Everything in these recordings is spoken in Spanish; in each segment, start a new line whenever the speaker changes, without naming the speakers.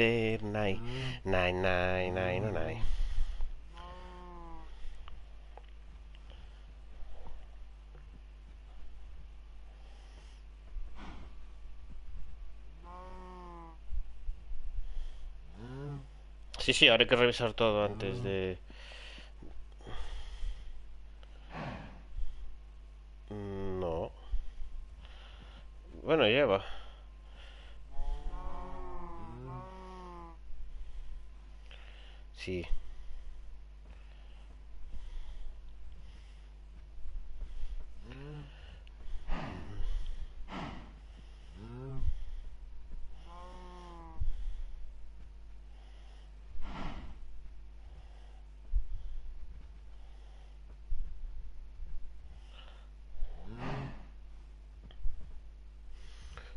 de nai, nai, nai, nai, no nai. Sí, sí, ahora hay que revisar todo antes de... No. Bueno, lleva. Sí.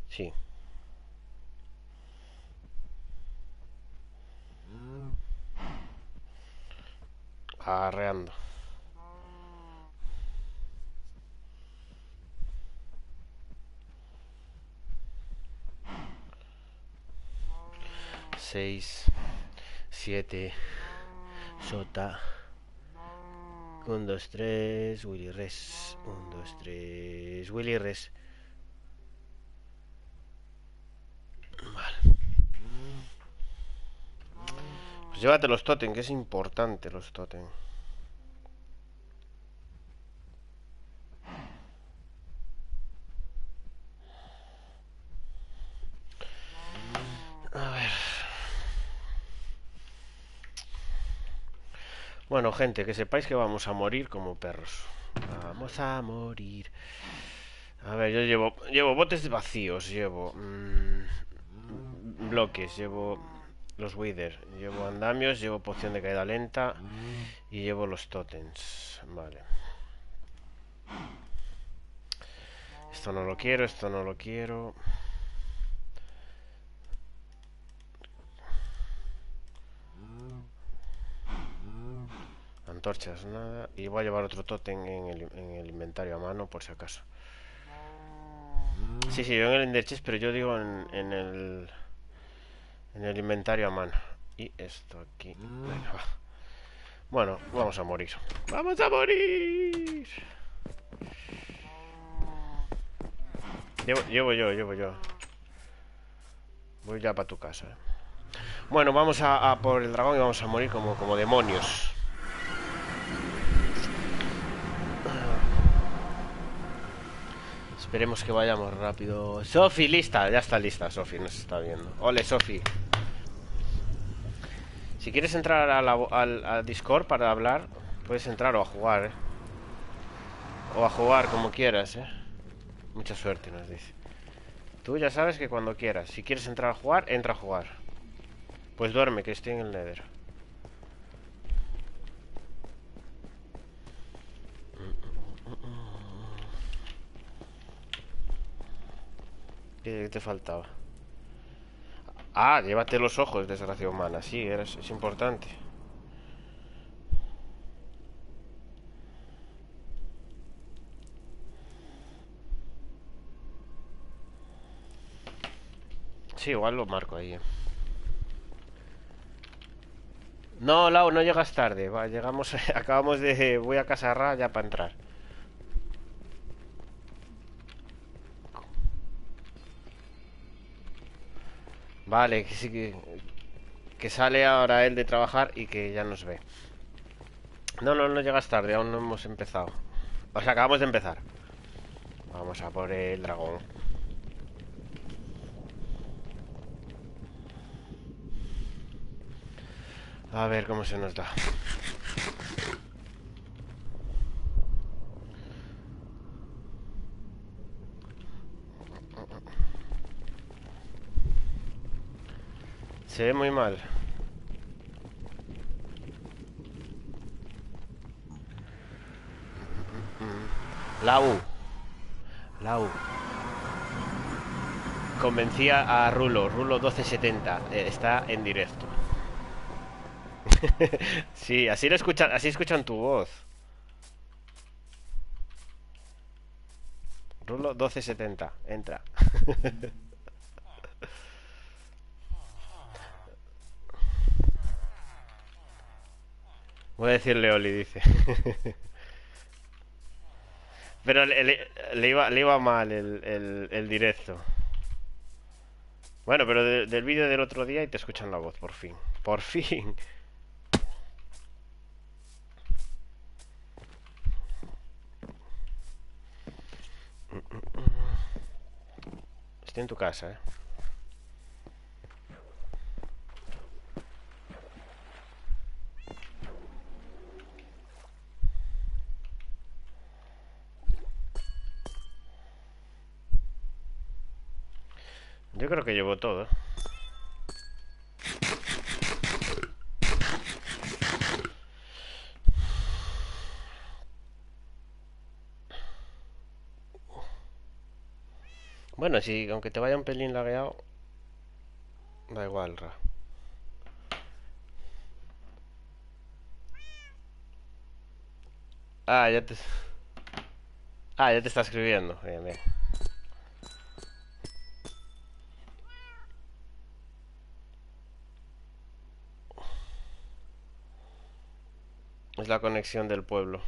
Sí. Seis, siete, sota. Un, dos, tres, Willy Res. Un, dos, tres, Willy Res. Vale. Pues llévate los totem, que es importante los totem. Bueno, gente, que sepáis que vamos a morir como perros. Vamos a morir. A ver, yo llevo llevo botes vacíos, llevo mm, bloques, llevo los wither, llevo andamios, llevo poción de caída lenta y llevo los totems. Vale. Esto no lo quiero, esto no lo quiero. Antorchas, nada. Y voy a llevar otro totem en el, en el inventario a mano por si acaso. Sí, sí, yo en el Ender chest, pero yo digo en, el en el inventario a mano. Y esto aquí. Bueno, vamos a morir. ¡Vamos a morir! Llevo, llevo yo, llevo yo. Voy ya para tu casa. Bueno, vamos a, a por el dragón y vamos a morir como, como demonios. Esperemos que vayamos rápido. Sofi, lista. Ya está lista, Sofi. Nos está viendo. Ole, Sofi. Si quieres entrar a la- Discord para hablar, puedes entrar o a jugar, ¿eh? O a jugar como quieras, ¿eh? Mucha suerte, nos dice. Tú ya sabes que cuando quieras. Si quieres entrar a jugar, entra a jugar. Pues duerme, que estoy en el Nether. ¿Qué te faltaba? Ah, llévate los ojos, desgracia humana. Sí, eres, es importante. Sí, igual lo marco ahí. eh. No, Lau, no llegas tarde. Va, llegamos, acabamos de... Voy a casa Ra ya para entrar. Vale, que sí que... Que sale ahora él de trabajar y que ya nos ve. No, no, no llegas tarde, aún no hemos empezado. O sea, acabamos de empezar. Vamos a por el dragón. A ver cómo se nos da. Se ve muy mal. La U. La. Convencía a Rulo, Rulo 1270. eh, está en directo. sí, así lo escuchan, así escuchan tu voz. Rulo 1270, entra. Voy a decirle Oli, dice. Pero le, iba, mal el, el- el directo. Bueno, pero de- del vídeo del otro día y te escuchan la voz, por fin. Por fin. Estoy en tu casa, ¿eh? Yo creo que llevo todo. Bueno, si aunque te vaya un pelín lagueado, da igual, Ra. Ah, ya te... Ah, ya te está escribiendo. Bien, bien. La conexión del pueblo.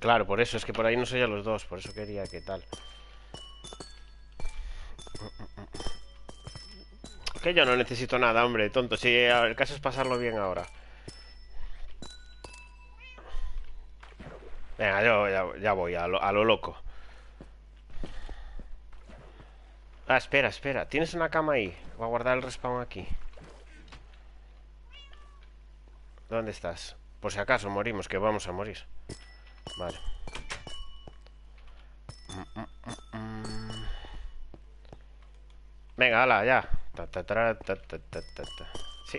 Claro, por eso, es que por ahí no soy a los dos, por eso quería que tal. Que yo no necesito nada, hombre, tonto. Si el caso es pasarlo bien ahora. Venga, yo ya, ya voy, a lo, a lo loco. Ah, espera, espera. ¿Tienes una cama ahí? Voy a guardar el respawn aquí. ¿Dónde estás? Por si acaso morimos, que vamos a morir. Vale. Venga, hala, ya. Sí.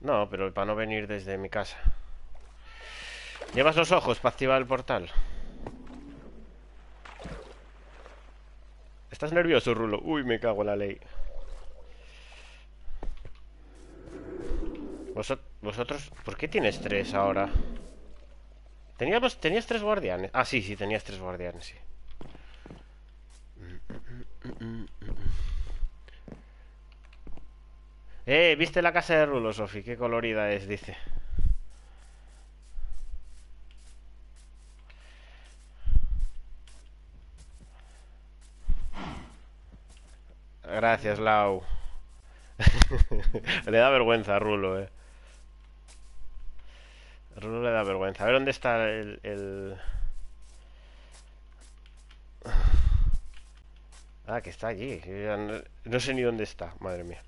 No, pero para no venir desde mi casa. ¿Llevas los ojos para activar el portal? ¿Estás nervioso, Rulo? Uy, me cago en la ley. Vosot- ¿Vosotros? ¿Por qué tienes tres ahora? Teníamos, tenías tres guardianes. Ah, sí, sí, tenías tres guardianes, sí. Eh, ¿viste la casa de Rulo, Sofi? Qué colorida es, dice. Gracias, Lau. le da vergüenza a Rulo, eh. Rulo le da vergüenza. A ver dónde está el... el- Ah, que está allí. No, no sé ni dónde está, madre mía.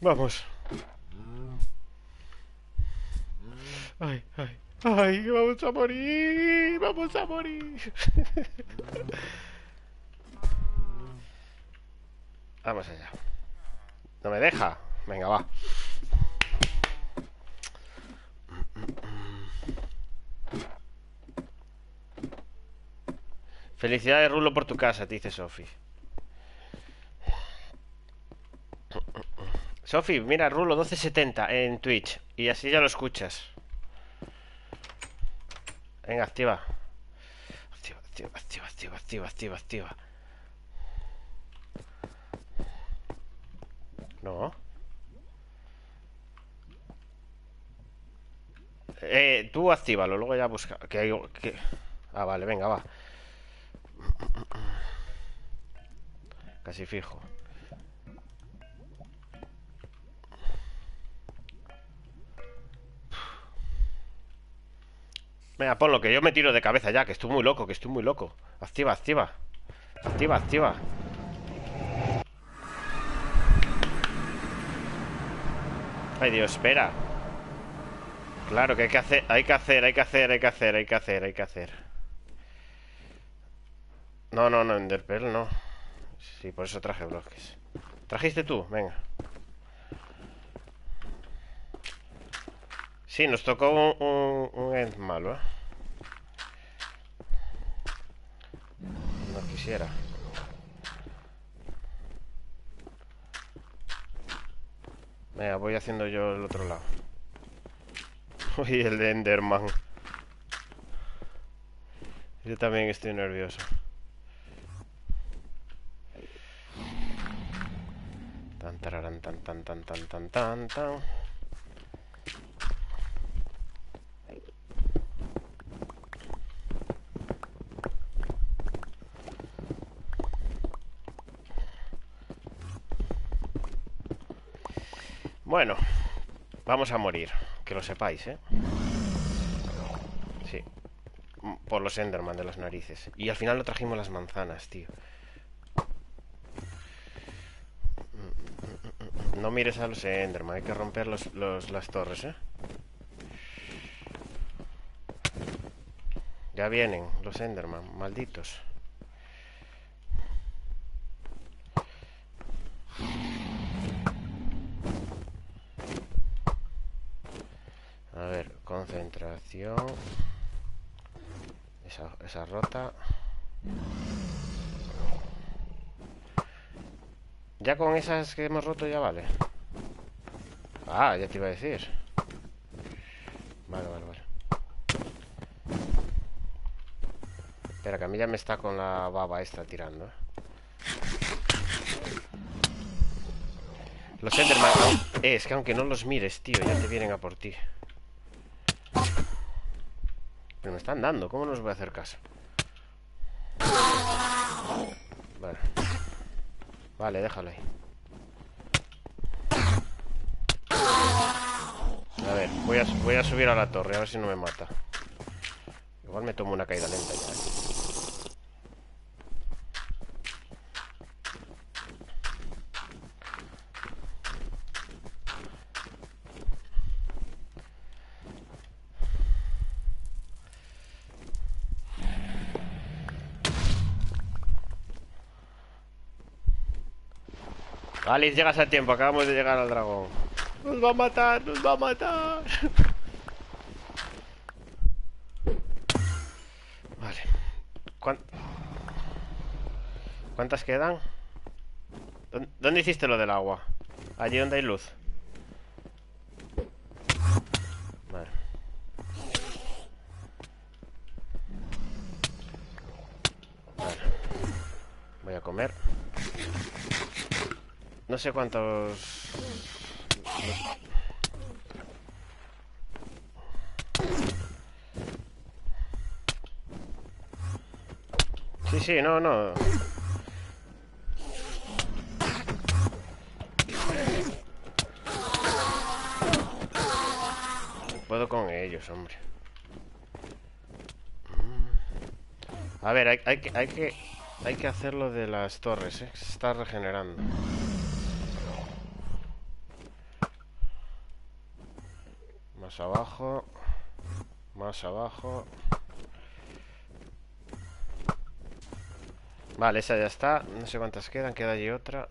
Vamos. Ay, ay, ay, vamos a morir, vamos a morir. Vamos allá. No me deja. Venga, va. Felicidades, Rulo, por tu casa, te dice Sofi. Sofi, mira, Rulo 1270 en Twitch. Y así ya lo escuchas. Venga, activa. Activa, activa, activa, activa, activa, activa, activa. No. Eh, tú actívalo, luego ya busca. Que hay. Que... Ah, vale, venga, va. Casi fijo. Venga, ponlo, que yo me tiro de cabeza ya, que estoy muy loco, que estoy muy loco. Activa, activa. Activa, activa. Ay, Dios, espera. Claro que hay que hacer, hay que hacer, hay que hacer, hay que hacer, hay que hacer, hay que hacer. No, no, no, Enderpearl no. Sí, por eso traje bloques. ¿Trajiste tú? Venga. Sí, nos tocó un, un, end malo, ¿eh? No quisiera. Venga, voy haciendo yo el otro lado. Uy, el de Enderman. Yo también estoy nervioso. Tan tararán, tan tan tan tan tan tan tan. Bueno, vamos a morir, que lo sepáis, ¿eh? Sí, por los Enderman de las narices. Y al final no trajimos las manzanas, tío. No mires a los Enderman, hay que romper los, las torres, ¿eh? Ya vienen los Enderman, malditos. A ver, concentración. Esa, esa rota. Ya con esas que hemos roto ya vale. Ah, ya te iba a decir. Vale, vale, vale. Espera, que a mí ya me está con la baba esta tirando. ¿eh? Los Enderman... Eh, es que aunque no los mires, tío, ya te vienen a por ti. Pero me están dando, ¿cómo no os voy a hacer caso? Vale. Vale, déjalo ahí. A ver, voy a, voy a subir a la torre, a ver si no me mata. Igual me tomo una caída lenta ya. Alice, llegas a tiempo, acabamos de llegar al dragón. Nos va a matar, nos va a matar. Vale. ¿Cuán- ¿Cuántas quedan? ¿Dó- ¿Dónde hiciste lo del agua? Allí donde hay luz. Vale. Vale. Voy a comer. No sé cuántos... Sí, sí, no, no. Puedo con ellos, hombre. A ver, hay, que, hay que, hay que hacer lo de las torres, ¿eh? Se está regenerando. Abajo. Más abajo. Vale, esa ya está. No sé cuántas quedan. Queda allí otra.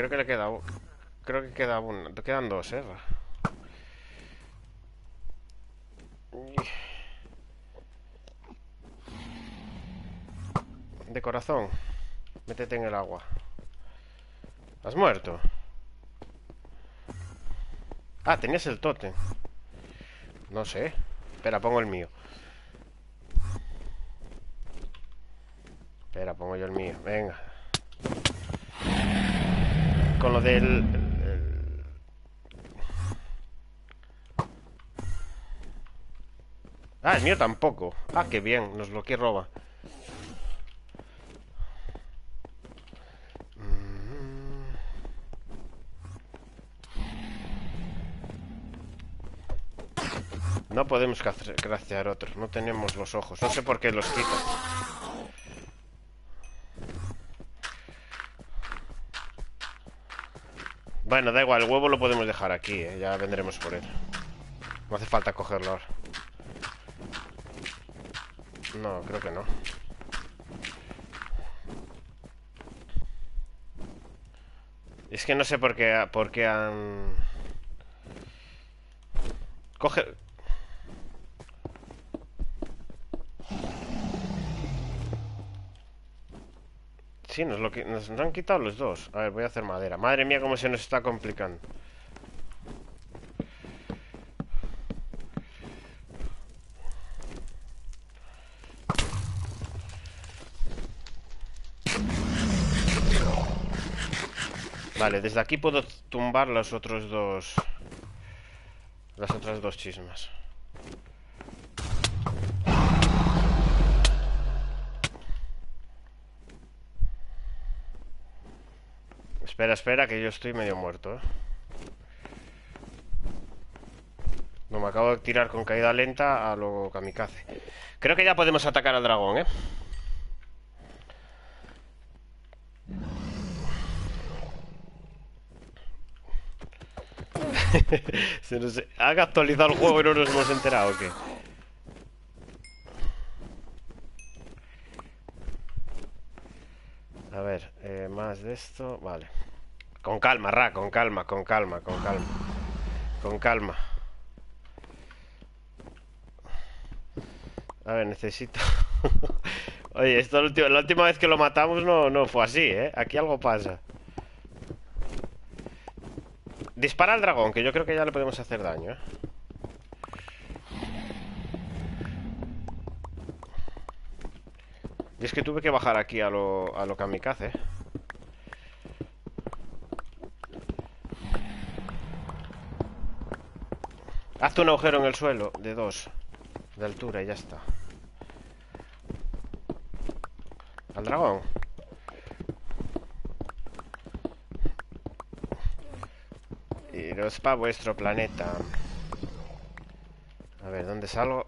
Creo que le queda... Creo que queda una. Quedan dos, eh. De corazón. Métete en el agua. ¿Has muerto? Ah, tenías el tótem. No sé. Espera, pongo el mío. Espera, pongo yo el mío. Venga. Con lo del... el- el- Ah, el mío tampoco. Ah, qué bien. Nos lo que roba. No podemos cra- craftear otros, no tenemos los ojos. No sé por qué los quita. Bueno, da igual, el huevo lo podemos dejar aquí, ¿eh? ya vendremos por él. No hace falta cogerlo ahora. No, creo que no. Es que no sé por qué, por qué han... Coge... Sí, nos, lo, han quitado los dos. A ver, voy a hacer madera. Madre mía, cómo se nos está complicando. Vale, desde aquí puedo tumbar los otros dos... Las otras dos chismas. Espera, espera, que yo estoy medio muerto, ¿eh? No, me acabo de tirar con caída lenta a lo kamikaze. Creo que ya podemos atacar al dragón, ¿eh? Se nos ha actualizado el juego y no nos hemos enterado, ¿o qué? A ver, eh, más de esto. Vale. Con calma, Ra, con calma, con calma, con calma. Con calma. A ver, necesito... Oye, esto la última vez que lo matamos no, no fue así, ¿eh? Aquí algo pasa. Dispara al dragón, que yo creo que ya le podemos hacer daño, ¿eh? Y es que tuve que bajar aquí a lo, a lo kamikaze. Hazte un agujero en el suelo de dos de altura y ya está. Al dragón. Iros para vuestro planeta. A ver, ¿dónde salgo?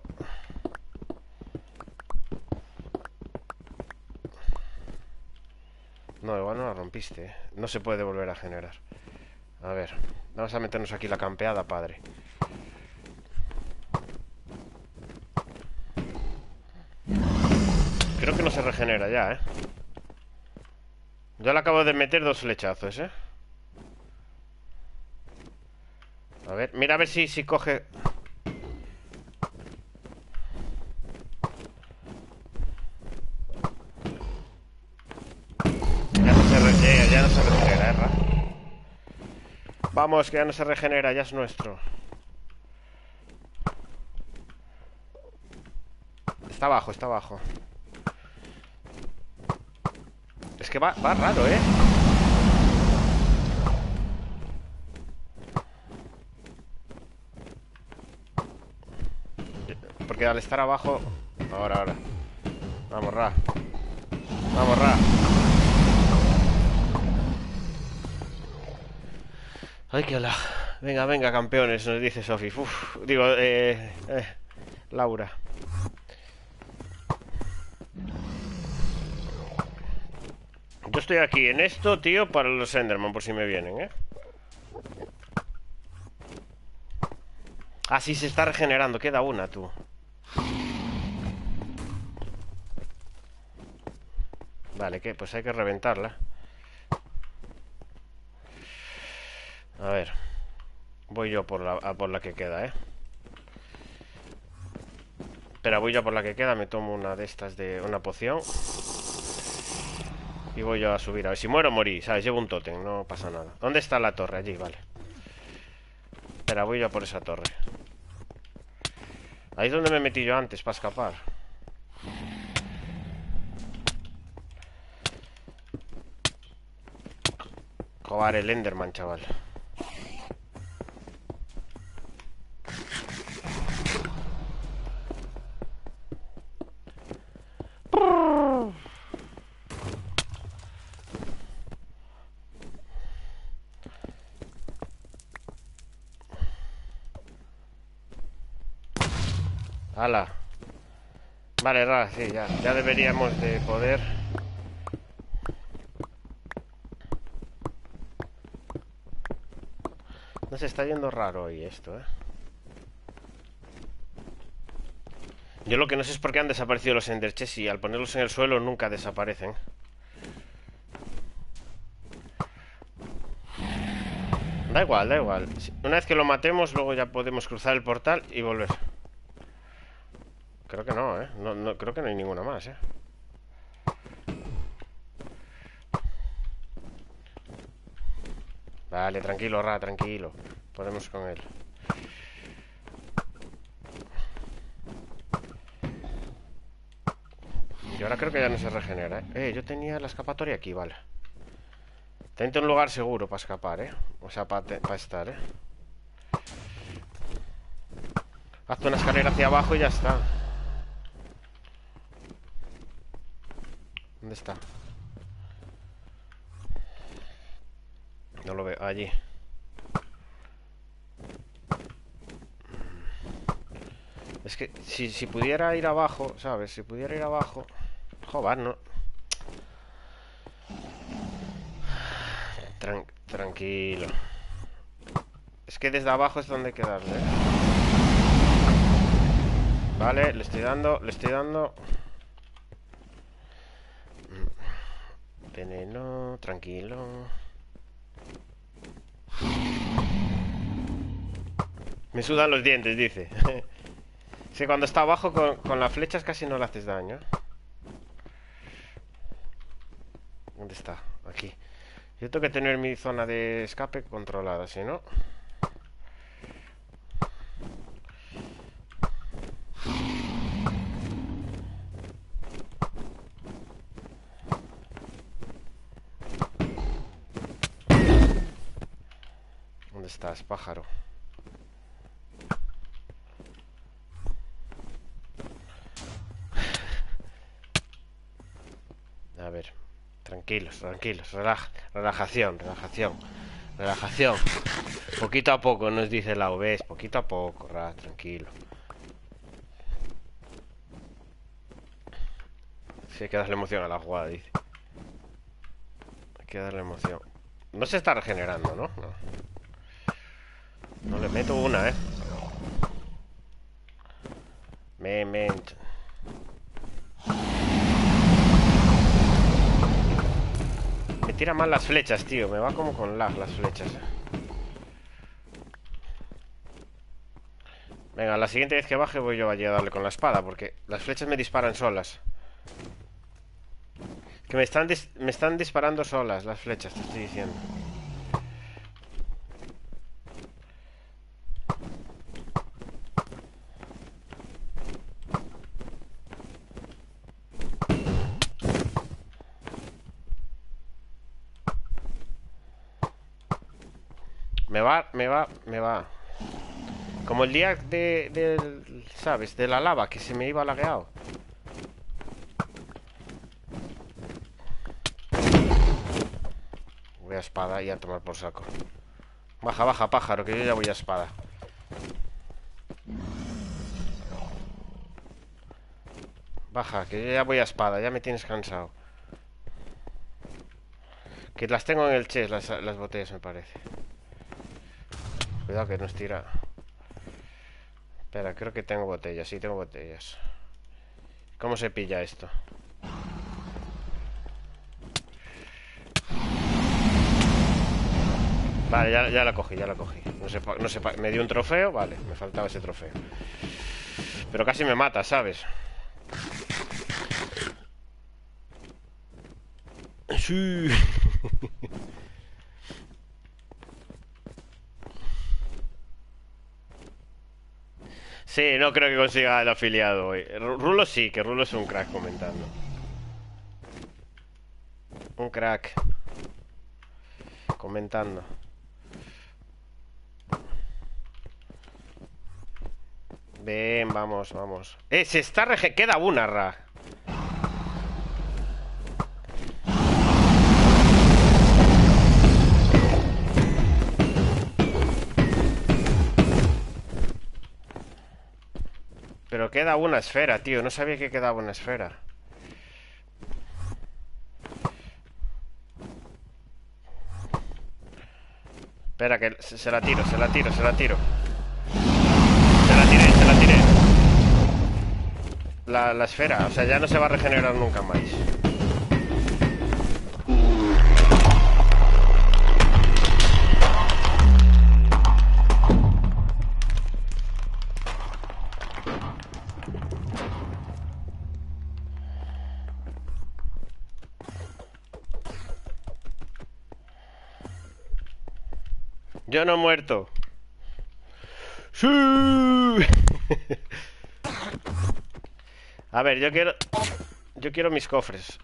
No, igual no la rompiste. ¿eh? No se puede volver a generar. A ver, vamos a meternos aquí la campeada, padre. Creo que no se regenera ya, ¿eh? Yo le acabo de meter dos flechazos, ¿eh? A ver, mira a ver si, si coge... Ya no se, regenera, ya no se regenera, ¿eh? Vamos, que ya no se regenera, ya es nuestro. Está abajo, está abajo. Es que va, va raro, ¿eh? Porque al estar abajo... Ahora, ahora. Vamos, Ra. Vamos, Ra. Ay, qué hola. Venga, venga, campeones, nos dice Sofi. digo, eh, eh, Laura. Yo estoy aquí en esto, tío, para los Enderman, por si me vienen, ¿eh? Ah, sí, se está regenerando. Queda una, tú. Vale, ¿qué? Pues hay que reventarla. A ver. Voy yo por la, por la que queda, ¿eh? Espera, voy yo por la que queda. Me tomo una de estas de... Una poción. Y voy yo a subir. A ver, si muero, morí. ¿Sabes? Llevo un tótem. No pasa nada. ¿Dónde está la torre? Allí, vale. Espera, voy yo por esa torre. Ahí es donde me metí yo antes para escapar. Cobar el Enderman, chaval. ¡Hala! Vale, Ra, sí, ya, ya deberíamos de poder... No se está yendo raro hoy esto, ¿eh? Yo lo que no sé es por qué han desaparecido los enderches y al ponerlos en el suelo nunca desaparecen. Da igual, da igual. Una vez que lo matemos, luego ya podemos cruzar el portal y volver que no, ¿eh? No, no, creo que no hay ninguna más, ¿eh? Vale, tranquilo, Ra, tranquilo. Podemos con él. Y ahora creo que ya no se regenera, ¿eh? Eh, yo tenía la escapatoria aquí, vale. Tente un lugar seguro para escapar, ¿eh? O sea, para, para estar, ¿eh? Hazte una escalera hacia abajo y ya está. ¿Dónde está? No lo veo. Allí. Es que si, si pudiera ir abajo, ¿sabes? Si pudiera ir abajo... Joder, no... tranquilo. Es que desde abajo es donde hay que darle. Vale, le estoy dando, le estoy dando... Veneno, tranquilo. Me sudan los dientes, dice. Si cuando está abajo con, con las flechas casi no le haces daño. ¿Dónde está? Aquí. Yo tengo que tener mi zona de escape controlada, si no... ¿Dónde estás, pájaro? A ver, tranquilos, tranquilos, relajación, relajación, relajación. Poquito a poco nos dice la OBS, poquito a poco, tranquilo. Sí, hay que darle emoción a la jugada, dice. Hay que darle emoción. No se está regenerando, ¿no? No, no le meto una, ¿eh? Me, me... Me tira mal las flechas, tío. Me va como con lag las flechas. Venga, la siguiente vez que baje voy yo allí a darle con la espada Porque las flechas me disparan solas Que me están, me están disparando solas las flechas, te estoy diciendo va, me va, me va. Como el día de, ¿sabes? De la lava que se me iba lagueado. Voy a espada y a tomar por saco. Baja, baja, pájaro, que yo ya voy a espada. Baja, que yo ya voy a espada, ya me tienes cansado. Que las tengo en el chest, las, las botellas, me parece. Cuidado que nos tira. Espera, creo que tengo botellas. Sí, tengo botellas. ¿Cómo se pilla esto? Vale, ya, ya la cogí, ya la cogí. No sé, no sé, me dio un trofeo, vale, me faltaba ese trofeo. Pero casi me mata, ¿sabes? Sí. Sí, no creo que consiga el afiliado hoy. Rulo sí, que Rulo es un crack comentando. Un crack. Comentando. Ven, vamos, vamos. Eh, se está rege... Queda una, Ra. Pero queda una esfera, tío. No sabía que quedaba una esfera. Espera, que se, la tiro, se la tiro, se la tiro. Se la tiré, se la tiré. La, la esfera, o sea, ya no se va a regenerar nunca más. Yo no he muerto. ¡Sí! A ver, yo quiero... Yo quiero mis cofres.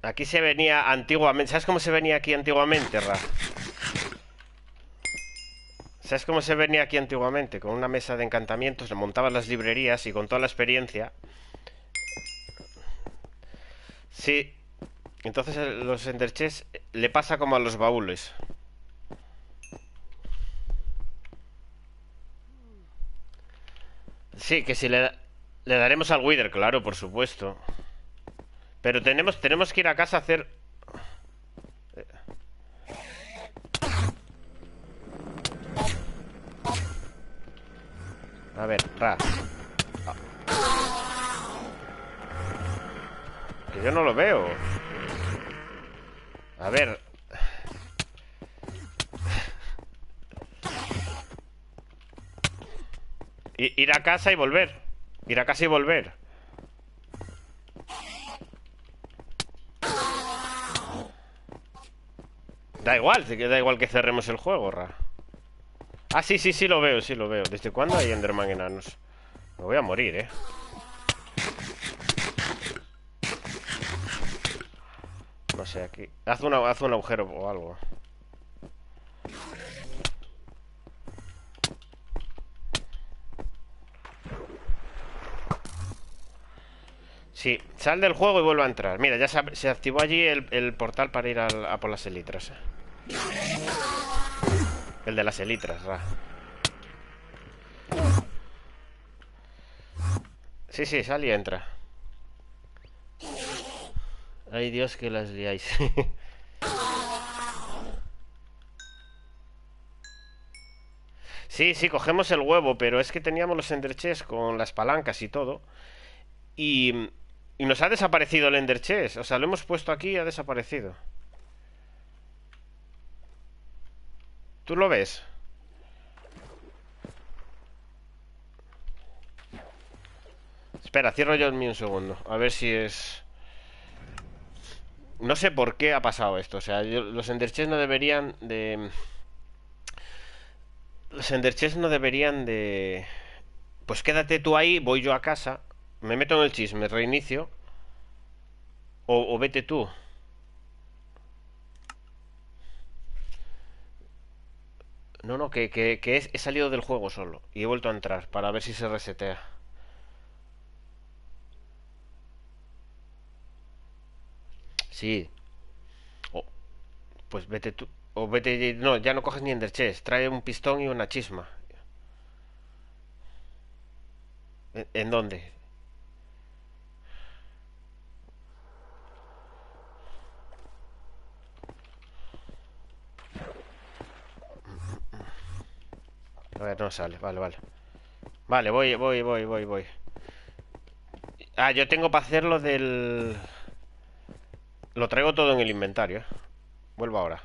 Aquí se venía antiguamente. ¿Sabes cómo se venía aquí antiguamente, Ra? ¿Sabes cómo se venía aquí antiguamente? Con una mesa de encantamientos, le montabas las librerías y con toda la experiencia. Sí. Entonces los enderches le pasa como a los baúles. Sí, que si le, le daremos al Wither, claro, por supuesto. Pero tenemos, tenemos que ir a casa a hacer... A ver, ra. Que yo no lo veo. A ver. Ir a casa y volver. Ir a casa y volver. Da igual, da igual que cerremos el juego, Ra. Ah, sí, sí, sí lo veo, sí lo veo. ¿Desde cuándo hay Enderman enanos? Me voy a morir, eh. No sé, aquí. Haz, un agujero o algo. Sí, sal del juego y vuelve a entrar. Mira, ya se, activó allí el, portal para ir a, por las elitras. El de las elitras, ra. Sí, sí, sal y entra. Ay, Dios, que las liáis. sí, sí, cogemos el huevo, pero es que teníamos los enderches con las palancas y todo. Y y nos ha desaparecido el Ender Chest. O sea, lo hemos puesto aquí y ha desaparecido. ¿Tú lo ves? Espera, cierro yo el mío un segundo. A ver si es... No sé por qué ha pasado esto. O sea, los Enderches no deberían de... Los Enderches no deberían de... Pues quédate tú ahí, voy yo a casa me meto en el chisme, reinicio. O, vete tú. No, no, que, que, he salido del juego solo. Y he vuelto a entrar para ver si se resetea. Sí. pues vete tú. O vete. No, ya no coges ni Enderchest. Trae un pistón y una chisma. ¿En dónde? A ver, no sale, vale, vale Vale, voy, voy, voy, voy, voy Ah, yo tengo para hacerlo del... Lo traigo todo en el inventario, ¿eh? Vuelvo ahora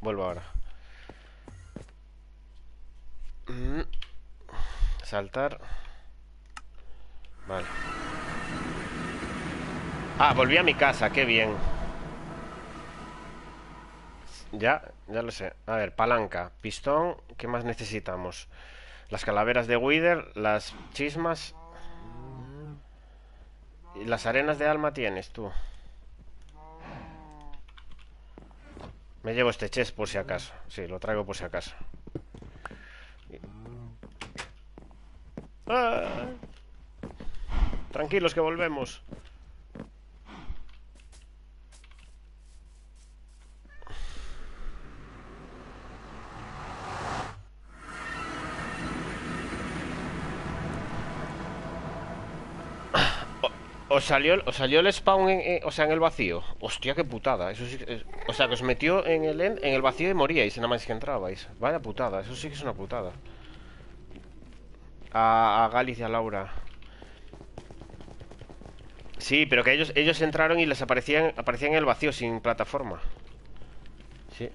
Vuelvo ahora mm. Saltar Vale Ah, volví a mi casa, qué bien Ya, ya lo sé. A ver, palanca, pistón, ¿qué más necesitamos? Las calaveras de Wither, las chismas. ¿Y las arenas de alma tienes tú? Me llevo este chest por si acaso. Sí, lo traigo por si acaso. ¡Ah! Tranquilos que volvemos. ¿Os salió, salió el spawn en, o sea, en el vacío? Hostia, qué putada. Eso sí, o sea, que os metió en el, en el vacío y moríais nada más que entrabais. Vaya putada, eso sí que es una putada. A, a Galicia, Laura. Sí, pero que ellos, ellos entraron y les aparecían, aparecían en el vacío sin plataforma. Sí.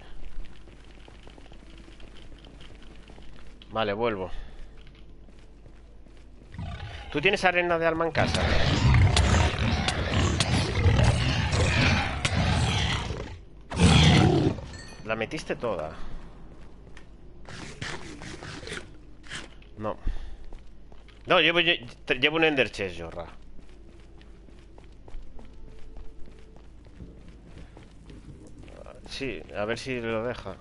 Vale, vuelvo. ¿Tú tienes arena de alma en casa? La metiste toda. No. No, llevo, llevo un Ender Chest, Jorra. Sí, a ver si lo deja.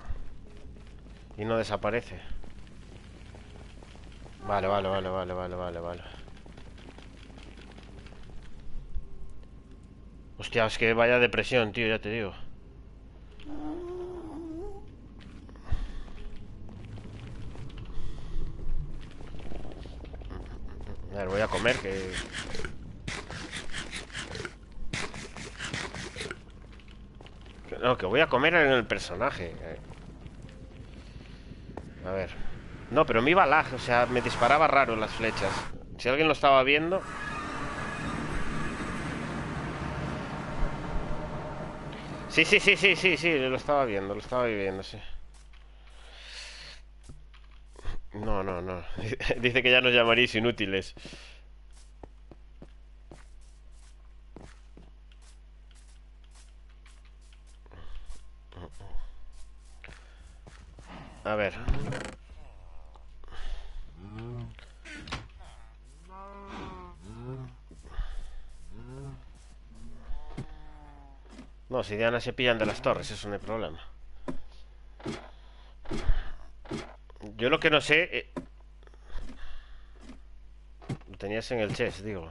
Y no desaparece. Vale, vale, vale, vale, vale, vale, vale. Hostia, es que vaya depresión, tío, ya te digo. A ver, voy a comer, que... No, que voy a comer en el personaje. A ver. No, pero me iba lag, o sea, me disparaba raro las flechas. Si alguien lo estaba viendo... Sí, sí, sí, sí, sí, sí, lo estaba viendo, lo estaba viviendo, sí. No, no, no. Dice que ya nos llamaréis inútiles. A ver. No, si Diana se pillan de las torres, eso no hay problema. Yo lo que no sé... Eh, lo tenías en el chest, digo.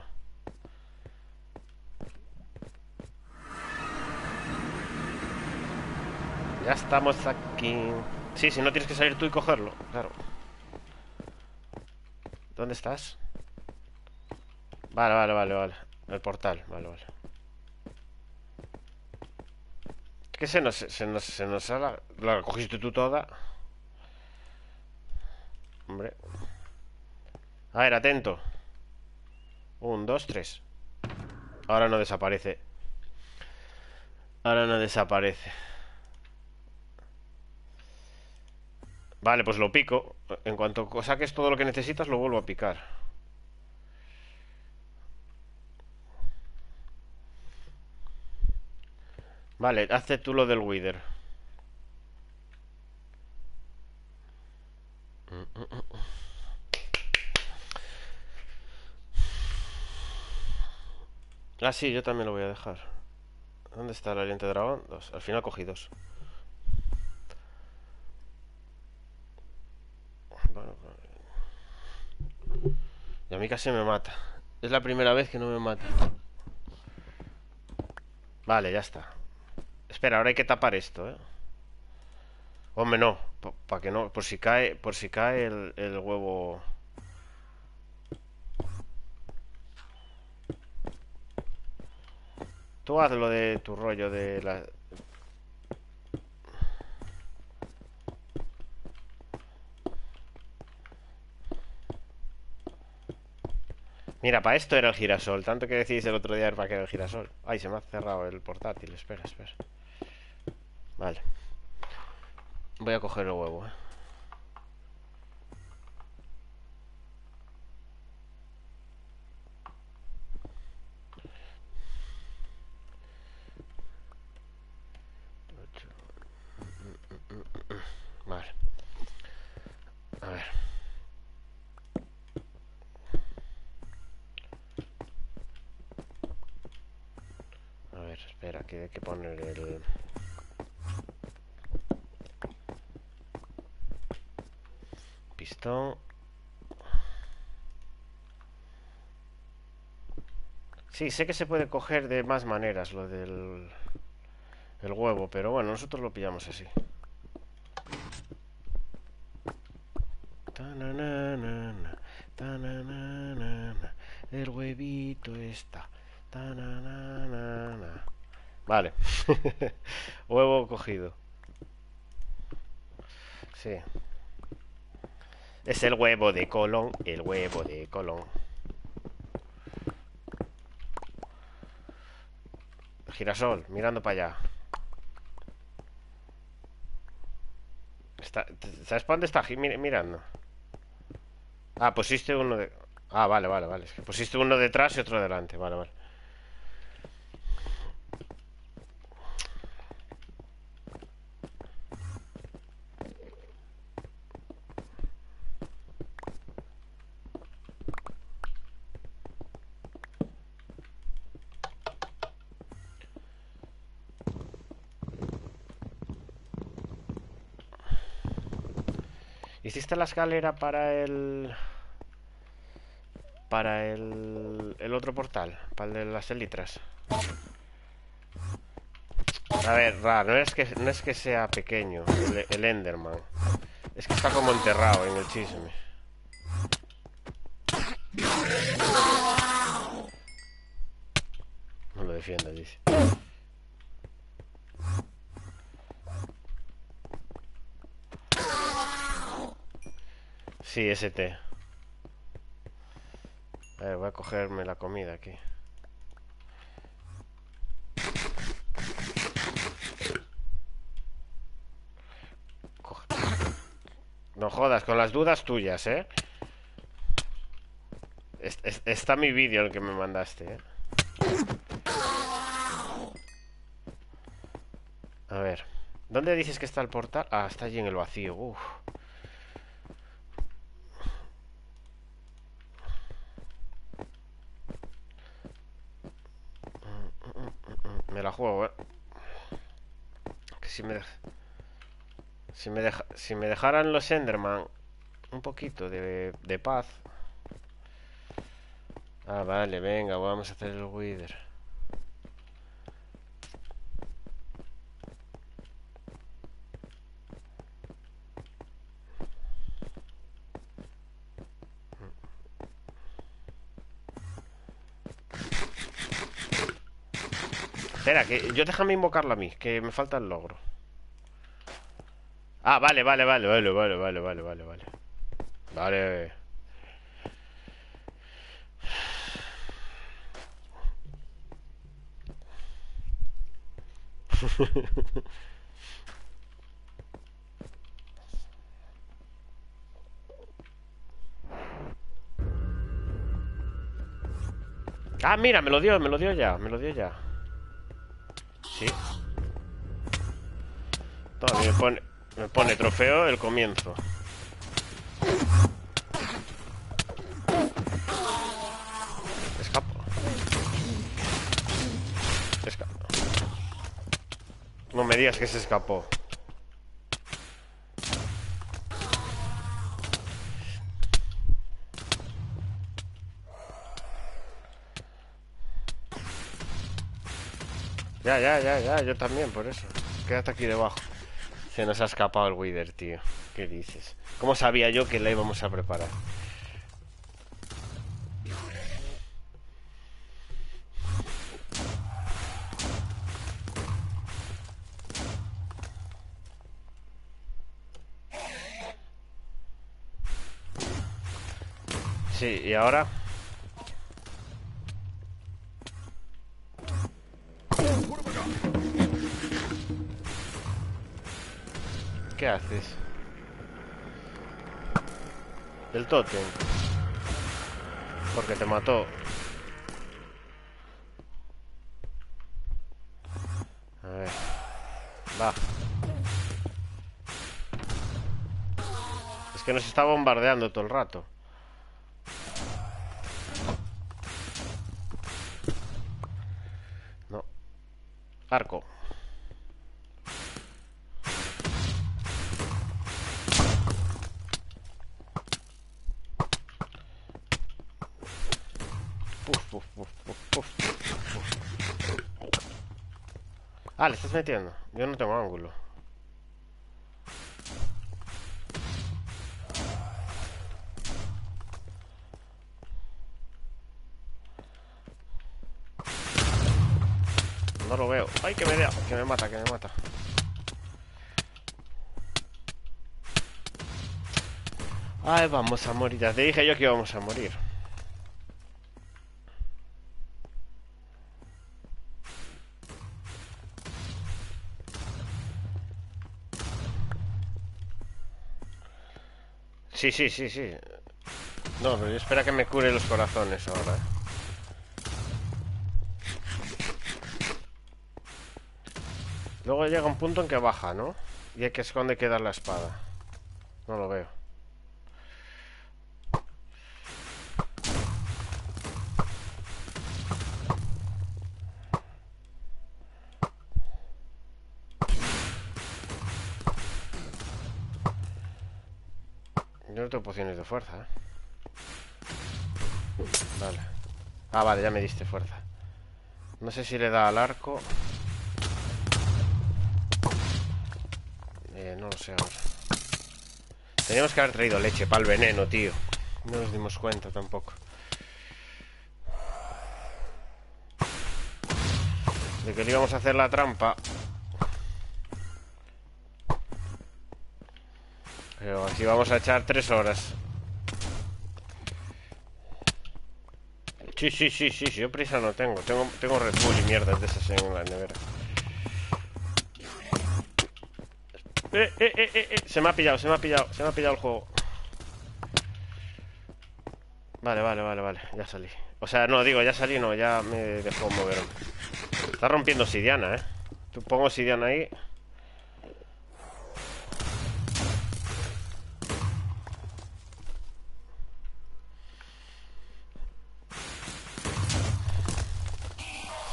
Ya estamos aquí. Sí, si no tienes que salir tú y cogerlo, claro. ¿Dónde estás? Vale, vale, vale, vale. El portal, vale, vale. ¿Qué se nos, se nos, se nos la, la cogiste tú toda? Hombre. A ver, atento. Un, dos, tres. Ahora no desaparece. Ahora no desaparece. Vale, pues lo pico. En cuanto saques todo lo que necesitas, lo vuelvo a picar. Vale, hazte tú lo del Wither. Ah, sí, yo también lo voy a dejar. ¿Dónde está el aliento dragón? Dos. Al final cogí dos. Y a mí casi me mata. Es la primera vez que no me mata. Vale, ya está. Espera, ahora hay que tapar esto, ¿eh? Hombre, no. Para que no. Por si cae. Por si cae el, el huevo. Tú haz lo de tu rollo de la... Mira, para esto era el girasol. Tanto que decís el otro día para que era el girasol. Ay, se me ha cerrado el portátil. Espera, espera. Vale. Voy a coger el huevo, eh. Vale. A ver. A ver, espera, que hay que poner el... Sí, sé que se puede coger de más maneras lo del... El huevo, pero bueno, nosotros lo pillamos así. El huevito está. Vale. Huevo cogido. Sí. Es el huevo de Colón. El huevo de Colón. Girasol, mirando para allá. ¿Sabes para dónde está mirando? Ah, pusiste uno de... Ah, vale, vale, vale. pusiste uno detrás y otro delante. Vale, vale. ¿Hiciste la escalera para el... Para el... El otro portal? Para el de las elitras. A ver, raro, no es que, no es que sea pequeño el, el Enderman. Es que está como enterrado en el chisme. No lo defienda, dice. Sí, té. A ver, voy a cogerme la comida aquí. No jodas, con las dudas tuyas, ¿eh? Es- es- está mi vídeo el que me mandaste, ¿eh? A ver. ¿Dónde dices que está el portal? Ah, está allí en el vacío. Uf. Me la juego, ¿eh? Que si me dej- si me deja- si me dejaran los Enderman un poquito de, de paz. Ah, vale, venga, vamos a hacer el Wither. Espera, que yo déjame invocarlo a mí, que me falta el logro. Ah, vale, vale, vale, vale, vale, vale, vale, vale, vale. Vale. Ah, mira, me lo dio, me lo dio ya, me lo dio ya. Sí. Toma, me pone, me pone trofeo el comienzo. Escapo. Esca- No me digas que se escapó. Ya, ya, ya, ya, yo también, por eso. Quédate aquí debajo. Se nos ha escapado el Wither, tío. ¿Qué dices? ¿Cómo sabía yo que la íbamos a preparar? Sí, y ahora... ¿Qué haces? El tótem. Porque te mató. A ver. Va. Es que nos está bombardeando todo el rato. No. Arco. Puf, puf, puf, puf, puf, puf. Ah, le estás metiendo. Yo no tengo ángulo. No lo veo. Ay, que me da, que me mata, que me mata. Ay, vamos a morir. Ya te dije yo que íbamos a morir. Sí, sí, sí, sí. No, pero espera que me cure los corazones ahora. Luego llega un punto en que baja, ¿no? Y hay que esconde queda la espada. No lo veo. Yo no tengo de fuerza. Vale. Ah, vale, ya me diste fuerza. No sé si le da al arco. Eh, no lo sé ahora. Teníamos que haber traído leche para el veneno, tío. No nos dimos cuenta tampoco. De que le íbamos a hacer la trampa. Pero así vamos a echar tres horas. Sí, sí, sí, sí, sí, yo prisa no tengo. Tengo, tengo Red Bull y mierdas de esas en la nevera. Eh, eh, eh, eh, eh, se me ha pillado, se me ha pillado, se me ha pillado el juego. Vale, vale, vale, vale, ya salí. O sea, no, digo, ya salí, no, ya me dejó moverme. Está rompiendo obsidiana, eh. Tú pongo obsidiana ahí.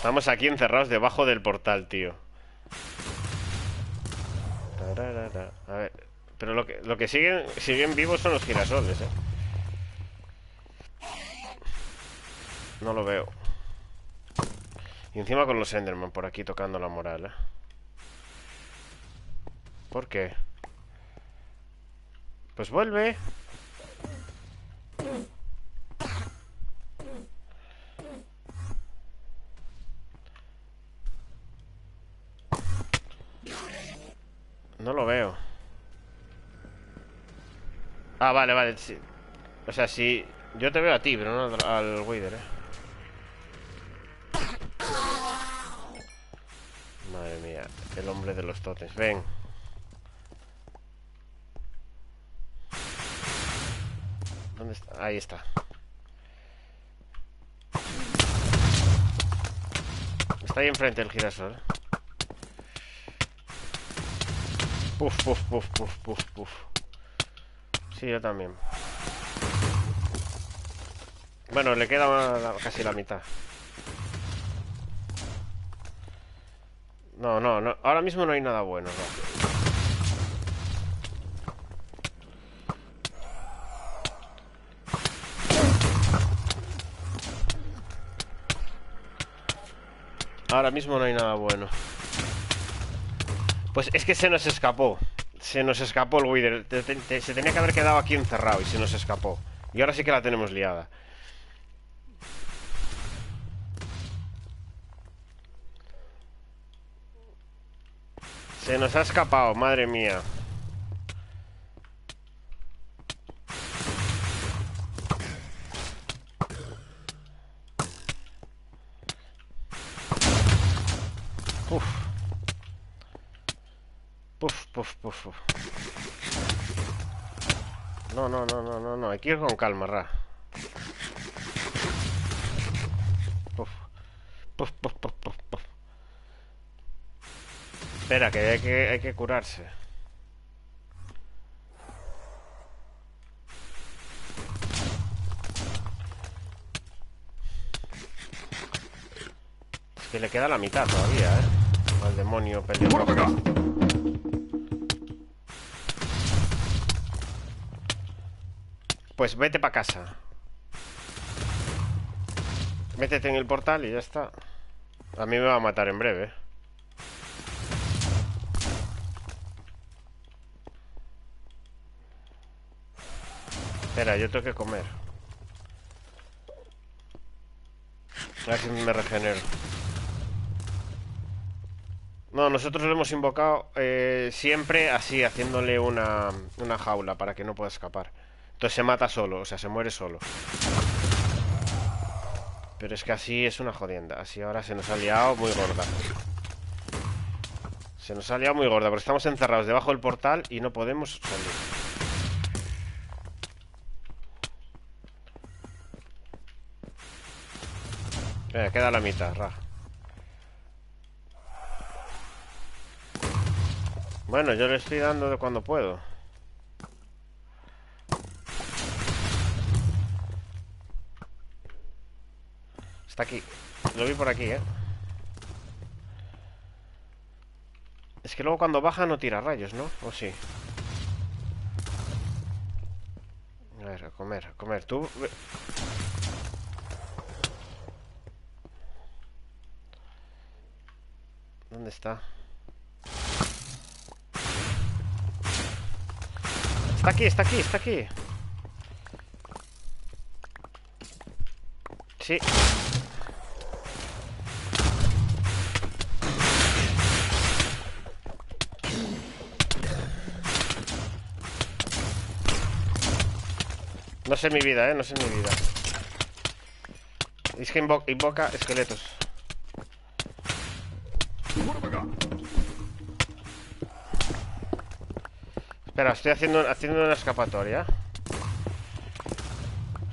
Estamos aquí encerrados debajo del portal, tío. A ver. Pero lo que, lo que siguen, siguen vivos son los girasoles, eh. No lo veo. Y encima con los Enderman por aquí tocando la moral, eh. ¿Por qué? Pues vuelve. No lo veo. Ah, vale, vale. sí. O sea, sí. Yo te veo a ti, pero no al, al Wither, eh. Madre mía, el hombre de los totes. Ven. ¿Dónde está? Ahí está. Está ahí enfrente el girasol. Puf, puf, puf, puf, puf, puf. Sí, yo también. Bueno, le queda casi la mitad. No, no, no. Ahora mismo no hay nada bueno. no. Ahora mismo no hay nada bueno. Pues es que se nos escapó. Se nos escapó el Wither. Se tenía que haber quedado aquí encerrado y se nos escapó. Y ahora sí que la tenemos liada. Se nos ha escapado, madre mía. Uf. No, no, no, no, no, no. Hay que ir con calma, Ra. Puf. Puf, puf, puf, puf, puf. Espera, que hay que, hay que curarse. Es que le queda la mitad todavía, ¿eh? Al demonio pelirrojo. Pues vete para casa. Métete en el portal y ya está. A mí me va a matar en breve. Espera, yo tengo que comer. A ver si me regenero. No, nosotros lo hemos invocado eh, siempre así, haciéndole una, una jaula para que no pueda escapar. Entonces se mata solo, o sea, se muere solo. Pero es que así es una jodienda. Así ahora se nos ha liado muy gorda. Se nos ha liado muy gorda, porque estamos encerrados debajo del portal y no podemos salir. Venga, queda la mitad, ra. Bueno, yo le estoy dando de cuando puedo. Está aquí. Lo vi por aquí, ¿eh? Es que luego cuando baja no tira rayos, ¿no? ¿O sí? ver, a comer, a comer. Tú... ¿Dónde está? Está aquí, está aquí, está aquí. Sí. No sé mi vida, eh, no sé mi vida. Es que invoca esqueletos. Espera, estoy haciendo, haciendo una escapatoria.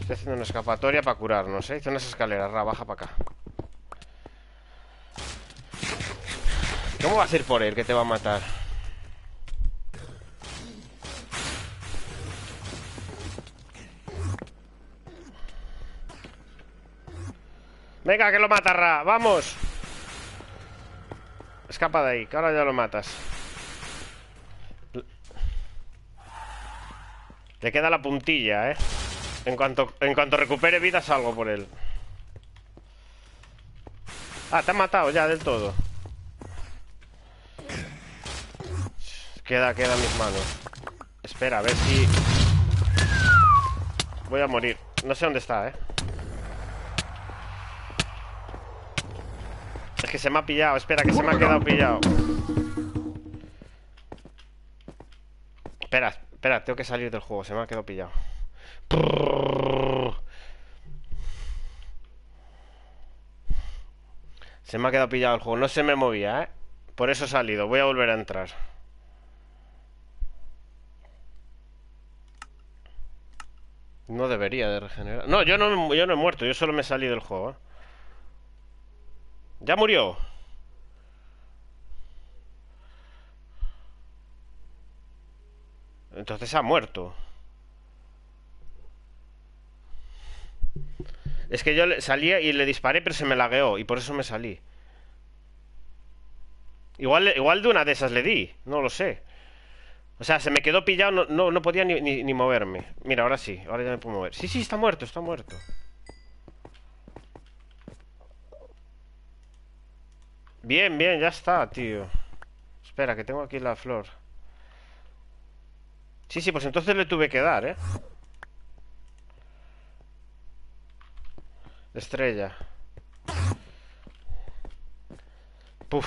Estoy haciendo una escapatoria para curarnos, ¿eh? Hice unas escaleras, ra, baja para acá. ¿Cómo vas a ir por él que te va a matar? Venga, que lo mata, Ra. ¡Vamos! Escapa de ahí, que ahora ya lo matas. Le queda la puntilla, ¿eh? En cuanto, en cuanto recupere vida salgo por él. Ah, te han matado ya del todo. Queda, queda en mis manos. Espera, a ver si... Voy a morir. No sé dónde está, ¿eh? Que se me ha pillado. Espera, que se me ha quedado pillado. Espera, espera. Tengo que salir del juego. Se me ha quedado pillado. Se me ha quedado pillado el juego. No se me movía, ¿eh? Por eso he salido. Voy a volver a entrar. No debería de regenerar. No, yo no, yo no he muerto. Yo solo me he del juego. ¿eh? Ya murió. Entonces ha muerto. Es que yo salía y le disparé, pero se me lagueó y por eso me salí. Igual, igual de una de esas le di, no lo sé. O sea, se me quedó pillado, no, no, podía ni, ni, moverme. Mira, ahora sí, ahora ya me puedo mover. Sí, sí, está muerto, está muerto. Bien, bien, ya está, tío. Espera, que tengo aquí la flor. Sí, sí, pues entonces le tuve que dar, ¿eh? Estrella. Puf.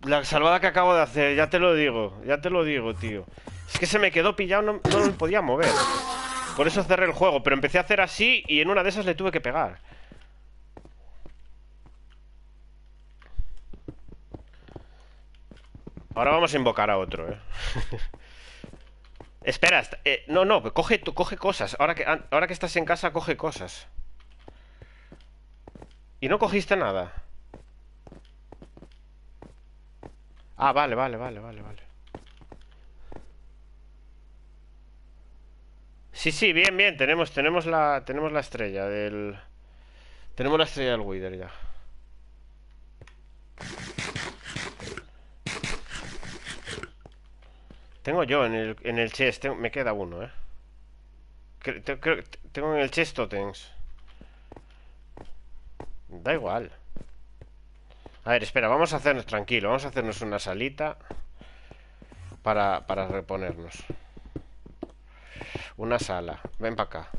La salvada que acabo de hacer, ya te lo digo, ya te lo digo, tío. Es que se me quedó pillado, no, no podía mover. Por eso cerré el juego, pero empecé a hacer así y en una de esas le tuve que pegar. Ahora vamos a invocar a otro, eh. Espera, eh, no, no, coge, coge cosas. Ahora que, ahora que estás en casa, coge cosas. Y no cogiste nada. Ah, vale, vale, vale, vale, vale. Sí, sí, bien, bien. Tenemos, tenemos la, tenemos la estrella del, tenemos la estrella del Wither ya. Tengo yo en el, en el chest, me queda uno, ¿eh? tengo en el chest totems. Da igual. A ver, espera, vamos a hacernos tranquilo. Vamos a hacernos una salita para, para reponernos. Una sala. Ven para acá.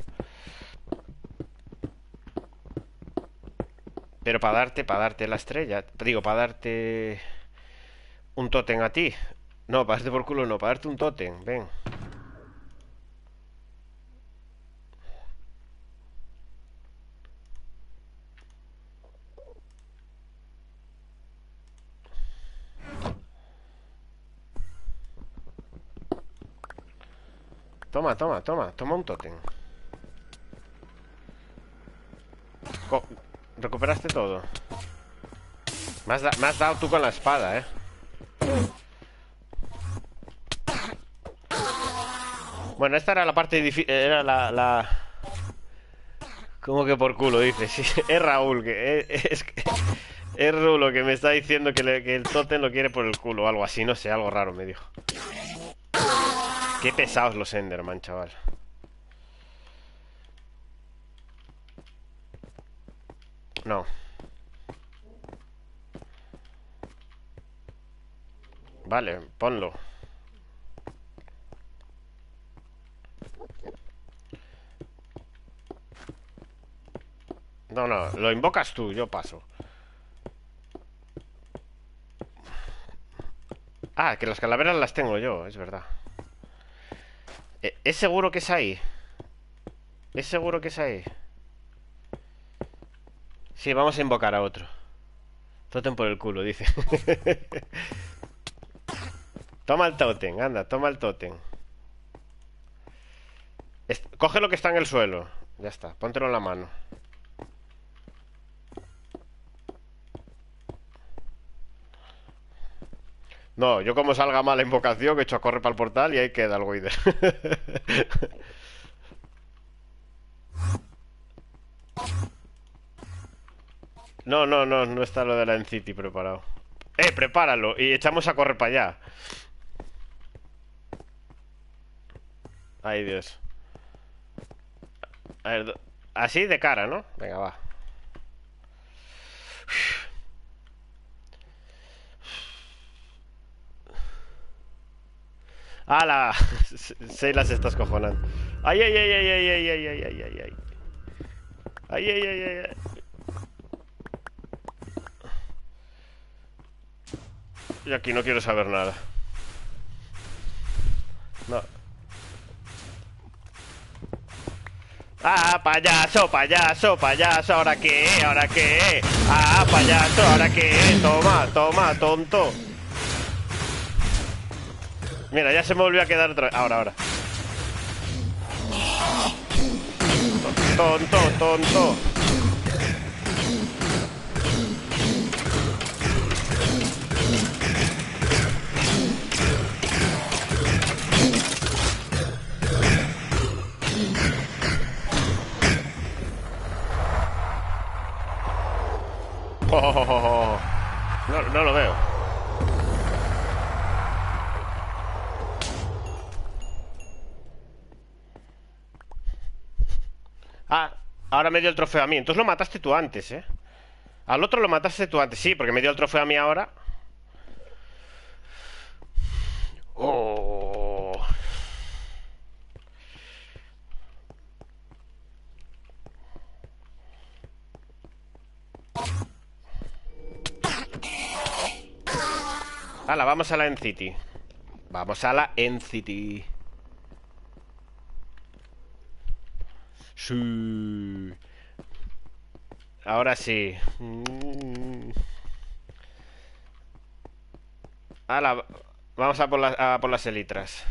Pero para darte, para darte la estrella. Digo, para darte un tótem a ti. No, para darte por culo no, para darte un tótem. Ven. Toma, toma, toma, toma un tótem. recuperaste todo. Me has, dado tú con la espada, eh. Bueno, esta era la parte difícil. Era la, la. ¿Cómo que por culo? Dice. Sí, es Raúl. Que es, Es Rulo que me está diciendo que, que el tótem lo quiere por el culo o algo así, no sé, algo raro me dijo. Qué pesados los Enderman, chaval. No. Vale, ponlo. No, no, lo invocas tú, yo paso. Ah, que las calaveras las tengo yo, es verdad. Eh, ¿Es seguro que es ahí? ¿Es seguro que es ahí? Sí, vamos a invocar a otro. Totem por el culo, dice. toma el totem, anda, toma el totem. Coge lo que está en el suelo. Ya está, póntelo en la mano. No, yo como salga mal la invocación, que he hecho a correr para el portal y ahí queda el Wither. No, no, no, no está lo de la Encity preparado. Eh, prepáralo y echamos a correr para allá. Ay, Dios. A ver, así de cara, ¿no? Venga, va. ¡Hala! Se está escojonando. ¡Ay, ay, ay, ay, ay, ay, ay, ay, ay, ay, ay! ¡Ay, ay, ay, ay, ay! Y aquí no quiero saber nada. No. Ah, payaso, payaso, payaso, ¿ahora qué? ¿Ahora qué? Ah, payaso, ¿ahora qué? Toma, toma, tonto. Mira, ya se me volvió a quedar otra vez. Ahora, ahora. Tonto, tonto. Ahora me dio el trofeo a mí. Entonces lo mataste tú antes, ¿eh? Al otro lo mataste tú antes, sí, porque me dio el trofeo a mí ahora. Oh. Hala, vamos a la Encity. Vamos a la Encity. Sí. Ahora sí. Vamos a por, las- a por las elitras.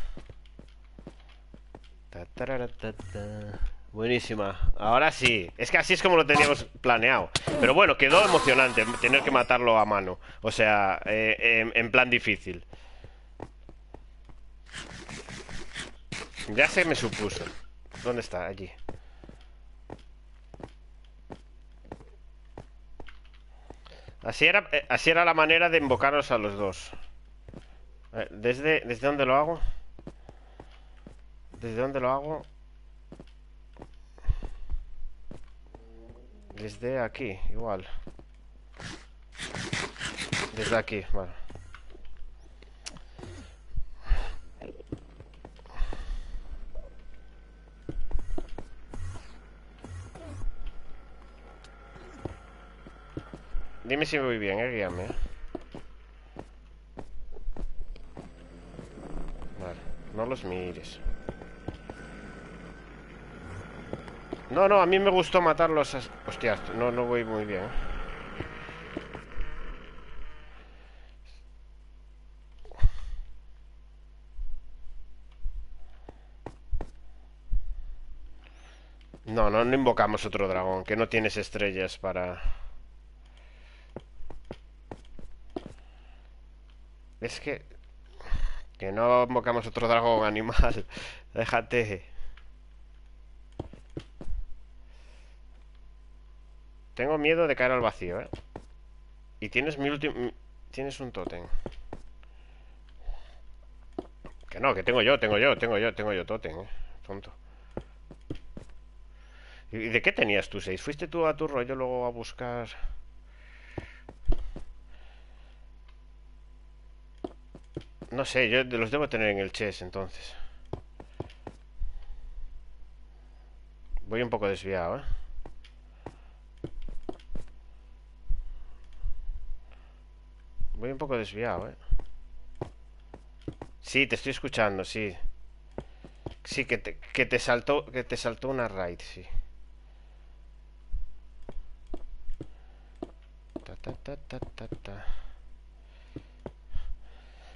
Buenísima. Ahora sí. Es que así es como lo teníamos planeado. Pero bueno, quedó emocionante tener que matarlo a mano. O sea, eh, en plan difícil. Ya se me supuso. ¿Dónde está? Allí. Así era, eh, así era la manera de invocaros a los dos. ¿Desde, ¿Desde dónde lo hago? ¿Desde dónde lo hago? Desde aquí, igual. Desde aquí, vale. Dime si voy bien, eh, guíame. Vale, no los mires. No, no, a mí me gustó matarlos. as- Hostias, no, no voy muy bien. No, no, no invocamos otro dragón, que no tienes estrellas para... Es que... Que no invocamos otro dragón animal. Déjate. Tengo miedo de caer al vacío, ¿eh? Y tienes mi último... Tienes un tótem. Que no, que tengo yo, tengo yo, tengo yo, tengo yo tótem, eh. Tonto. ¿Y de qué tenías tú seis? ¿Fuiste tú a tu rollo luego a buscar...? No sé, yo los debo tener en el chess entonces. Voy un poco desviado, ¿eh? Voy un poco desviado, ¿eh? Sí, te estoy escuchando, sí. Sí, que te, que te saltó que te saltó una raid, sí. Ta, ta, ta, ta, ta, ta.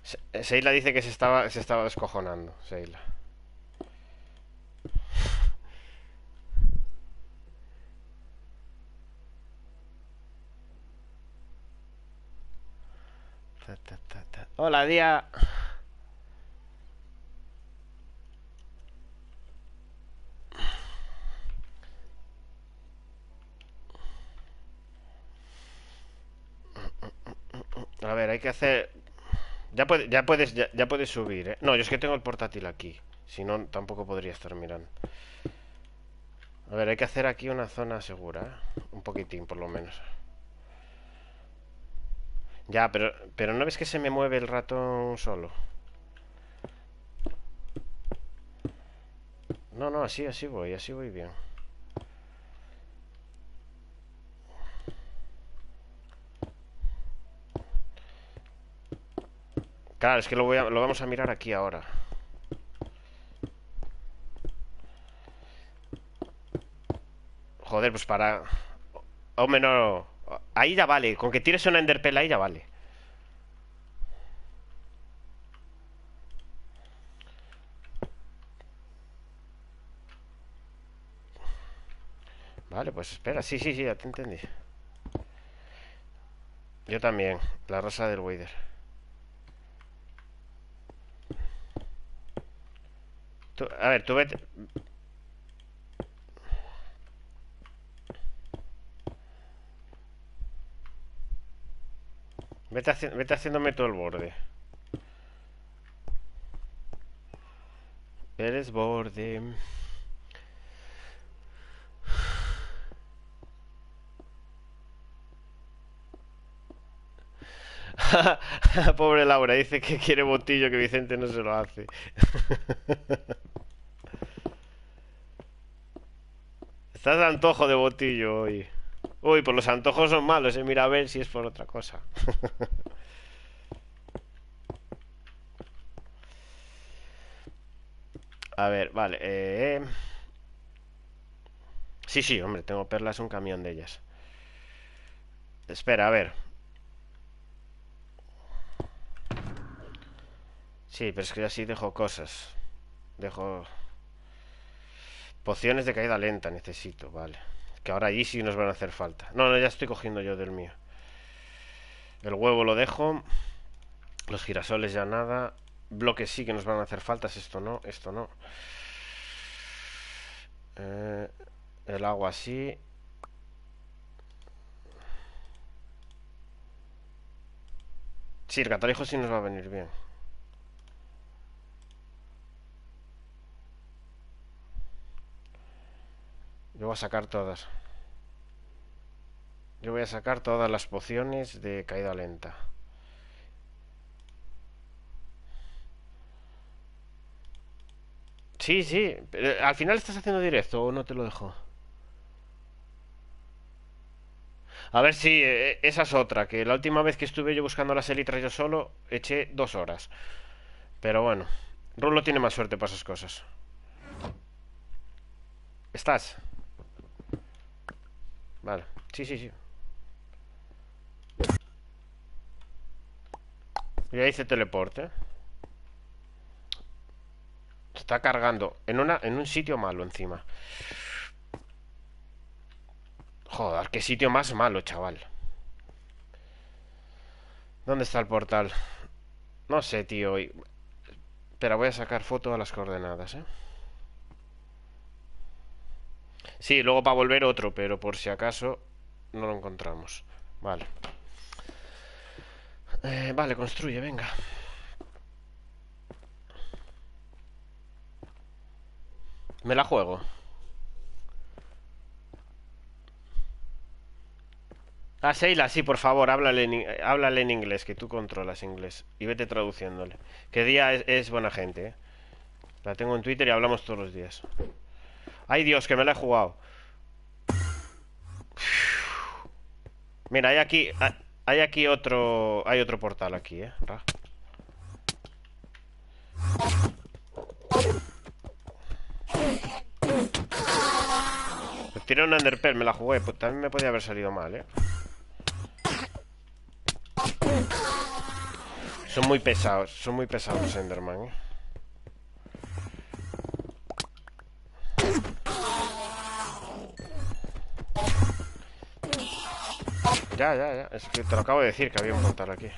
Se- Seila dice que se estaba, se estaba descojonando, Seila. Hola, Día. A ver, hay que hacer... Ya, ya puedes, ya puedes subir, ¿eh? No, yo es que tengo el portátil aquí. Si no, tampoco podría estar mirando. A ver, hay que hacer aquí una zona segura, ¿eh? Un poquitín, por lo menos. Ya, pero, pero ¿no ves que se me mueve el ratón solo? No, no, así, así voy, así voy bien. Claro, es que lo, voy a- lo vamos a mirar aquí ahora. Joder, pues para... Hombre, no... Ahí ya vale. Con que tires una enderpell ahí ya vale. Vale, pues espera. Sí, sí, sí, ya te entendí. Yo también. La rosa del Wader. A ver, tú vete... Vete, haci- vete haciéndome todo el borde. Eres borde. Pobre Laura, dice que quiere botillo que Vicente no se lo hace. Estás de antojo de botillo hoy. Uy, pues los antojos son malos, eh. Mira a ver si es por otra cosa. A ver, vale. Eh... Sí, sí, hombre, tengo perlas, un camión de ellas. Espera, a ver. Sí, pero es que así dejo cosas. Dejo... Pociones de caída lenta necesito, vale. Que ahora allí sí nos van a hacer falta. No, no, ya estoy cogiendo yo del mío. El huevo lo dejo. Los girasoles ya nada. Bloques sí que nos van a hacer faltas. Esto no, esto no. Eh, el agua sí. Sí, el catalejo sí nos va a venir bien. Yo voy a sacar todas. Yo voy a sacar todas las pociones de caída lenta. Sí, sí. ¿Al final estás haciendo directo o no te lo dejo? A ver si eh, esa es otra, que la última vez que estuve yo buscando las elitras yo solo, eché dos horas. Pero bueno, Rulo tiene más suerte para esas cosas. ¿Estás? Vale, sí, sí, sí. Y ahí se teleporte. Está cargando en una en un sitio malo encima. Joder, qué sitio más malo, chaval. ¿Dónde está el portal? No sé, tío. Espera, voy a sacar foto a las coordenadas, ¿eh? Sí, luego para volver otro, pero por si acaso no lo encontramos. Vale. Eh, vale, construye, venga. Me la juego. Ah, Seila, sí, por favor, háblale en, háblale en inglés, que tú controlas inglés. Y vete traduciéndole. Que día es, es buena gente, ¿eh? La tengo en Twitter y hablamos todos los días. Ay, Dios, que me la he jugado. Mira, hay aquí... Hay aquí otro... Hay otro portal aquí, ¿eh? Pues tiene un Enderpearl, me la jugué. Pues también me podía haber salido mal, ¿eh? Son muy pesados, son muy pesados los Enderman, ¿eh? Ya, ya, ya. Es que te lo acabo de decir que había un portal aquí.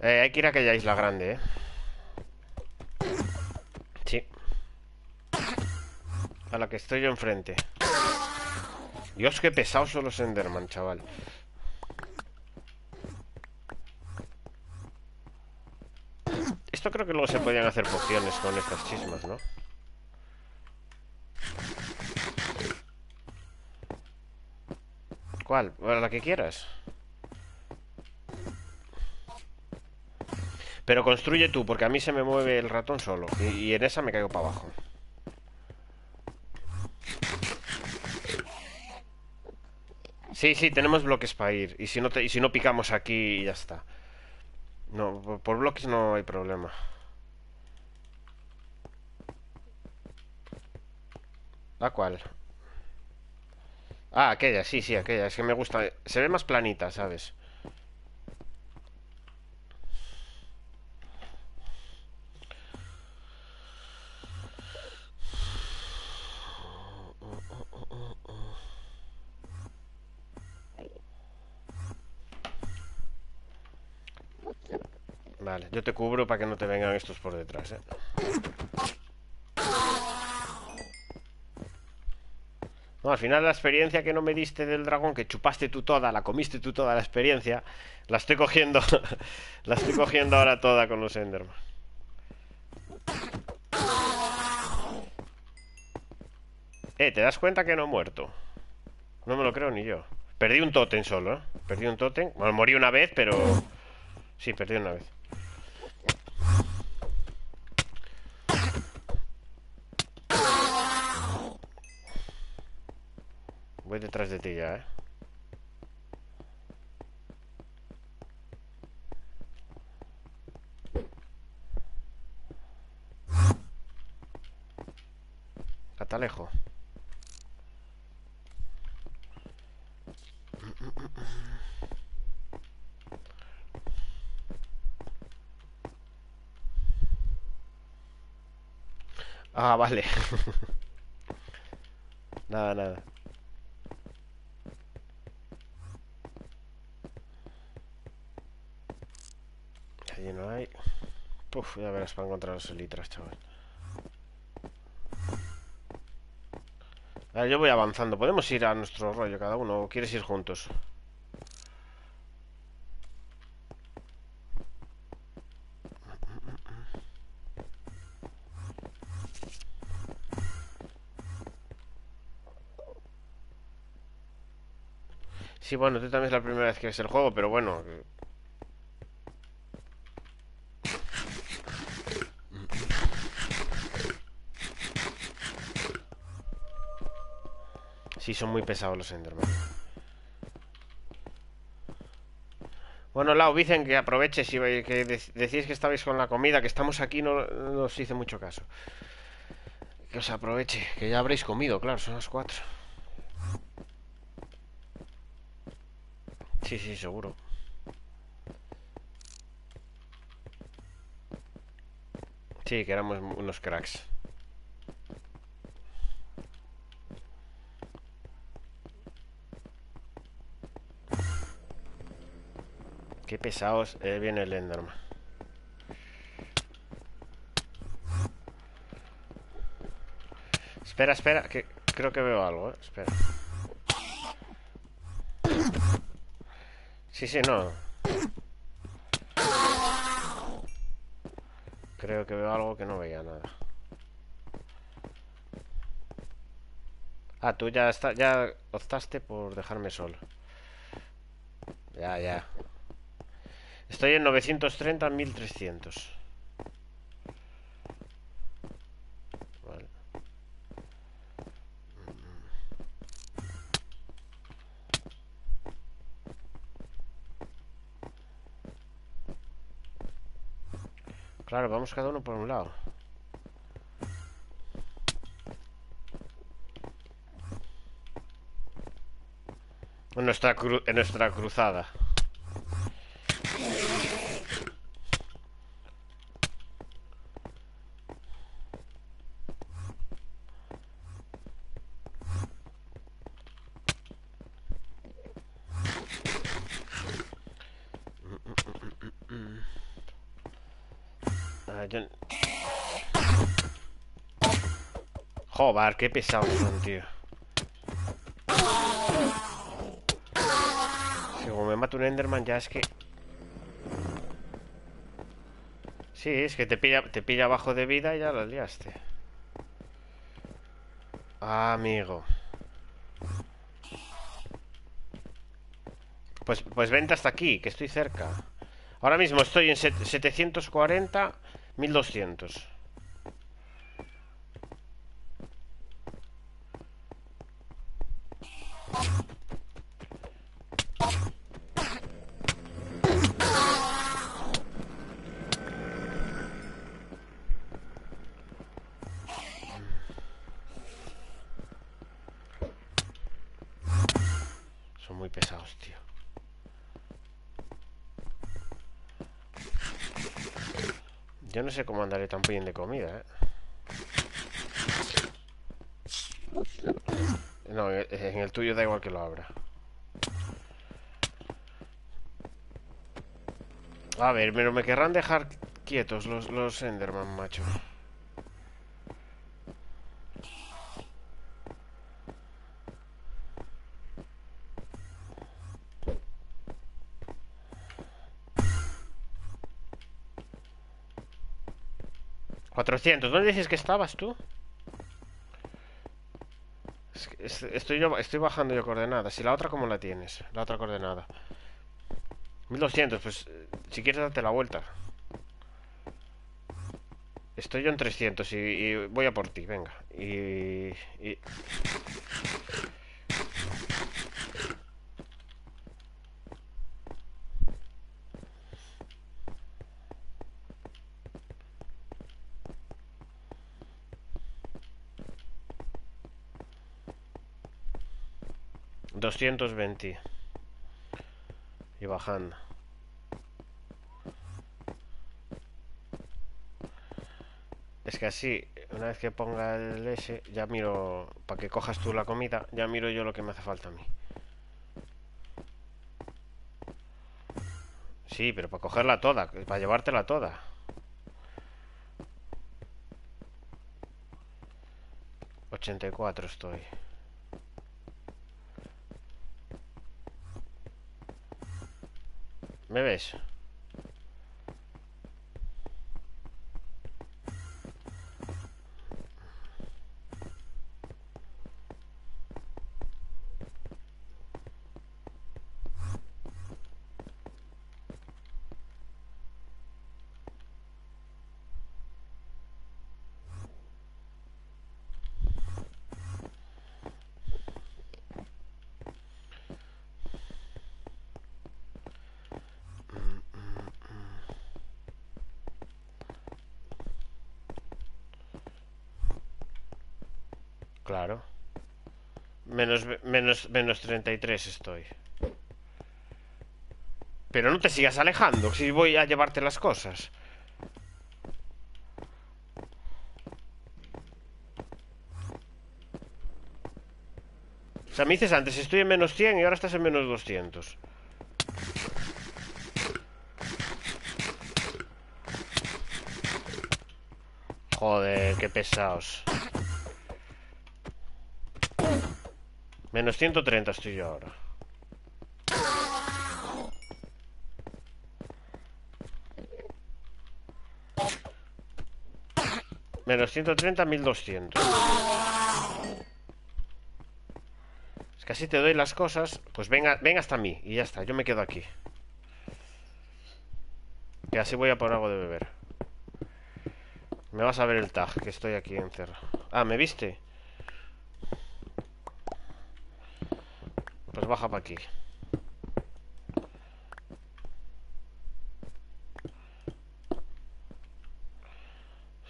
Eh, hay que ir a aquella isla grande, ¿eh? Sí. A la que estoy yo enfrente. Dios, qué pesados son los Enderman, chaval. Esto creo que luego se podían hacer pociones con estas chismas, ¿no? ¿Cuál? Bueno, la que quieras. Pero construye tú, porque a mí se me mueve el ratón solo. Y, en esa me caigo para abajo. Sí, sí, tenemos bloques para ir. Y si no, y si no picamos aquí, ya está. No, por- bloques no hay problema. ¿A cuál? Ah, aquella, sí, sí, aquella. Es que me gusta. Se ve más planita, ¿sabes? Vale, yo te cubro para que no te vengan estos por detrás, ¿eh? No, al final la experiencia que no me diste del dragón, que chupaste tú toda, la comiste tú toda la experiencia, la estoy cogiendo, la estoy cogiendo ahora toda con los Enderman. Eh, ¿te das cuenta que no he muerto? No me lo creo ni yo. Perdí un tótem solo, ¿eh? Perdí un tótem. Bueno, morí una vez, pero... Sí, perdí una vez. Voy detrás de ti ya, ¿eh? Catalejo. Ah, vale. nada, nada. Allí no hay. Puf, ya verás para encontrar los elitras, chaval. Ver, yo voy avanzando. Podemos ir a nuestro rollo cada uno. ¿O quieres ir juntos? Sí, bueno, tú también es la primera vez que ves el juego, pero bueno. Sí, son muy pesados los Enderman. Bueno, Lau, dicen que aproveches y que dec- decís que estabais con la comida, que estamos aquí, no, no os hice mucho caso. Que os aproveche, que ya habréis comido, claro, son las cuatro. Sí, sí, seguro. Sí, que éramos unos cracks. Qué pesados eh, viene el Enderman. Espera, espera, que creo que veo algo, eh. Espera. Sí, sí, no. Creo que veo algo que no veía nada. Ah, tú ya está, ya optaste por dejarme solo. Ya, ya. Estoy en 930, 1300. Vale. Claro, vamos cada uno por un lado. Nuestra, en nuestra cruzada. Ah, yo- Joder, qué pesado son, tío. Si como me mata un Enderman ya es que... Sí, es que te pilla, te pilla abajo de vida y ya lo liaste. Amigo. Pues, pues vente hasta aquí, que estoy cerca. Ahora mismo estoy en set- 740, 1200. Son muy pesados, tío. Yo no sé cómo andaré tan bien de comida, ¿eh? No, en el- tuyo da igual que lo abra. A ver, pero me querrán dejar quietos los, los Enderman, macho. ¿400? ¿Dónde dices que estabas tú? Estoy, yo, estoy bajando yo coordenadas. ¿Y la otra cómo la tienes? La otra coordenada. 1200, pues eh, si quieres date la vuelta. Estoy yo en 300 y, y voy a por ti, venga. Y, y- doscientos veinte y bajando. Es que así, una vez que ponga el S, ya miro, para que cojas tú la comida, ya miro yo lo que me hace falta a mí. Sí, pero para cogerla toda, para llevártela toda. Ochenta y cuatro estoy. ¿Me ves? Claro. Menos, menos, menos 33 estoy. Pero no te sigas alejando, si voy a llevarte las cosas. O sea, me dices antes, estoy en menos 100 y ahora estás en menos 200. Joder, qué pesados. Menos 130 estoy yo ahora. Menos 130, 1200. Es que así te doy las cosas. Pues venga, venga hasta mí. Y ya está, yo me quedo aquí. Y así voy a por algo de beber. Me vas a ver el tag, que estoy aquí encerrado. Ah, ¿me viste? Pues baja para aquí.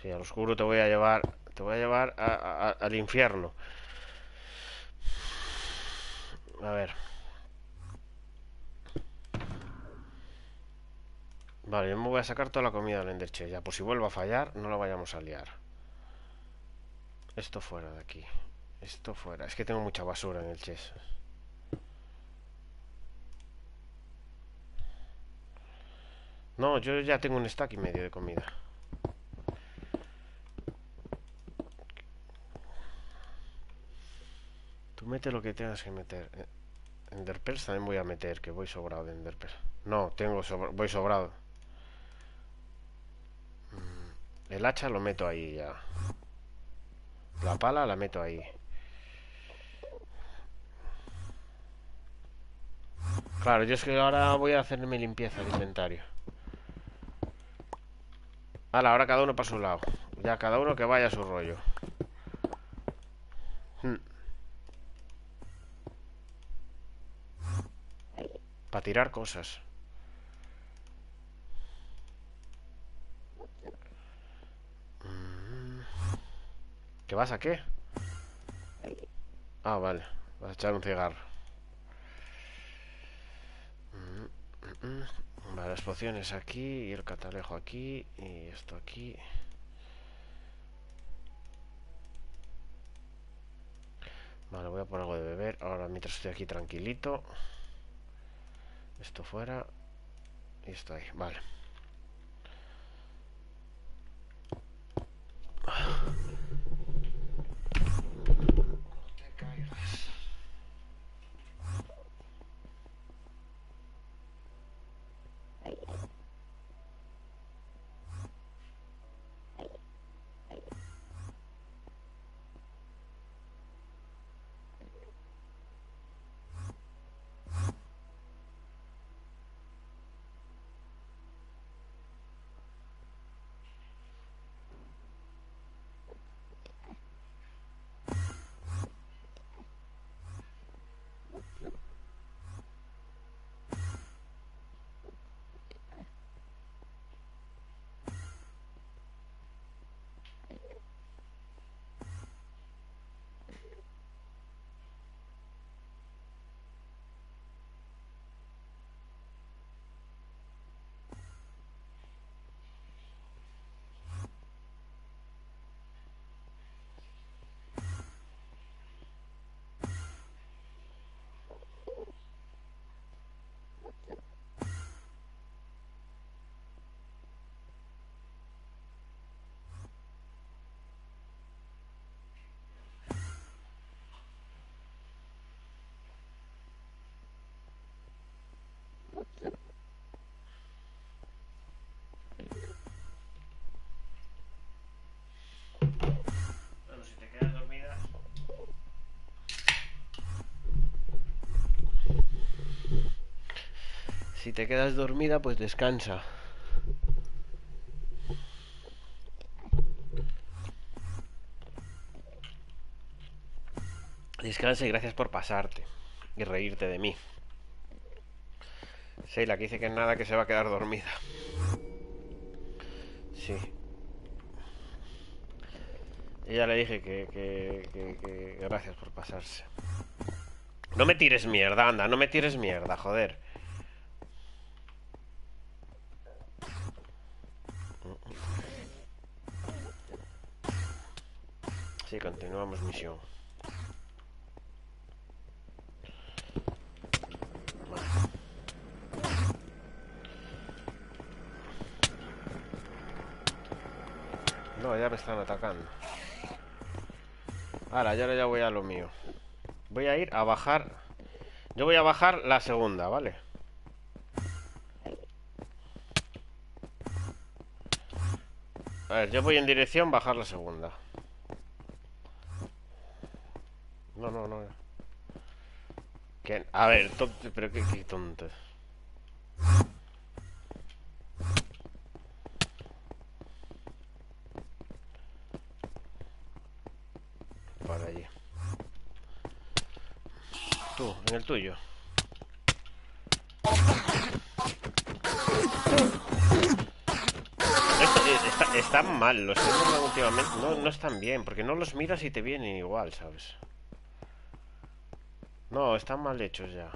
Sí, al oscuro te voy a llevar. Te voy a llevar al infierno. A ver. Vale, yo me voy a sacar toda la comida del Enderche ya. Por si vuelvo a fallar, no lo vayamos a liar. Esto fuera de aquí. Esto fuera. Es que tengo mucha basura en el chest. No, yo ya tengo un stack y medio de comida. Tú mete lo que tengas que meter. Eh, Enderpearls también voy a meter, que voy sobrado de Enderpearls. No, tengo voy sobrado. Mm, el hacha lo meto ahí ya. La pala la meto ahí. Claro, yo es que ahora voy a hacerme limpieza de inventario. Vale, ahora cada uno para su lado. Ya cada uno que vaya a su rollo. Hmm. Para tirar cosas. Mm. ¿Qué vas a qué? Ah, vale. Vas a echar un cigarro. Mm, mm, vale, las pociones aquí y el catalejo aquí y esto aquí. Vale, voy a poner algo de beber ahora mientras estoy aquí tranquilito. Esto fuera. Y esto ahí, vale. Si te quedas dormida, pues descansa. Descansa y gracias por pasarte y reírte de mí. la que dice que nada que se va a quedar dormida. Sí. Ella le dije que, que gracias por pasarse. No me tires mierda, anda, no me tires mierda, joder. No, ya me están atacando. Ahora, ya, ya voy a lo mío. Voy a ir a bajar. Yo voy a bajar la segunda, ¿vale? A ver, yo voy en dirección bajar la segunda. No, no, no. A ver, tonto, pero qué, qué tonto. Para allí. Tú, en el tuyo. están mal, los últimamente no, no están bien, porque no los miras y te vienen igual, ¿sabes? No, están mal hechos ya.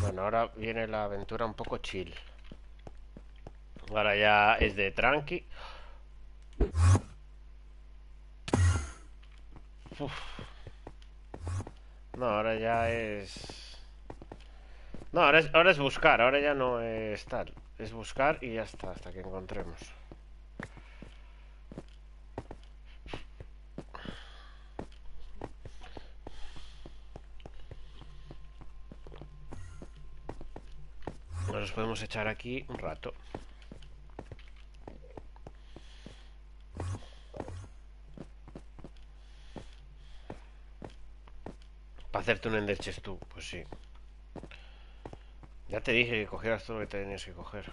Bueno, ahora viene la aventura un poco chill. Ahora ya es de tranqui. No, ahora ya es... No, ahora es, ahora es buscar, ahora ya no es tal. Es buscar y ya está, hasta que encontremos. Nos podemos echar aquí un rato. Hacerte un Ender tú, pues sí. Ya te dije que cogieras todo lo que tenías que coger.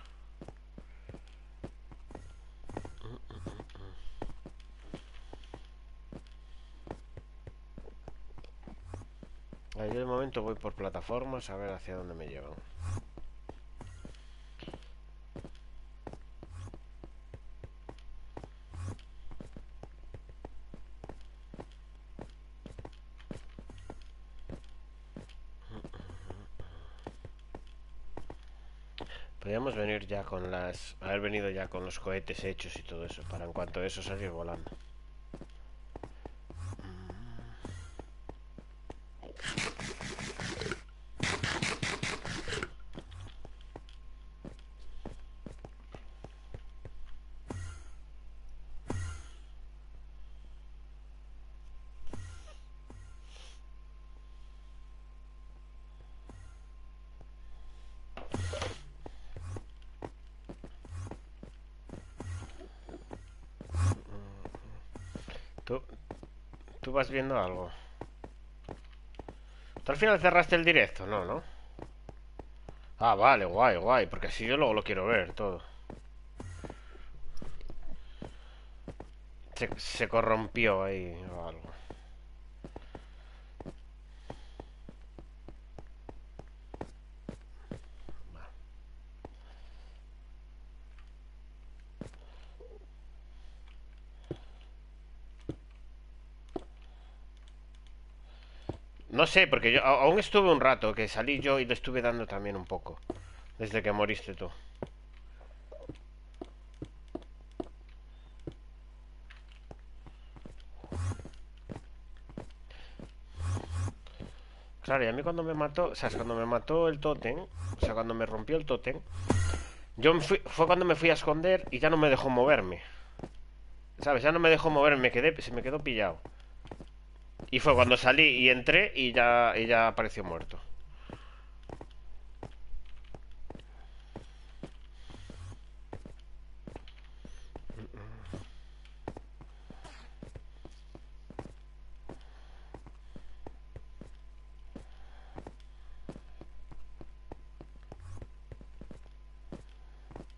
Yo de momento voy por plataformas a ver hacia dónde me llevan. Podríamos venir ya con las... Haber venido ya con los cohetes hechos y todo eso, para en cuanto a eso salir volando. ¿Tú, vas viendo algo? ¿Tú al final cerraste el directo? No, ¿no? Ah, vale, guay, guay. Porque así yo luego lo quiero ver todo. Se, se corrompió ahí o algo. No sé, porque yo aún estuve un rato, que salí yo y le estuve dando también un poco. Desde que moriste tú. Claro, y a mí cuando me mató, o sea, cuando me mató el tótem, o sea, cuando me rompió el tótem, yo fue cuando me fui a esconder y ya no me dejó moverme. ¿Sabes? Ya no me dejó moverme, quedé, se me quedó pillado. Y fue cuando salí y entré y ya, y ya apareció muerto.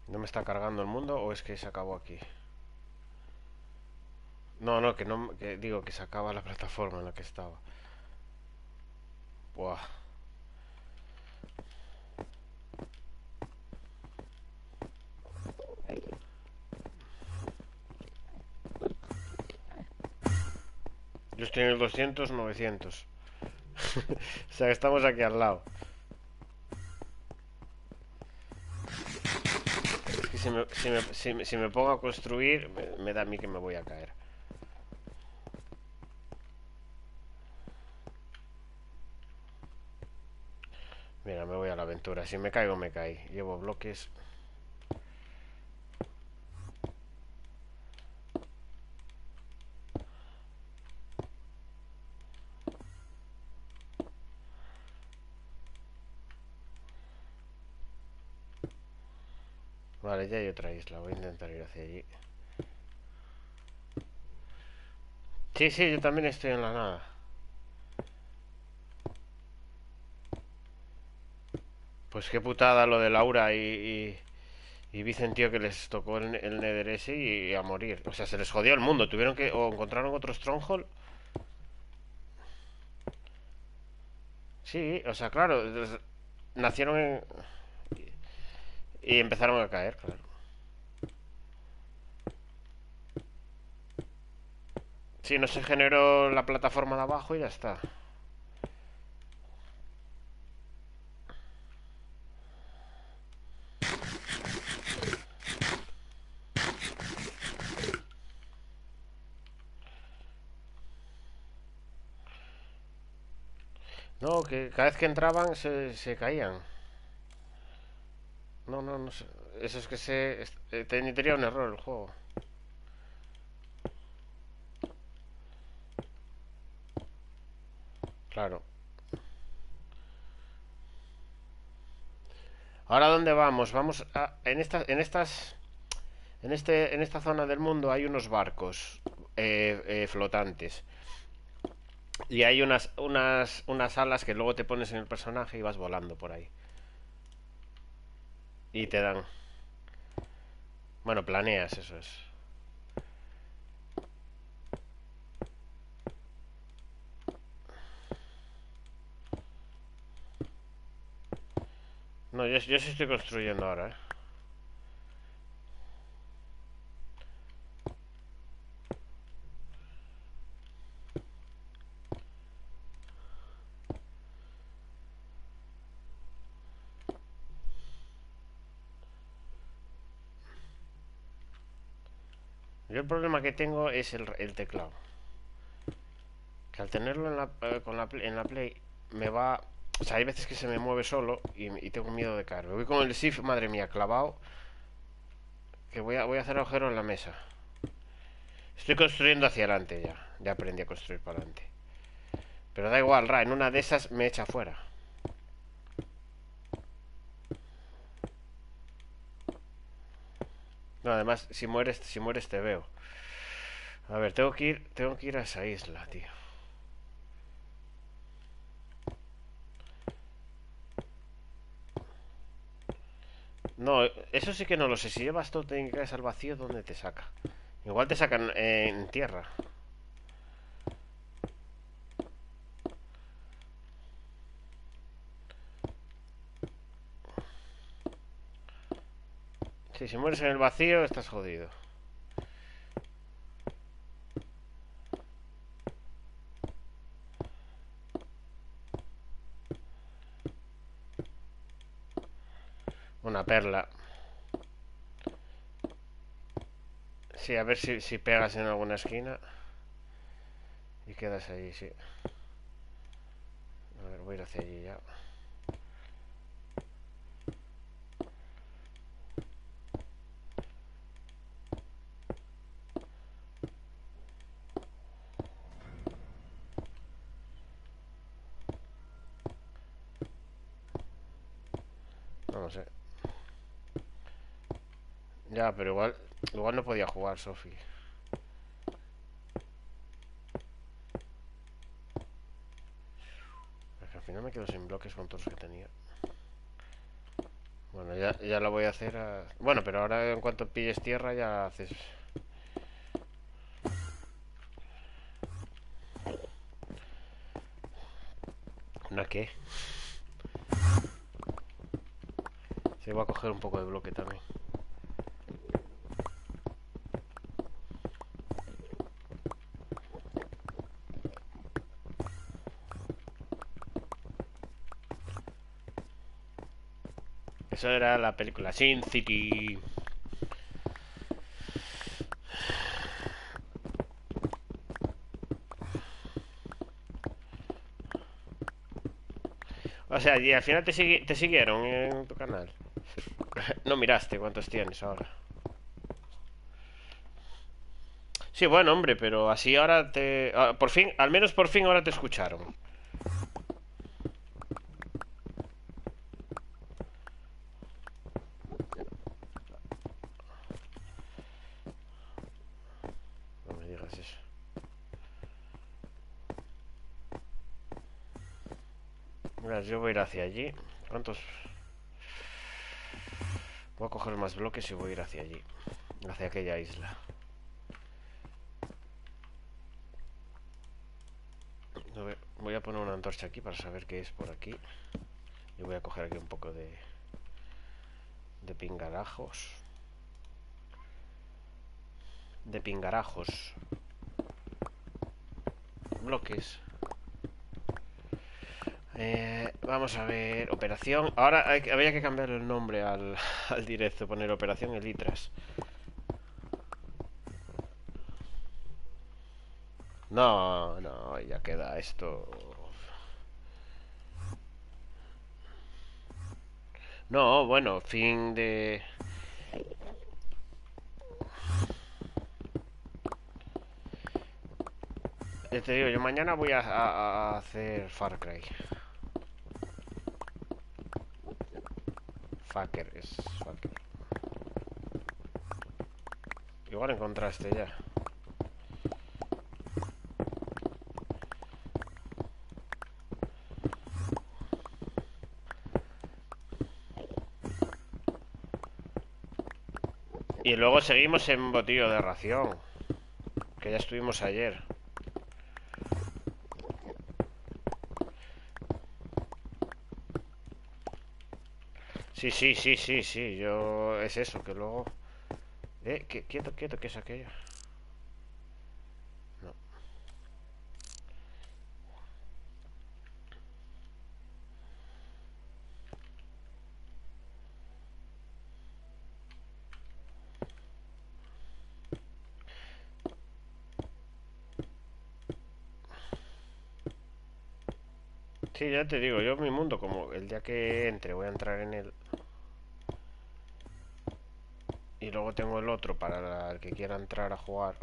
¿No me está cargando el mundo o es que se acabó aquí? No, no, que no, que digo que se acaba la plataforma en la que estaba. Buah. Yo estoy en el 200, 900. o sea que estamos aquí al lado. si me, si me, si me- si me pongo a construir, me, me da a mí que me voy a caer. Mira, me voy a la Si me caigo, me caí. Llevo bloques. Vale, ya hay otra isla. Voy a intentar ir hacia allí. Sí, sí, yo también estoy en la nada. Pues qué putada lo de Laura y, y, y Vicen, tío, que les tocó el, el Nether ese y, a morir. O sea, se les jodió el mundo. Tuvieron que... O encontraron otro Stronghold. Sí, o sea, claro. Nacieron en... Y empezaron a caer, claro. Sí, no se generó la plataforma de abajo y ya está. No, que cada vez que entraban se, se caían. No, no, no sé. Eso es que se... eh, ten- tenía un error el juego. Claro. Ahora, ¿dónde vamos? Vamos a... En esta, en estas... En este, en esta zona del mundo hay unos barcos eh, eh, flotantes. Y hay unas, unas, unas alas que luego te pones en el personaje y vas volando por ahí. Y te dan... Bueno, planeas, eso es. No, yo, yo sí estoy construyendo ahora, ¿eh? El problema que tengo es el, teclado. Que al tenerlo en la, eh, con la, en la Play me va... O sea, hay veces que se me mueve solo y, tengo miedo de caer. Voy con el Shift, madre mía, clavado. Que voy a, voy a hacer agujero en la mesa. Estoy construyendo hacia adelante ya. Ya aprendí a construir para adelante. Pero da igual, Ra, en una de esas me echa fuera. No, además, si mueres, si mueres te veo. A ver, tengo que ir, tengo que ir a esa isla, tío. No, eso sí que no lo sé. Si llevas todo técnicas al vacío, ¿dónde te saca? Igual te sacan en tierra. Si mueres en el vacío, estás jodido. Una perla. Sí, a ver si, si pegas en alguna esquina. Y quedas ahí, sí. A ver, voy a ir hacia allí ya. No lo sé. Ya, pero igual, igual no podía jugar, Sofi. Es que al final me quedo sin bloques con todos los que tenía. Bueno, ya, ya lo voy a hacer a... Bueno, pero ahora en cuanto pilles tierra ya haces... ¿Una qué? Se va a coger un poco de bloque también. era la película Sin City. O sea, y al final te, sigui te siguieron en tu canal. No miraste cuántos tienes ahora. Sí, bueno, hombre, pero así ahora te... Ah, por fin, al menos por fin ahora te escucharon. Yo voy a ir hacia allí. ¿Cuántos? Voy a coger más bloques y voy a ir hacia allí. Hacia aquella isla. Voy a poner una antorcha aquí para saber qué es por aquí. Y voy a coger aquí un poco de... De pingarajos. De pingarajos. Bloques. Eh, vamos a ver, operación. Ahora había que cambiar el nombre al, al directo, poner operación Elitras. No, no, ya queda esto. No, bueno, fin de... te digo, yo mañana voy a, hacer Far Cry. Igual encontraste ya. Y luego seguimos en botillo de ración. Que ya estuvimos ayer. Sí, sí, sí, sí, sí. Yo... Es eso, que luego... Eh, quieto, quieto, ¿qué es aquello? Sí, ya te digo, yo mi mundo, como el día que entre voy a entrar en él. Y luego tengo el otro para el que quiera entrar a jugar.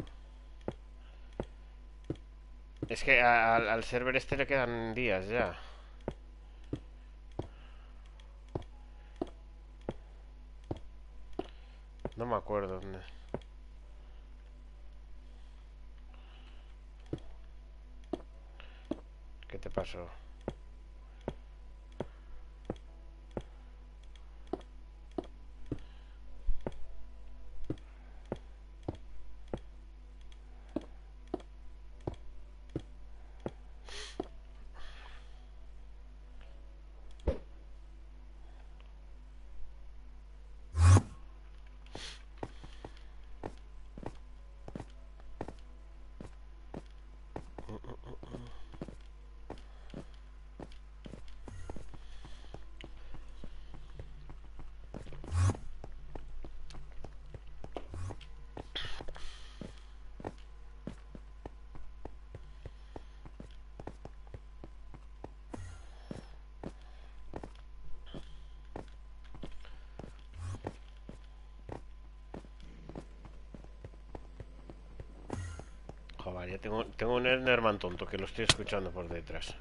Es que al server este le quedan días ya. No me acuerdo dónde. ¿Qué te pasó? Tengo, un Enderman tonto que lo estoy escuchando por detrás.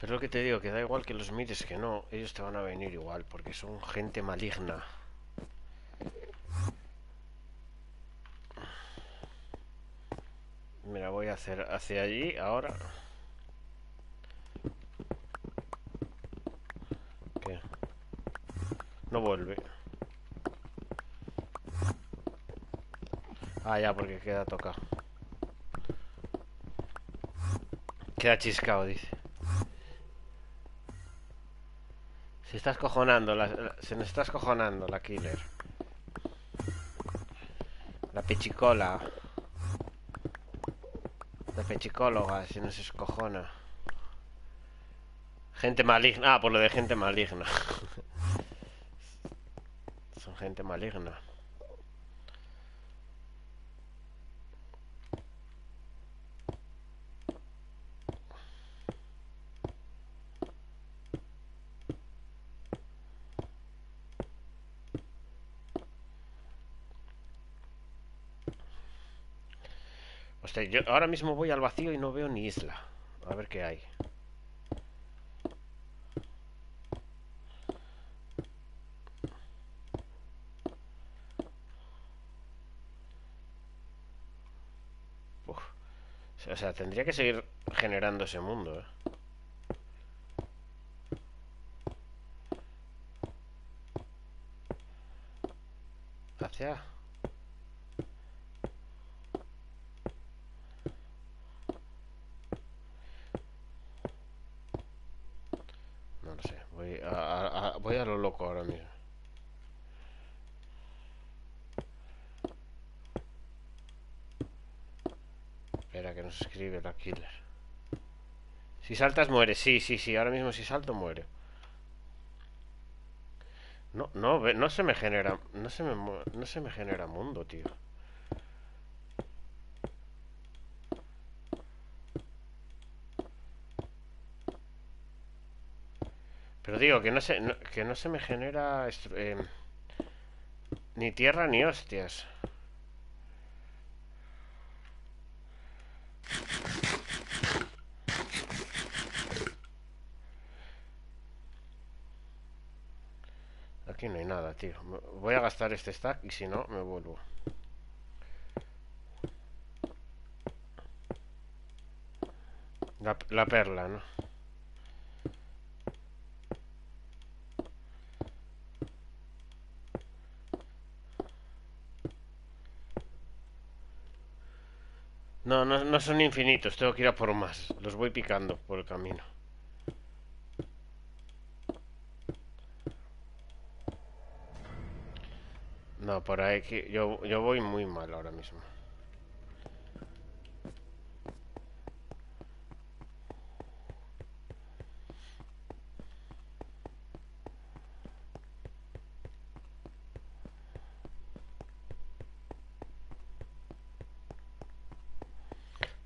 Pero lo que te digo, que da igual que los mires que no, ellos te van a venir igual, porque son gente maligna. Mira, voy a hacer hacia allí ahora. No Ah, ya, porque queda tocado. Queda chiscado, dice. Se está escojonando, se nos está escojonando la killer. La pechicola. La pechicóloga se nos escojona. Gente maligna. Ah, por lo de gente maligna. gente maligna. Hostia, yo ahora mismo voy al vacío y no veo ni isla. A ver qué hay. Uf. O sea, tendría que seguir generando ese mundo, ¿eh? Hacia... No lo sé, voy a, a- a- voy a lo loco ahora mismo. Espera que nos escribe la killer. Si saltas muere, sí, sí, sí, ahora mismo si salto muere. No, no, no se me genera, no se me, no se me genera mundo, tío. Pero digo que no se, no- que no se me genera em, ni tierra ni hostias. No hay nada, tío. Voy a gastar este stack y si no, me vuelvo. La, la perla, ¿no? No, no, no son infinitos, tengo que ir a por más. Los voy picando por el camino. No, por ahí que yo, yo voy muy mal ahora mismo.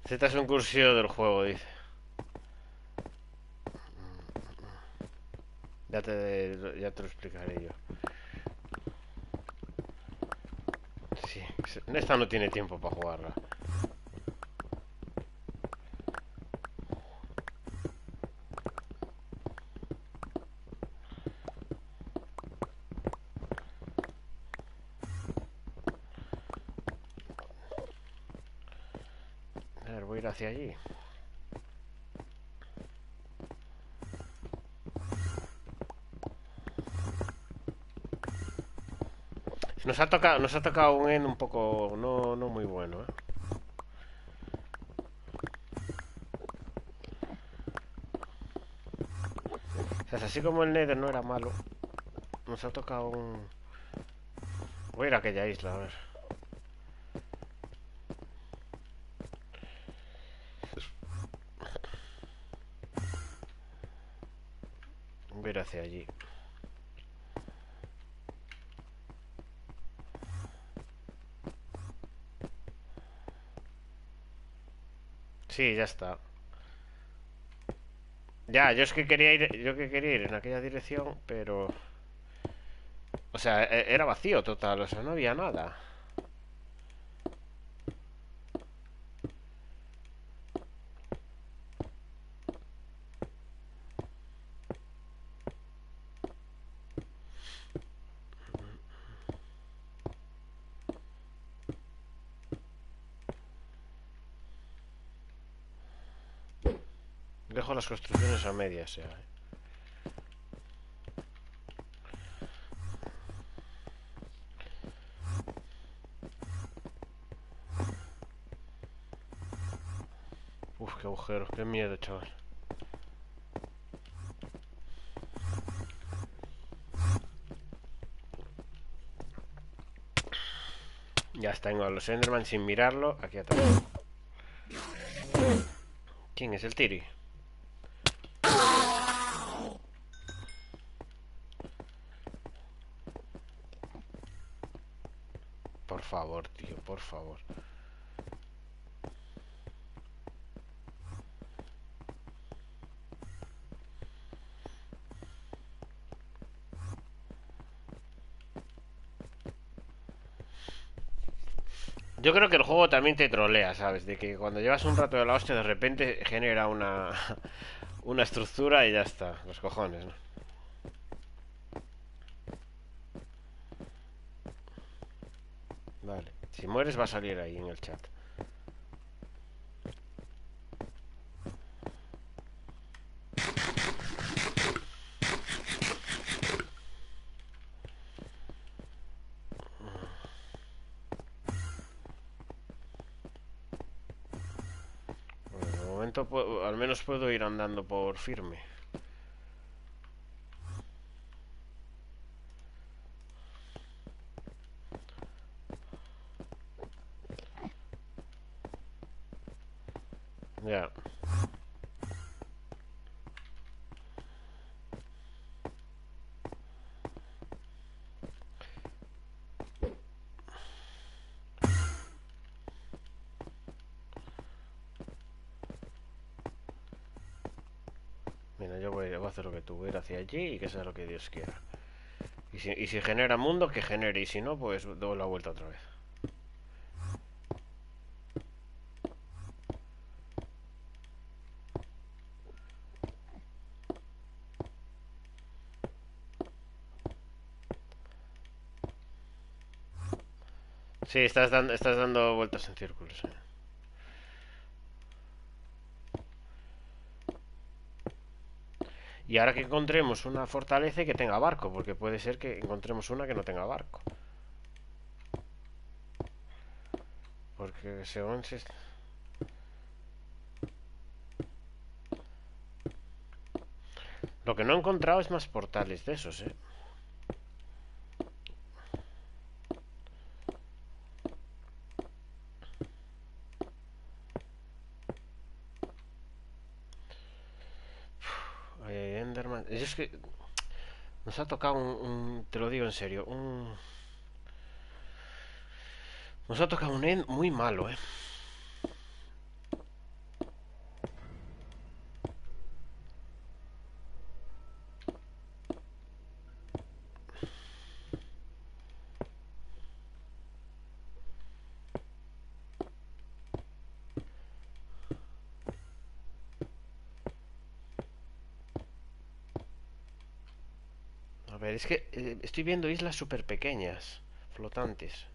Z es un cursillo del juego, dice. Ya te, ya te lo explicaré yo. Sí, esta no tiene tiempo para jugarla. A voy a ir hacia allí. Nos ha tocado, nos ha tocado un end un poco no, no muy bueno, ¿eh? O sea, así como el Nether no era malo, nos ha tocado un... Voy a ir a aquella isla, a ver. Voy a ir hacia allí. Sí, ya está. Ya, yo es que quería ir, yo que quería ir en aquella dirección, pero... O sea, e- era vacío total, o sea, no había nada. Dejo construcciones a medias ya. eh. Uf, qué agujero, qué miedo, chaval. Ya tengo a los Enderman sin mirarlo aquí atrás. ¿Quién es el Tiri? Favor. Yo creo que el juego también te trolea, ¿sabes? De que cuando llevas un rato de la hostia de repente genera una, una estructura y ya está. Los cojones, ¿no? Vale. Si mueres va a salir ahí en el chat. al menos puedo ir andando por firme. Ya. hacer lo que tú, ir hacia allí y que sea lo que Dios quiera. Y si, y si genera mundo, que genere, y si no, pues doy la vuelta otra vez. Sí, estás dando, estás dando vueltas en círculos. Y ahora que encontremos una fortaleza que tenga barco, porque puede ser que encontremos una que no tenga barco. Porque según se... Lo que no he encontrado es más portales de esos, ¿eh? Es que nos ha tocado un, te lo digo en serio, un nos ha tocado un end muy malo, eh. es estoy viendo islas súper pequeñas, flotantes.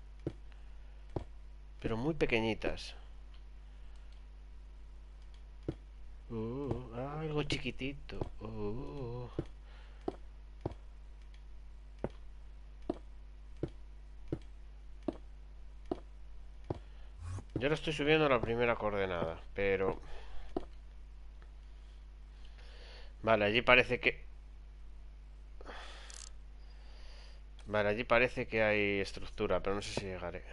Pero muy pequeñitas. Uh, algo chiquitito. Uh. Yo ahora estoy subiendo a la primera coordenada, pero... Vale, allí parece que Vale, allí parece que hay estructura, pero no sé si llegaré.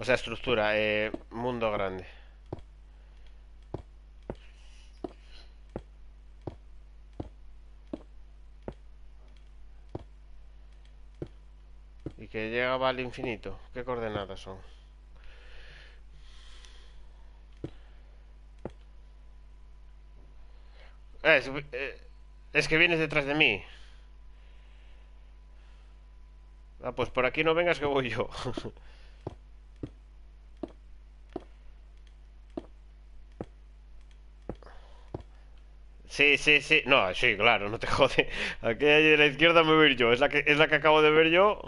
O sea, estructura, eh, mundo grande. Y que llegaba al infinito. ¿Qué coordenadas son? eh, es que vienes detrás de mí. Ah, pues por aquí no vengas que voy yo. Sí, sí, sí. No, sí, claro, no te jode. Aquí de la izquierda me voy a yo. Es la que, es la que acabo de ver yo.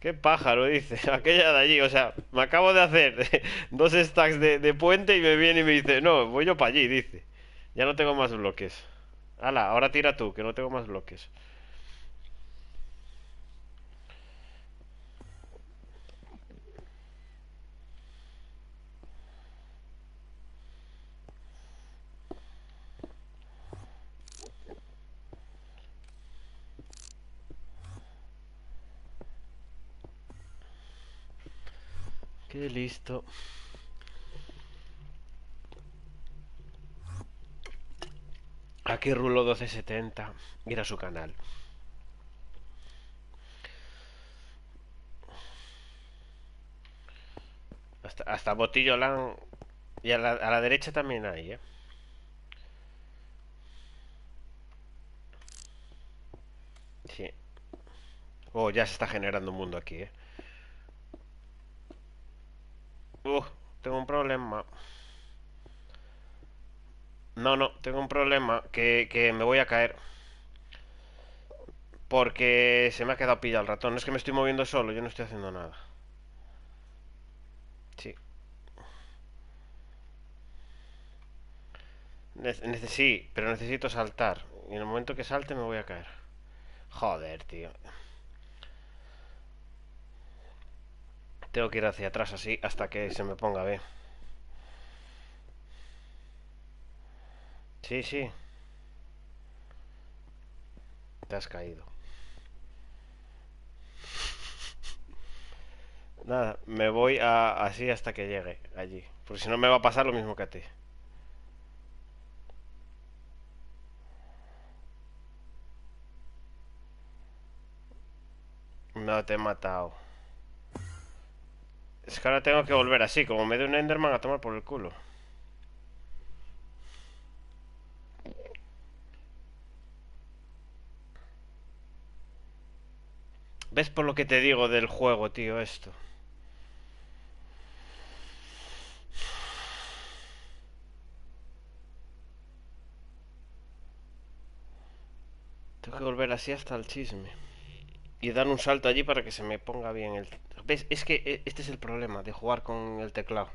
Qué pájaro, dice. Aquella de allí. O sea, me acabo de hacer dos stacks de, de puente y me viene y me dice, no, voy yo para allí, dice. Ya no tengo más bloques. Hala, ahora tira tú, que no tengo más bloques. Qué listo. Aquí Rulo 1270 ir a su canal. Hasta, Botillo Lan. Y a la, a la derecha también hay, ¿eh? Sí. Oh, ya se está generando un mundo aquí, ¿eh? Uh, tengo un problema. No, no, tengo un problema que, que me voy a caer. Porque se me ha quedado pillado el ratón. Es que me estoy moviendo solo, yo no estoy haciendo nada. Sí. Sí, pero necesito saltar. Y en el momento que salte me voy a caer. Joder, tío. Tengo que ir hacia atrás así hasta que se me ponga bien. Sí, sí, te has caído. Nada, me voy a, así hasta que llegue allí. Porque si no me va a pasar lo mismo que a ti. No te he matado. Es que ahora tengo que volver así, como me dé un Enderman a tomar por el culo. ¿Ves por lo que te digo del juego, tío, esto? Tengo que volver así hasta el chisme. Y dar un salto allí para que se me ponga bien el... ¿Ves? Es que eh, este es el problema de jugar con el teclado.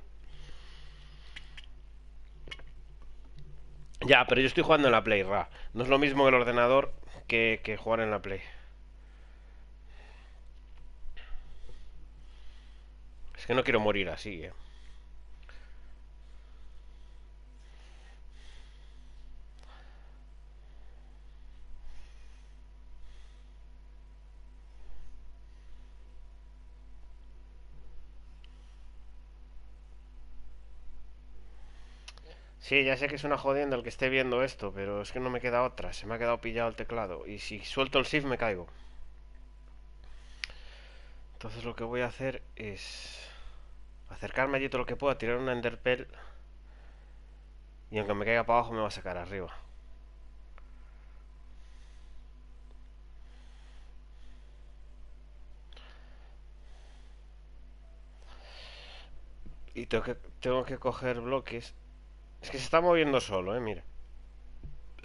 Ya, pero yo estoy jugando en la Play, Ra. No es lo mismo el ordenador que, que jugar en la Play. Que no quiero morir así, eh. Sí, ya sé que es una jodienda el que esté viendo esto, pero es que no me queda otra. Se me ha quedado pillado el teclado. Y si suelto el shift me caigo. Entonces lo que voy a hacer es acercarme allí todo lo que pueda, tirar una enderpell y aunque me caiga para abajo me va a sacar arriba. Y tengo que, tengo que coger bloques. Es que se está moviendo solo, eh, mira.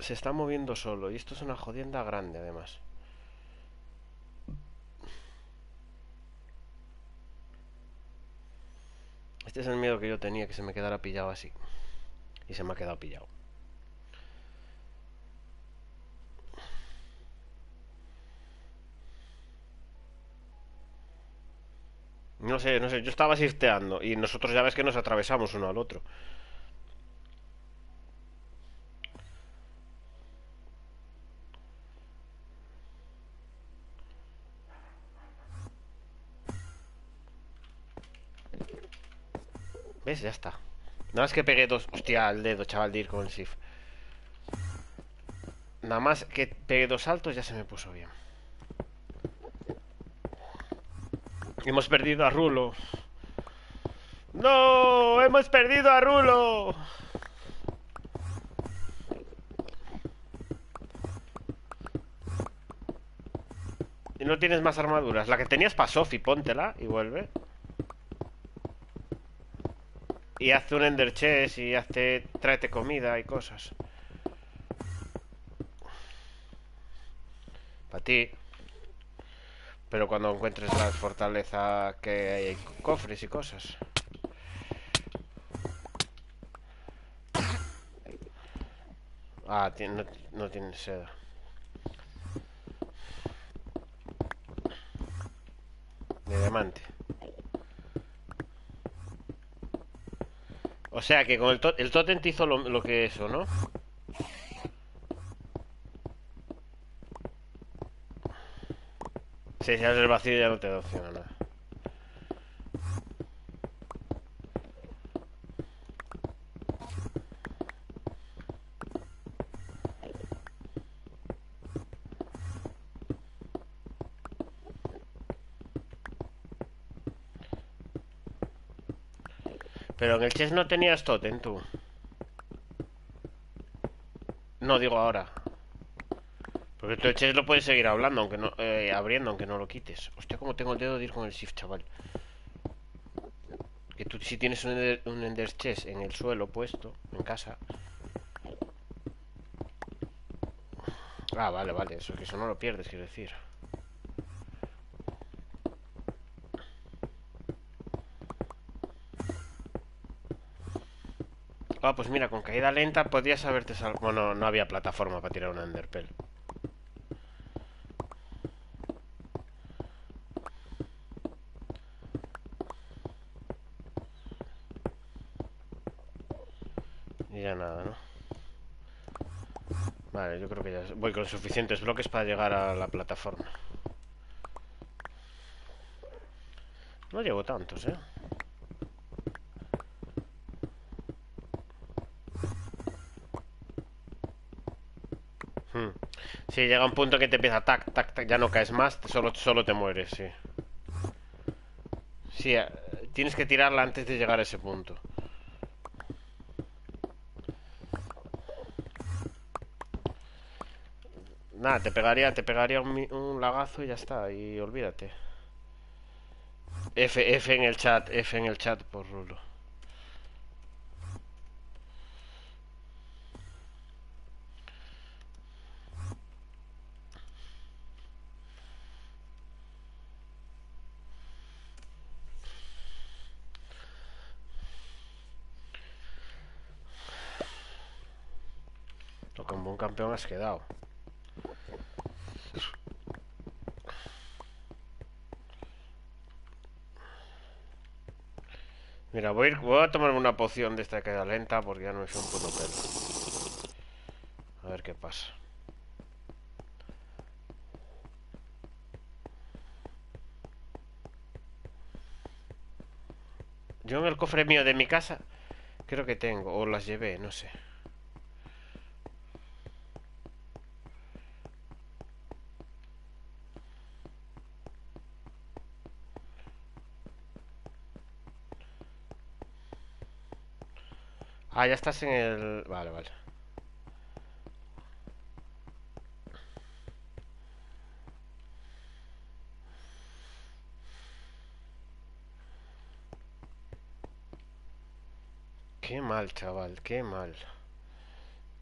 Se está moviendo solo y esto es una jodienda grande además. Este es el miedo que yo tenía, que se me quedara pillado así. Y se me ha quedado pillado. No sé, no sé, yo estaba sisteando y nosotros ya ves que nos atravesamos uno al otro. ¿Ves? Ya está. Nada más que pegué dos... Hostia, el dedo, chaval, de ir con el shift. Nada más que pegué dos saltos ya se me puso bien. Hemos perdido a Rulo. ¡No! ¡Hemos perdido a Rulo! Y no tienes más armaduras. La que tenías para Sofi, póntela y vuelve. Y hazte un Ender Chest y hazte... Tráete comida y cosas. Para ti. Pero cuando encuentres la fortaleza que hay cofres y cosas. Ah, no, no tiene seda. De diamante. O sea que con el, to el totem te hizo lo, lo que eso, ¿no? Sí, si haces el vacío ya no te da opción a nada. Pero en el chess no tenías totem, tú. No, digo ahora. Porque tu chess lo puedes seguir hablando, aunque no, eh, abriendo, aunque no lo quites. Hostia, como tengo el dedo de ir con el shift, chaval. Que tú si tienes un ender, un ender chess en el suelo puesto, en casa. Ah, vale, vale, eso que eso no lo pierdes, quiero decir. Ah, pues mira, con caída lenta podías haberte salvado. Bueno, no había plataforma para tirar un Enderpell. Y ya nada, ¿no? Vale, yo creo que ya voy con suficientes bloques para llegar a la plataforma. No llevo tantos, ¿eh? Hmm. Sí, llega un punto que te empieza tac, tac, tac, ya no caes más, solo, solo te mueres, sí. Sí, eh, tienes que tirarla antes de llegar a ese punto. Nada, te pegaría, te pegaría un, un, lagazo y ya está, y olvídate. F, F en el chat, F en el chat por Rulo. Lo como un campeón has quedado. Mira, voy a, ir, voy a tomarme una poción de esta queda lenta porque ya no es un puto pelo. A ver qué pasa. Yo en el cofre mío de mi casa creo que tengo, o las llevé, no sé. Ah, ya estás en el... Vale, vale. Qué mal, chaval, qué mal.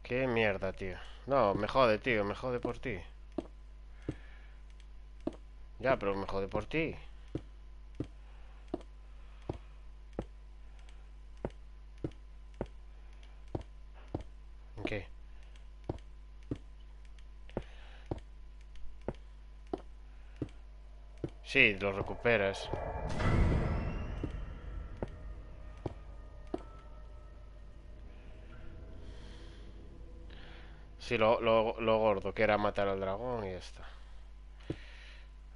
Qué mierda, tío. No, me jode, tío, me jode por ti. Ya, pero me jode por ti. Sí, lo recuperas. Sí, lo, lo, lo, gordo, que era matar al dragón y ya está.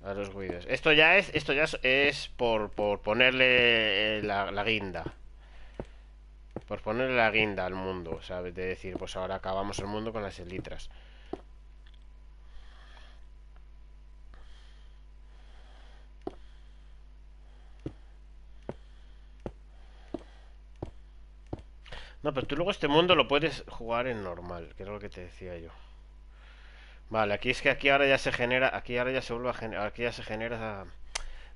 A los guides. Esto ya es, esto ya es, por, por ponerle eh, la, la, guinda. Por ponerle la guinda al mundo, ¿sabes? De decir, pues ahora acabamos el mundo con las elitras. No, pero tú luego este mundo lo puedes jugar en normal, que es lo que te decía yo. Vale, aquí es que aquí ahora ya se genera, aquí ahora ya se vuelve a generar, aquí ya se genera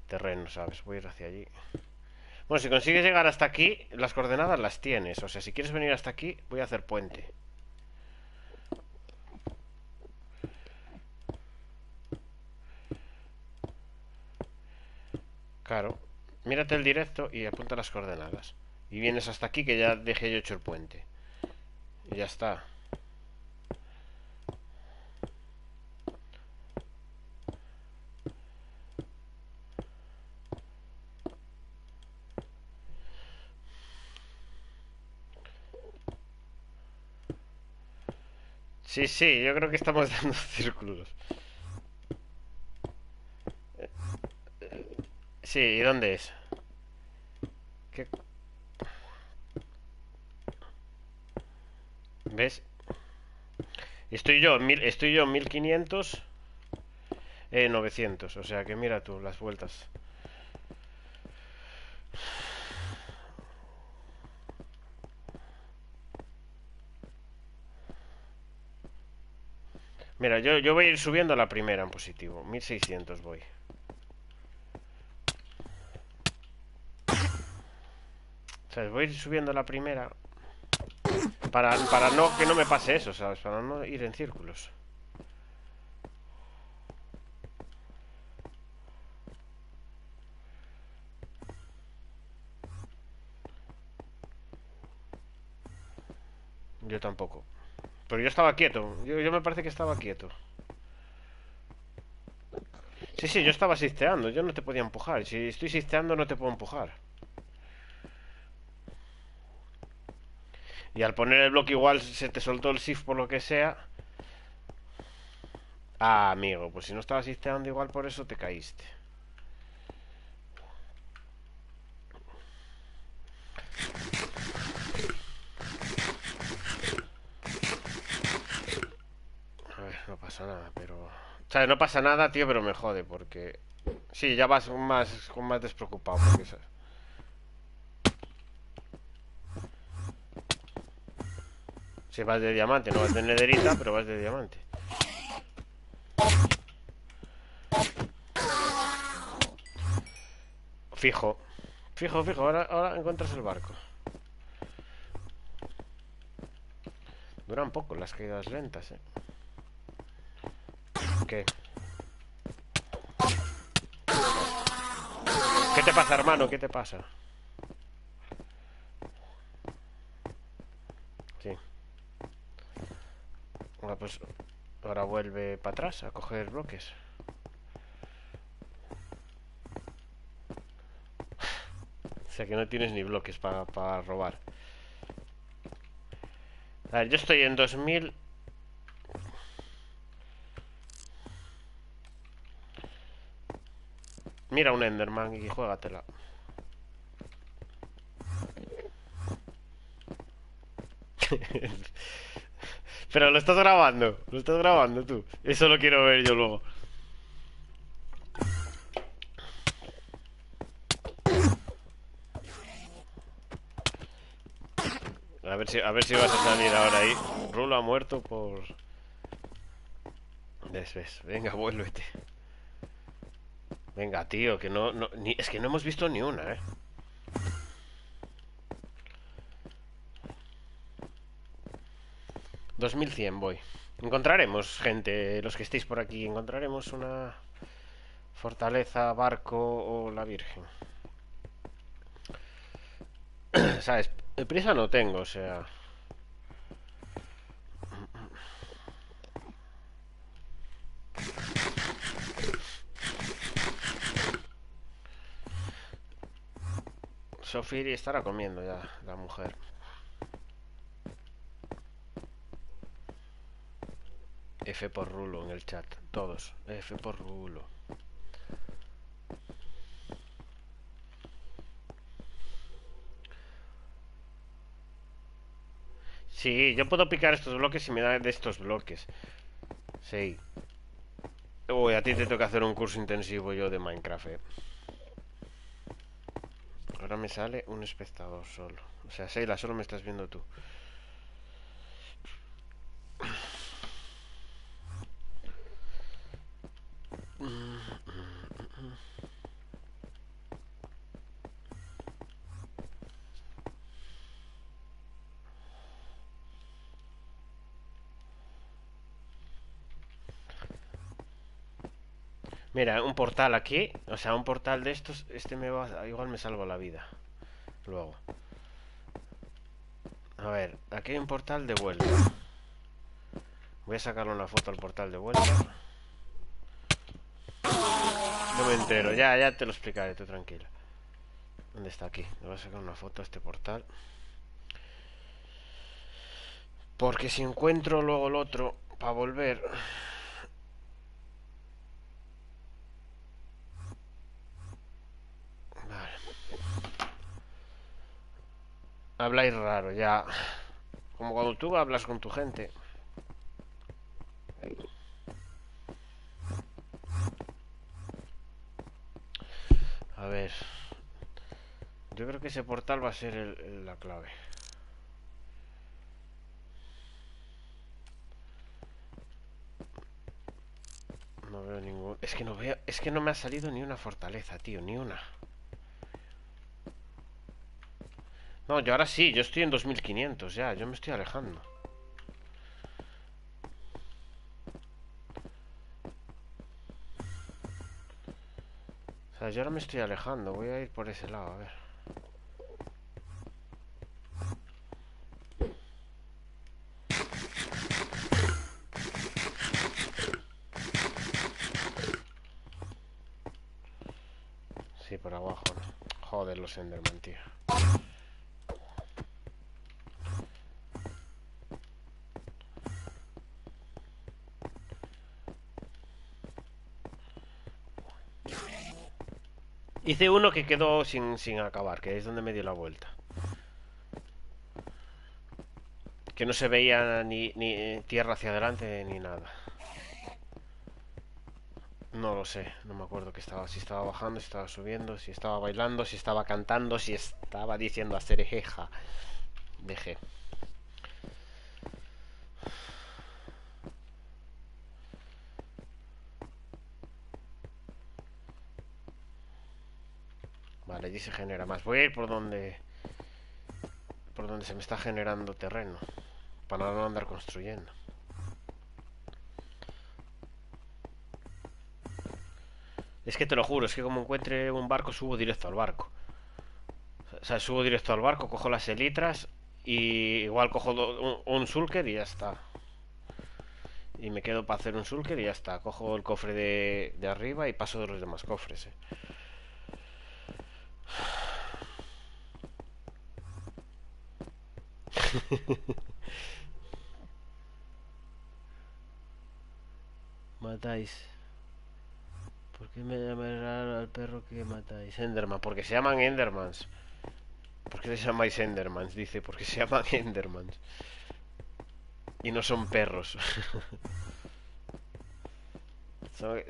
terreno, ¿sabes? Voy a ir hacia allí. Bueno, si consigues llegar hasta aquí, las coordenadas las tienes. O sea, si quieres venir hasta aquí, voy a hacer puente. Claro. Mírate el directo y apunta las coordenadas. Y vienes hasta aquí que ya dejé yo hecho el puente. Y ya está. Sí, sí, yo creo que estamos dando círculos. Sí, ¿y dónde es? ¿Ves? Estoy yo, mil, estoy yo 1500 eh, 900, o sea que mira tú las vueltas. Mira, yo, yo voy a ir subiendo la primera en positivo. 1600 voy. O sea, voy a ir subiendo la primera. Para, para no que no me pase eso, ¿sabes? Para no ir en círculos. Yo tampoco. Pero yo estaba quieto. Yo, me parece que estaba quieto. Sí, sí, yo estaba sisteando. Yo no te podía empujar. Si estoy sisteando no te puedo empujar. Y al poner el bloque igual se te soltó el shift por lo que sea. Ah, amigo, pues si no estabas sisteando igual por eso te caíste. A ver, no pasa nada, pero... O sea, no pasa nada, tío, pero me jode porque... Sí, ya vas más, más despreocupado porque... Si vas de diamante, no vas de nederita, pero vas de diamante. Fijo. Fijo, fijo. Ahora, ahora encuentras el barco. Duran poco las caídas lentas, eh. ¿Qué? ¿Qué te pasa, hermano? ¿Qué te pasa? Sí. Ahora pues... Ahora vuelve para atrás a coger bloques. O sea que no tienes ni bloques para robar. A ver, yo estoy en 2000... Mira un Enderman y juégatela. Pero lo estás grabando, lo estás grabando tú. Eso lo quiero ver yo luego. A ver si, a ver si vas a salir ahora ahí. Rulo ha muerto por... Ves. Venga, vuélvete. Venga, tío, que no... no ni, es que no hemos visto ni una, ¿eh? ¿2100 voy. Encontraremos, gente, los que estéis por aquí. Encontraremos una fortaleza, barco o la Virgen. ¿Sabes? Prisa no tengo, o sea... Sofiri estará comiendo ya, la mujer. F por rulo en el chat, todos. F por rulo. Sí, yo puedo picar estos bloques y me da de estos bloques. Sí. Uy, a ti te toca hacer un curso intensivo yo de Minecraft, eh. Ahora me sale un espectador solo. O sea, Seila, solo me estás viendo tú. Mira, un portal aquí. O sea, un portal de estos. Este me va. Igual me salvo la vida. Luego. A ver, aquí hay un portal de vuelta. Voy a sacarle una foto al portal de vuelta. No me entero. Ya, ya te lo explicaré, tú tranquila. ¿Dónde está aquí? Le voy a sacar una foto a este portal. Porque si encuentro luego el otro para volver... Habláis raro, ya. Como cuando tú hablas con tu gente. A ver. Yo creo que ese portal va a ser el, la clave. Es que no veo... Es que no me ha salido ni una fortaleza, tío. Ni una. No, yo ahora sí. Yo estoy en 2500 ya. Yo me estoy alejando. O sea, yo ahora me estoy alejando. Voy a ir por ese lado, a ver. Sí, por abajo, ¿no? Joder, los Enderman, tío. Hice uno que quedó sin, sin acabar, que es donde me dio la vuelta. Que no se veía ni, ni tierra hacia adelante ni nada. No lo sé, no me acuerdo que estaba, si estaba bajando, si estaba subiendo, si estaba bailando, si estaba cantando, si estaba diciendo hacer ejeja. Dejé. Vale, allí se genera más. Voy a ir por donde... Por donde se me está generando terreno. Para no andar construyendo. Es que te lo juro, es que como encuentre un barco subo directo al barco. O sea, subo directo al barco, cojo las elitras y igual cojo un, un sulker y ya está. Y me quedo para hacer un sulker y ya está. Cojo el cofre de, arriba y paso de los demás cofres. Eh. Matáis. ¿Por qué me llamáis al perro que matáis? Enderman, porque se llaman Endermans. ¿Por qué les llamáis Endermans? Dice, porque se llaman Endermans. Y no son perros. son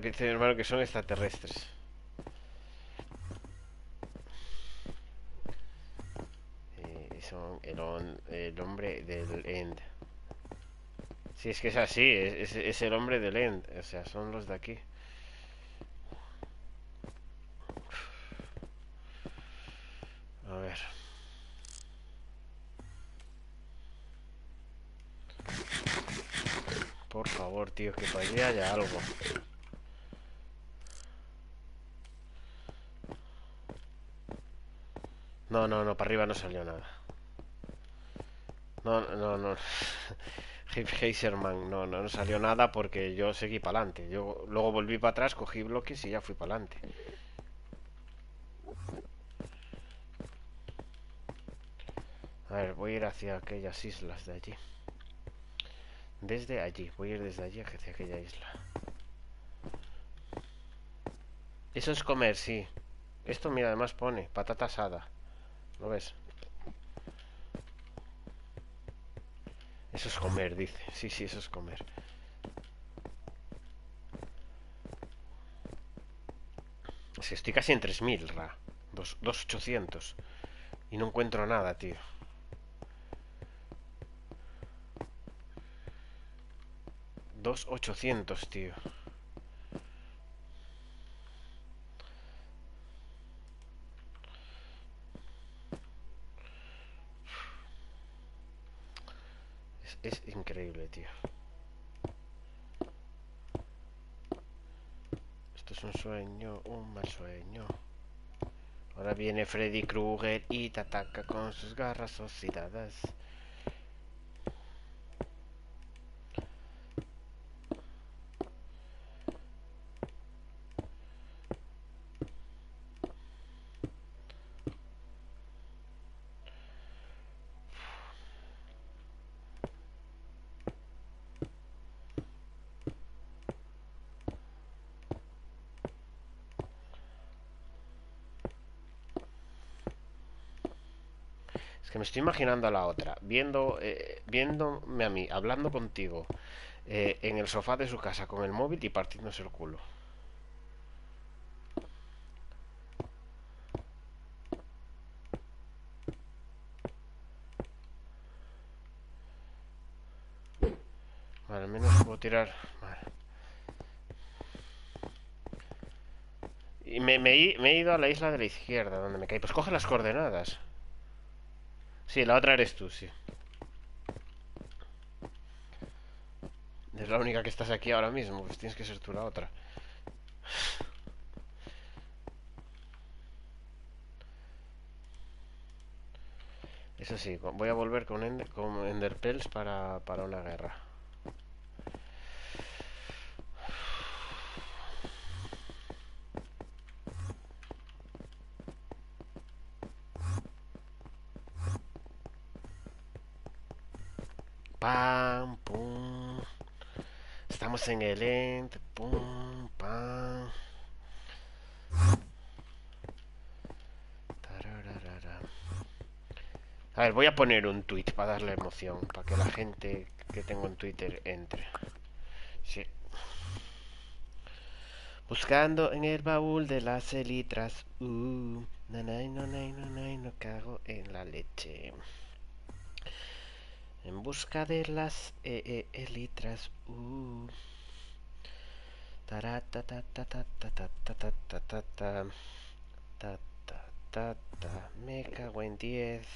dice mi hermano que son extraterrestres. Eh, son el, el hombre del End. Si es que es así, es, es, el hombre del End. O sea, son los de aquí. A ver. Por favor, tío, que para allí haya algo. No, no, no, para arriba no salió nada. No, no, no. Heiserman, no, no, no salió nada porque yo seguí para adelante. Yo luego volví para atrás, cogí bloques y ya fui para adelante. A ver, voy a ir hacia aquellas islas de allí. Desde allí, voy a ir desde allí hacia aquella isla. Eso es comer, sí. Esto, mira, además pone patata asada. ¿Lo ves? Eso es comer, dice. Sí, sí, eso es comer. Que estoy casi en 3000, Ra. 2800. Y no encuentro nada, tío. 2800, tío. Es, increíble, tío. Esto es un sueño, un mal sueño. Ahora viene Freddy Krueger y te ataca con sus garras oxidadas. Me estoy imaginando a la otra, viendo, eh, viéndome a mí, hablando contigo eh, en el sofá de su casa con el móvil y partiéndose el culo. Vale, al menos puedo tirar. Y me, me me he ido a la isla de la izquierda, donde me caí. Pues coge las coordenadas. Sí, la otra eres tú, sí. Es la única que estás aquí ahora mismo, pues tienes que ser tú la otra. Eso sí, voy a volver con, Ender, con Enderpearls para, para una guerra. Pam, pum. Estamos en el end. Pum, pam. A ver, voy a poner un tweet para darle emoción, para que la gente que tengo en Twitter entre. Sí. Buscando en el baúl de las elitras. Uh, nanay, nanay, nanay, no cago en la leche. En busca de las eh, eh, elitras. Uh. Me cago en 10.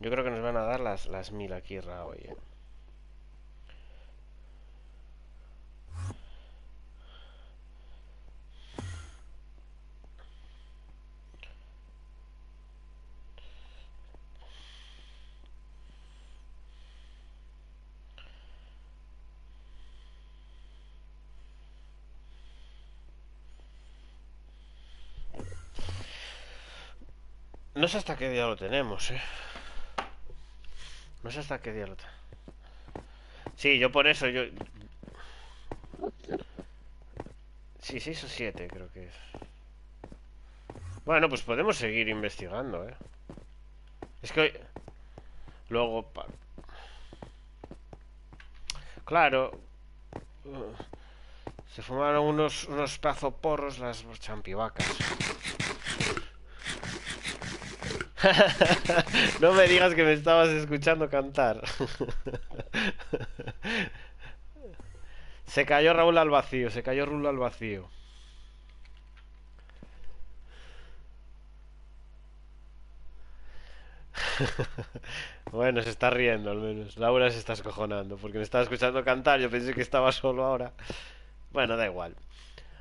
Yo creo que nos van a dar las, las mil aquí, Raoy. Eh. No sé hasta qué día lo tenemos, eh. No sé hasta qué día lo tenemos. Sí, yo por eso, yo... Sí, 6 o 7 creo que es. Bueno, pues podemos seguir investigando, eh. Es que hoy... Luego... Claro... uh, Se fumaron unos, unos pedazo porros las champivacas. No me digas que me estabas escuchando cantar. Se cayó Raúl al vacío, se cayó Raúl al vacío. Bueno, se está riendo al menos. Laura se está escojonando porque me estaba escuchando cantar. Yo pensé que estaba solo ahora. Bueno, da igual.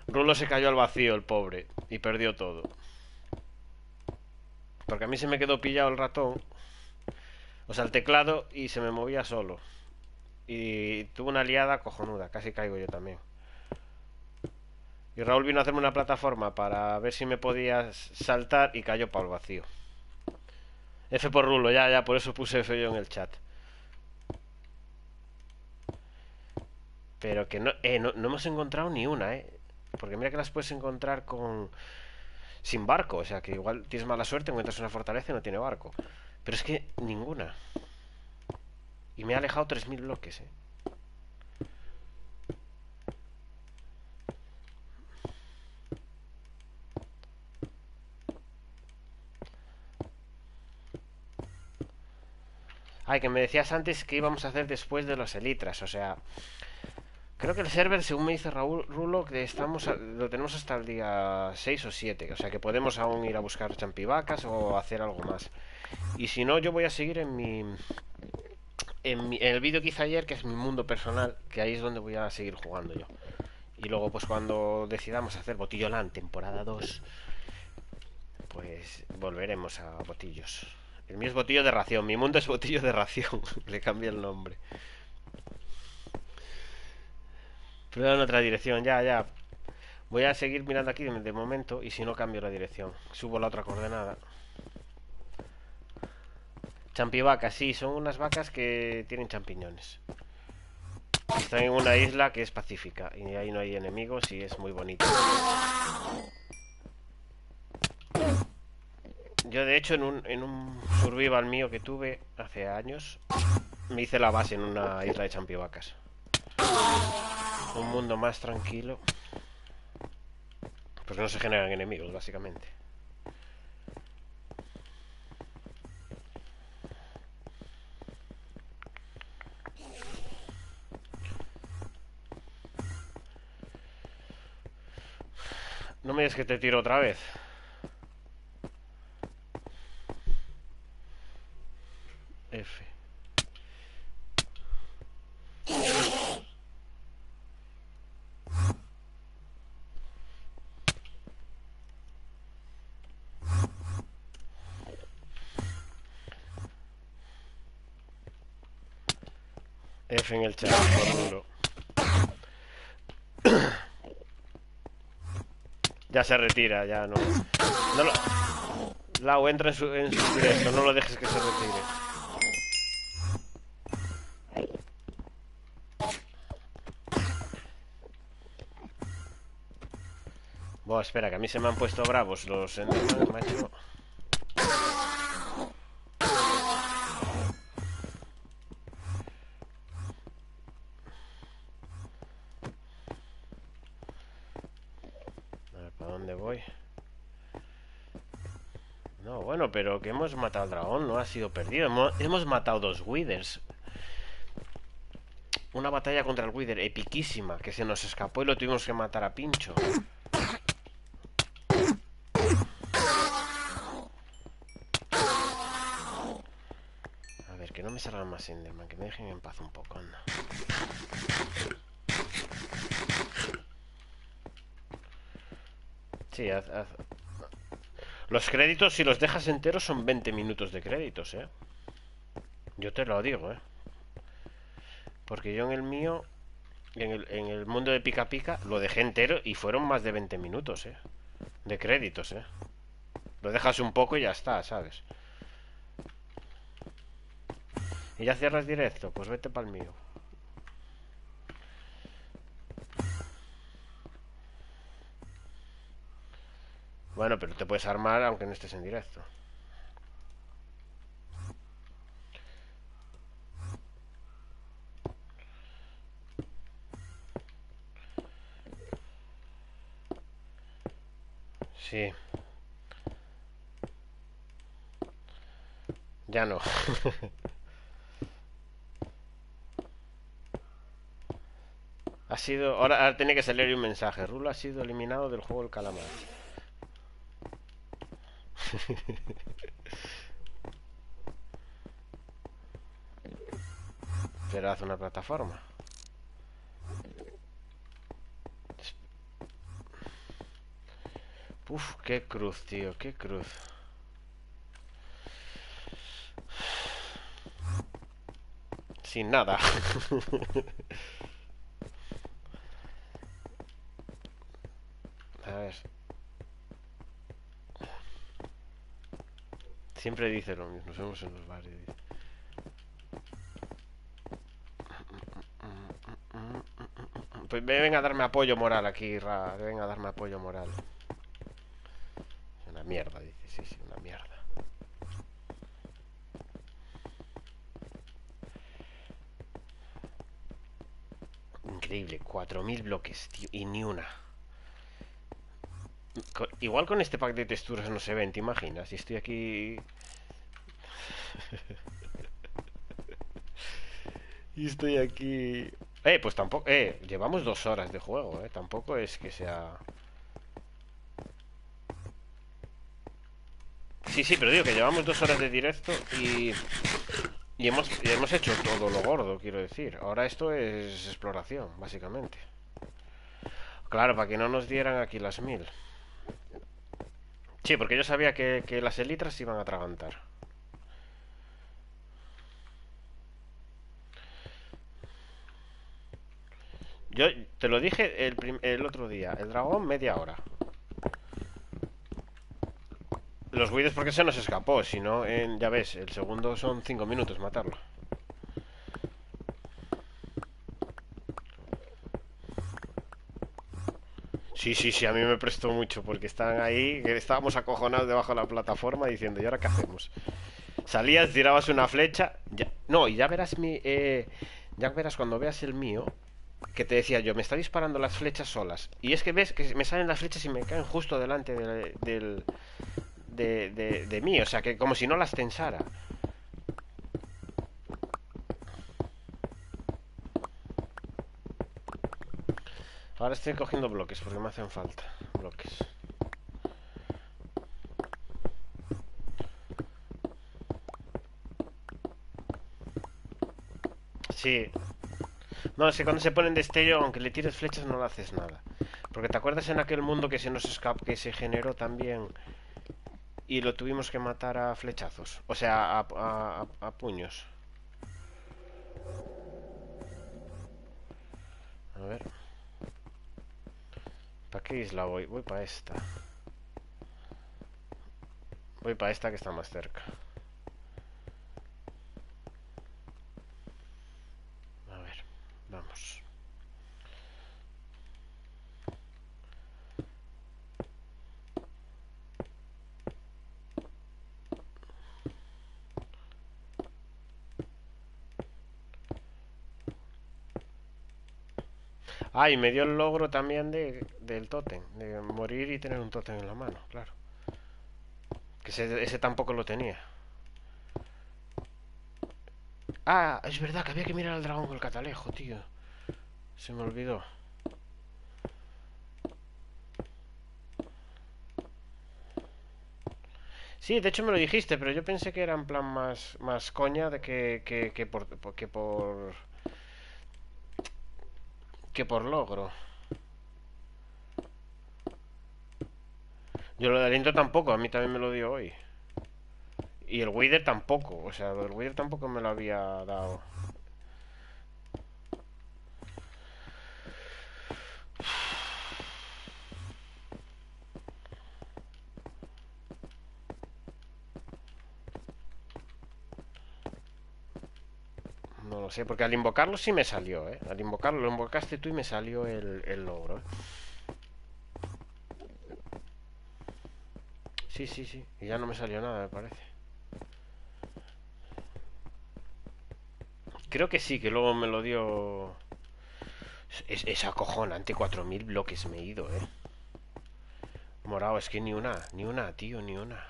Rulo se cayó al vacío, el pobre, y perdió todo. Porque a mí se me quedó pillado el ratón, o sea, el teclado, y se me movía solo. Y tuve una liada cojonuda, casi caigo yo también. Y Raúl vino a hacerme una plataforma para ver si me podía saltar y cayó para el vacío. F por Rulo, ya, ya, por eso puse F yo en el chat. Pero que no, eh, no, no hemos encontrado ni una, eh. Porque mira que las puedes encontrar con... Sin barco, o sea que igual tienes mala suerte, encuentras una fortaleza y no tiene barco. Pero es que ninguna. Y me ha alejado 3.000 bloques, eh. Ay, que me decías antes que íbamos a hacer después de los elitras, o sea... Creo que el server, según me dice Raúl Rulo, que estamos a- lo tenemos hasta el día 6 o 7. O sea que podemos aún ir a buscar champivacas o hacer algo más. Y si no, yo voy a seguir en mi... En, mi- en el vídeo que hice ayer, que es mi mundo personal, que ahí es donde voy a seguir jugando yo. Y luego, pues cuando decidamos hacer Botillo Land temporada 2, pues volveremos a Botillos. El mío es Botillo de Ración, mi mundo es Botillo de Ración. Le cambié el nombre. Prueba en otra dirección, ya, ya. Voy a seguir mirando aquí de momento y si no cambio la dirección. Subo la otra coordenada. Champivacas, sí, son unas vacas que tienen champiñones. Están en una isla que es pacífica y ahí no hay enemigos y es muy bonito. Yo de hecho en un, en un survival mío que tuve hace años me hice la base en una isla de champivacas un mundo más tranquilo pues no se generan enemigos básicamente. No me digas que te tiro otra vez. F. En el chat, por duro. Ya se retira, ya no. no lo... Lau, entra en su, en directo, no lo dejes que se retire. Buah, espera, que a mí se me han puesto bravos los Enderman, macho. Hemos matado al dragón, no ha sido perdido. Hemos, matado dos Withers. Una batalla contra el Wither epiquísima, que se nos escapó y lo tuvimos que matar a pincho. A ver, que no me salgan más Enderman, que me dejen en paz un poco, anda. Sí, haz- Los créditos, si los dejas enteros, son 20 minutos de créditos, ¿eh? Yo te lo digo, ¿eh? Porque yo en el mío, en el, en el mundo de Pica Pica, lo dejé entero y fueron más de 20 minutos, ¿eh? De créditos, ¿eh? Lo dejas un poco y ya está, ¿sabes? Y ya cierras directo, pues vete para el mío. Bueno, pero te puedes armar aunque no estés en directo. Sí. Ya no. Ha sido... Ahora, tiene que salir un mensaje. Rulo ha sido eliminado del juego del calamar. Pero haz una plataforma. Uf, qué cruz, tío, qué cruz. Sin nada. A ver. Siempre dice lo mismo, nos vemos en los bares. Pues venga a darme apoyo moral aquí, Ra. Venga a darme apoyo moral. Una mierda, dice. Sí, sí, una mierda. Increíble, 4.000 bloques, tío. Y ni una. Igual con este pack de texturas no se ven, ¿te imaginas? Y estoy aquí... y estoy aquí... Eh, pues tampoco... Eh, llevamos dos horas de juego, eh. Tampoco es que sea... Sí, sí, pero digo que llevamos dos horas de directo y... Y hemos, y hemos hecho todo lo gordo, quiero decir. Ahora esto es exploración, básicamente. Claro, para que no nos dieran aquí las mil. Sí, porque yo sabía que, que las elitras se iban a atragantar. Yo te lo dije el, el otro día. El dragón, media hora. Los Withers porque se nos escapó. Si no, ya ves, el segundo son cinco minutos matarlo. Sí, sí, sí, a mí me prestó mucho porque estaban ahí, estábamos acojonados debajo de la plataforma diciendo, ¿y ahora qué hacemos? Salías, tirabas una flecha, ya, no, y ya verás mi, eh, ya verás cuando veas el mío, que te decía yo, me está disparando las flechas solas, y es que ves que me salen las flechas y me caen justo delante de- del, de, de, de mí, o sea, que como si no las tensara. Ahora estoy cogiendo bloques porque me hacen falta bloques. Sí. No, es que cuando se ponen destello, aunque le tires flechas no le haces nada. Porque te acuerdas en aquel mundo que se nos escapó, que se generó también y lo tuvimos que matar a flechazos, o sea, a puños. A ver. ¿Para qué isla voy? Voy para esta. Voy para esta que está más cerca. A ver, vamos. Ah, y me dio el logro también de, del tótem, de morir y tener un tótem en la mano, claro. Que ese, tampoco lo tenía. Ah, es verdad que había que mirar al dragón con el catalejo, tío. Se me olvidó. Sí, de hecho me lo dijiste, pero yo pensé que era en plan más, más coña de que, que, que por, que por que por logro. Yo lo de aliento tampoco, a mí también me lo dio hoy. Y el Wither tampoco, o sea, el Wither tampoco me lo había dado. Sé, porque al invocarlo sí me salió, ¿eh? Al invocarlo, lo invocaste tú y me salió el, logro, ¿eh? Sí, sí, sí. Y ya no me salió nada, me parece. Creo que sí, que luego me lo dio... Es, es acojonante, 4.000 bloques me he ido, ¿eh? Morado, es que ni una, ni una, tío, ni una.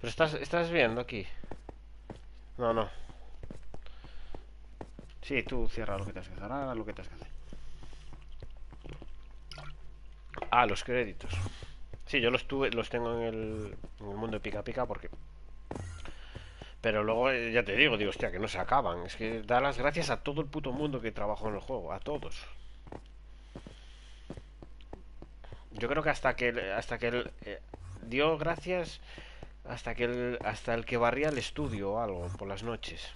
Pero estás, estás viendo aquí. No, no. Sí, tú cierra lo que te has que hacer. Lo que te has que hacer. Ah, los créditos. Sí, yo los tuve, los tengo en el, en el mundo de pica pica porque. Pero luego, eh, ya te digo, digo, hostia, que no se acaban. Es que da las gracias a todo el puto mundo que trabajó en el juego, a todos. Yo creo que hasta que hasta que él, eh, dio gracias hasta que el, hasta el que barría el estudio o algo por las noches.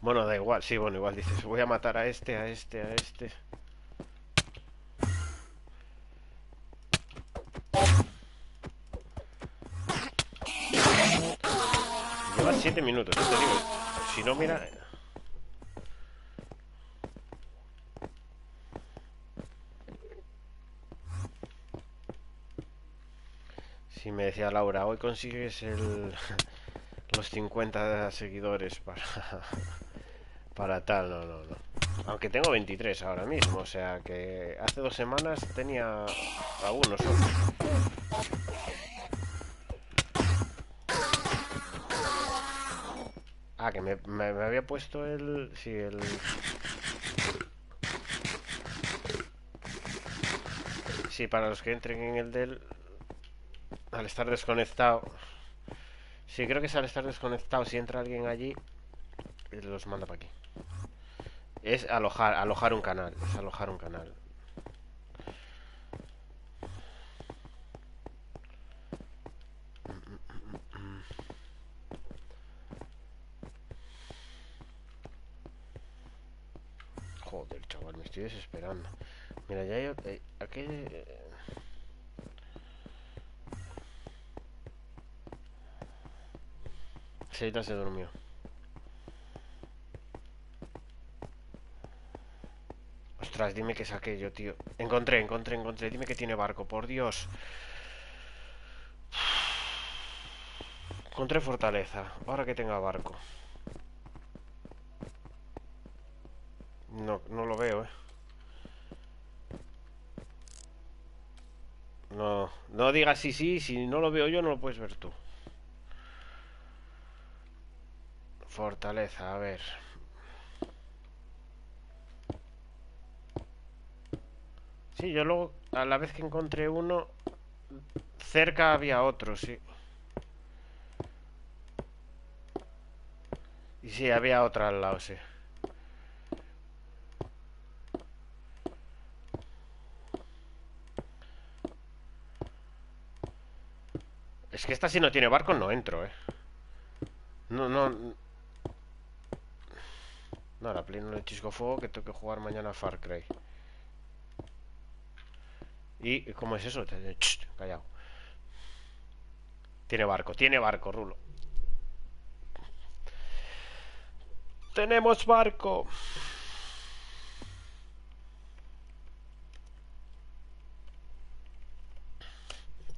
Bueno, da igual, sí, bueno, igual dices, voy a matar a este, a este, a este. Lleva siete minutos, te digo. Si no, mira... Si me decía Laura, hoy consigues el, los 50 seguidores para, para tal, no, no, no. Aunque tengo 23 ahora mismo, o sea que hace dos semanas tenía a uno. Ah, que me, me había puesto el... Sí, el... Sí, para los que entren en el del... Al estar desconectado... Sí, creo que es al estar desconectado. Si entra alguien allí, los manda para aquí. Es alojar, alojar un canal. Es alojar un canal. Joder, chaval, me estoy desesperando. Mira, ya hay... Eh, aquí... Seita se durmió. Ostras, dime que saqué yo, tío. Encontré, encontré, encontré. Dime que tiene barco, por Dios. Encontré fortaleza. Ahora que tenga barco. No, no lo veo, eh. No, no digas sí, sí. Si no lo veo yo, no lo puedes ver tú. Fortaleza, a ver. Sí, yo luego, a la vez que encontré uno, cerca había otro, sí. Y sí, había otra al lado, sí. Es que esta si no tiene barco no entro, eh. No, no... No, la Play no le chisco fuego que tengo que jugar mañana a Far Cry. ¿Y cómo es eso? callado. Tiene barco, tiene barco, Rulo. Tenemos barco.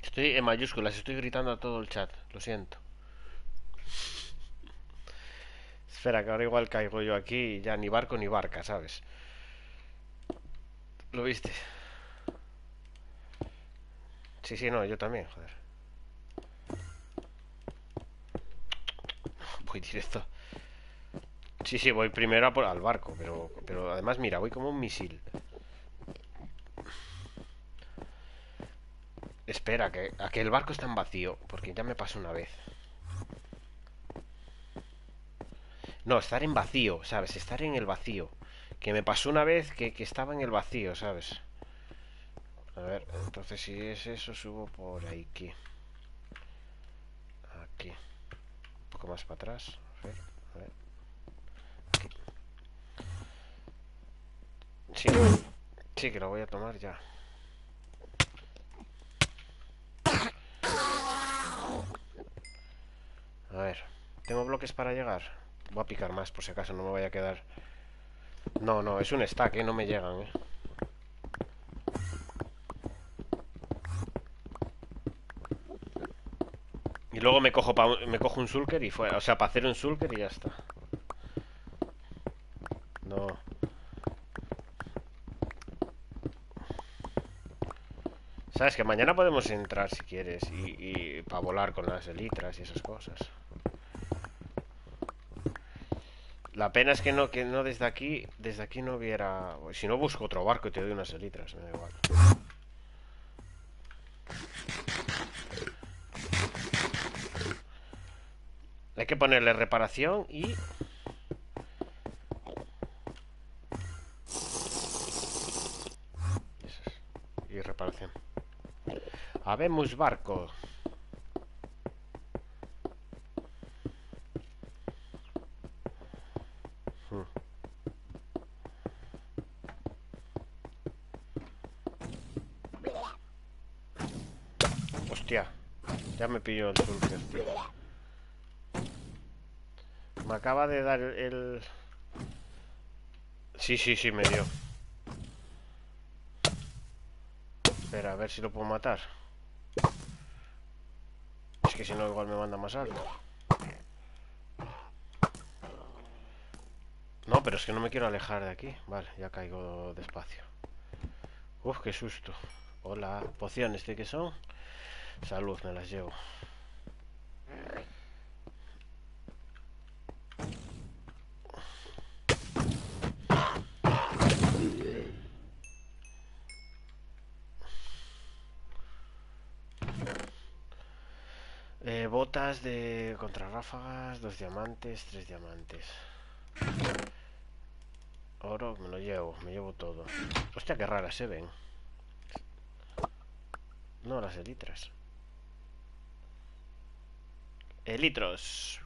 Estoy en mayúsculas, estoy gritando a todo el chat, lo siento. Espera, que ahora igual caigo yo aquí y ya ni barco ni barca, ¿sabes? ¿Lo viste? Sí, sí, no, yo también, joder. Voy directo. Sí, sí, voy primero al barco, pero, pero además, mira, voy como un misil. Espera, que, a que el barco está en vacío, porque ya me pasó una vez. No, estar en vacío, ¿sabes? Estar en el vacío. Que me pasó una vez que, que estaba en el vacío, ¿sabes? A ver, entonces si es eso, subo por aquí. Aquí. Un poco más para atrás. A ver, a ver. Aquí. Sí, sí, que lo voy a tomar ya. A ver, ¿tengo bloques para llegar? Voy a picar más por si acaso no me vaya a quedar... No, no, es un stack, ¿eh? No me llegan, ¿eh? Y luego me cojo, me cojo un sulker y fue... O sea, para hacer un sulker y ya está. No. Sabes que mañana podemos entrar si quieres y, y para volar con las elitras y esas cosas. La pena es que no, que no desde aquí, desde aquí no hubiera... Si no busco otro barco y te doy unas elitras, me da igual. Hay que ponerle reparación y... Y reparación. Habemos barco. Hostia. Ya me pillo el sulker, Me acaba de dar el... Sí, sí, sí, me dio. Espera, a ver si lo puedo matar. Es que si no, igual me manda más alto. No, pero es que no me quiero alejar de aquí. Vale, ya caigo despacio. Uf, qué susto. Hola, pociones, ¿de qué son? Salud, me las llevo. Eh, botas de contrarráfagas, dos diamantes, tres diamantes. Oro, me lo llevo, me llevo todo. Hostia, qué raras se ven. No, las elitras. Elitros.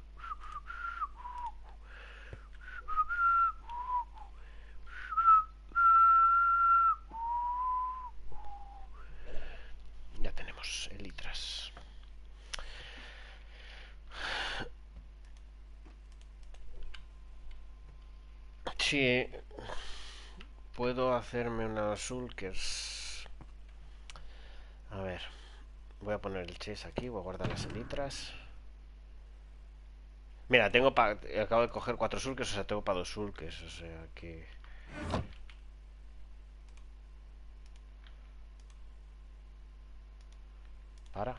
Ya tenemos elitras. Sí, puedo hacerme unas sulkers. A ver, voy a poner el chase aquí, voy a guardar las elitras. Mira, tengo para... Acabo de coger cuatro sulkers, o sea, tengo para dos sulkers, o sea que... Para.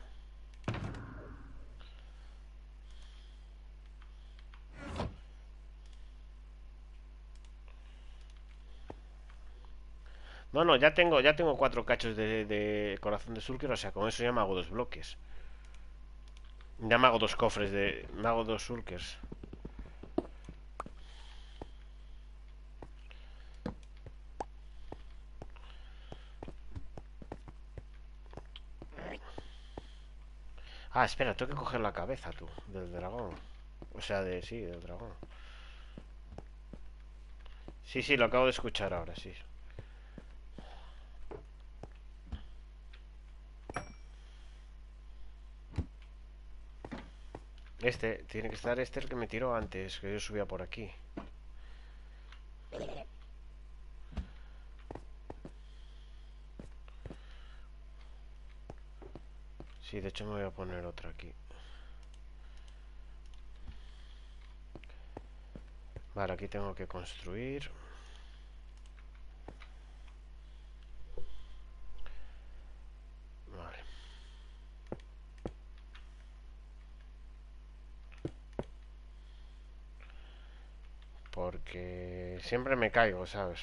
No, no, ya tengo, ya tengo cuatro cachos de, corazón de Sulker, o sea, con eso ya me hago dos bloques. Ya me hago dos cofres de... Me hago dos Sulkers. Ah, espera, tengo que coger la cabeza tú, del dragón. O sea, de... sí, del dragón. Sí, sí, lo acabo de escuchar ahora, sí. Este, tiene que estar este el que me tiró antes, que yo subía por aquí. Sí, de hecho me voy a poner otra aquí. Vale, aquí tengo que construir. Vale. Porque siempre me caigo, ¿sabes?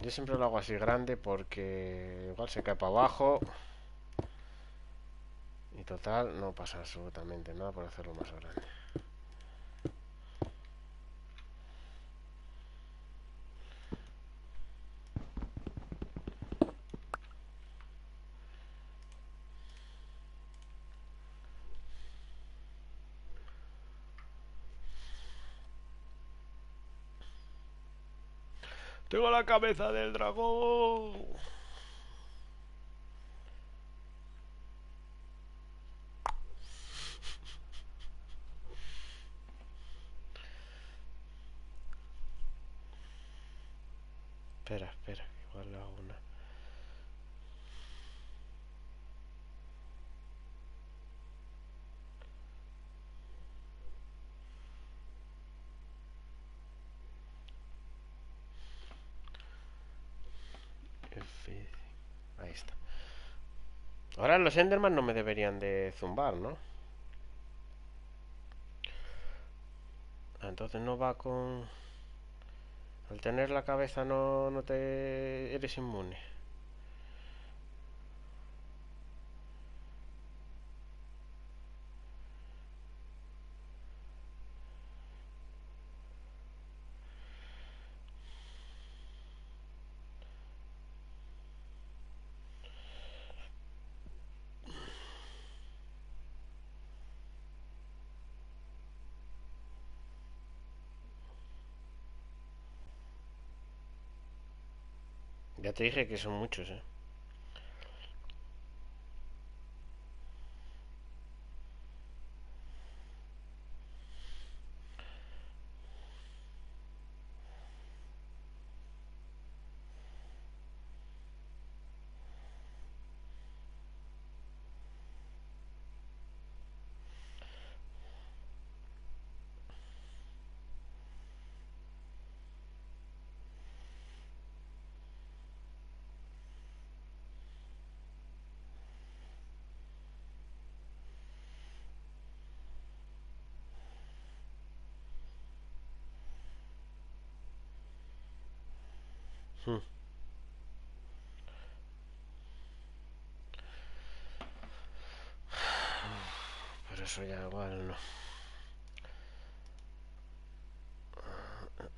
Yo siempre lo hago así grande porque igual se cae para abajo. Y total, no pasa absolutamente nada por hacerlo más grande. Tengo la cabeza del dragón. Espera, espera, igual le hago una. F- Ahí está. Ahora los Enderman no me deberían de zumbar, ¿no? Entonces no va con... Al tener la cabeza no, no te... eres inmune. Te dije que son muchos, ¿eh? Pero eso ya igual no.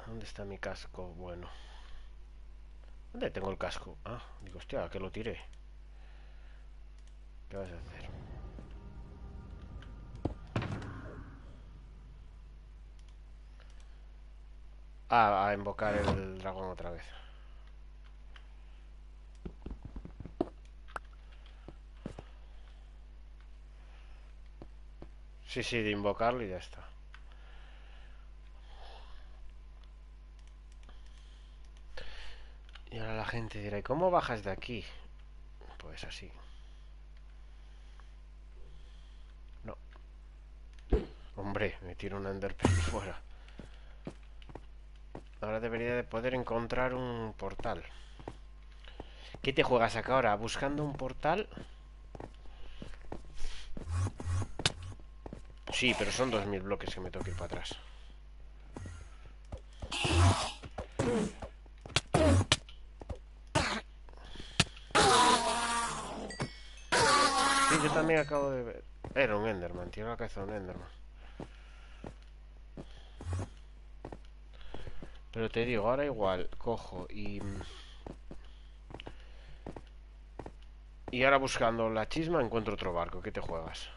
¿Dónde está mi casco? Bueno. ¿Dónde tengo el casco? Ah, digo, hostia, que lo tiré. ¿Qué vas a hacer? Ah, a invocar el dragón otra vez. Sí, sí, de invocarlo y ya está. Y ahora la gente dirá, ¿y cómo bajas de aquí? Pues así. No. Hombre, me tiro un enderpearl fuera. Ahora debería de poder encontrar un portal. ¿Qué te juegas acá ahora? ¿Buscando un portal? Sí, pero son 2000 bloques que me tengo que ir para atrás. Sí, yo también acabo de ver. Era un Enderman, tiene la cabeza de un Enderman. Pero te digo, ahora igual cojo y... Y ahora buscando la chisma encuentro otro barco. ¿Qué te juegas?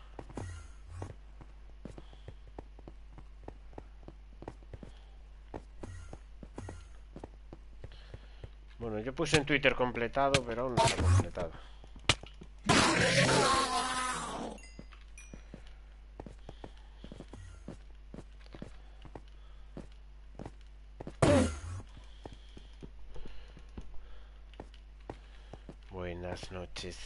Bueno, yo puse en Twitter completado, pero aún no está completado. Buenas noches.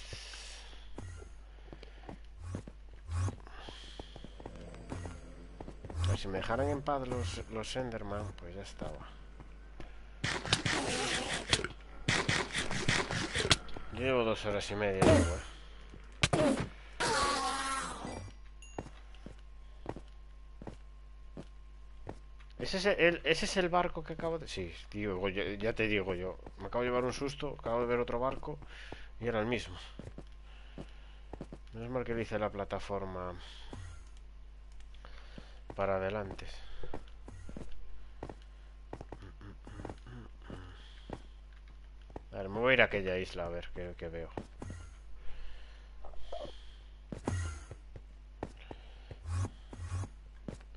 Pues si me dejaran en paz los, los Enderman, pues ya estaba. Llevo dos horas y media. ¿Ese es, el, ¿Ese es el barco que acabo de...? Sí, digo, ya, te digo yo. Me acabo de llevar un susto, acabo de ver otro barco y era el mismo. Menos mal que le hice la plataforma para adelante. A ver, me voy a ir a aquella isla a ver qué, veo.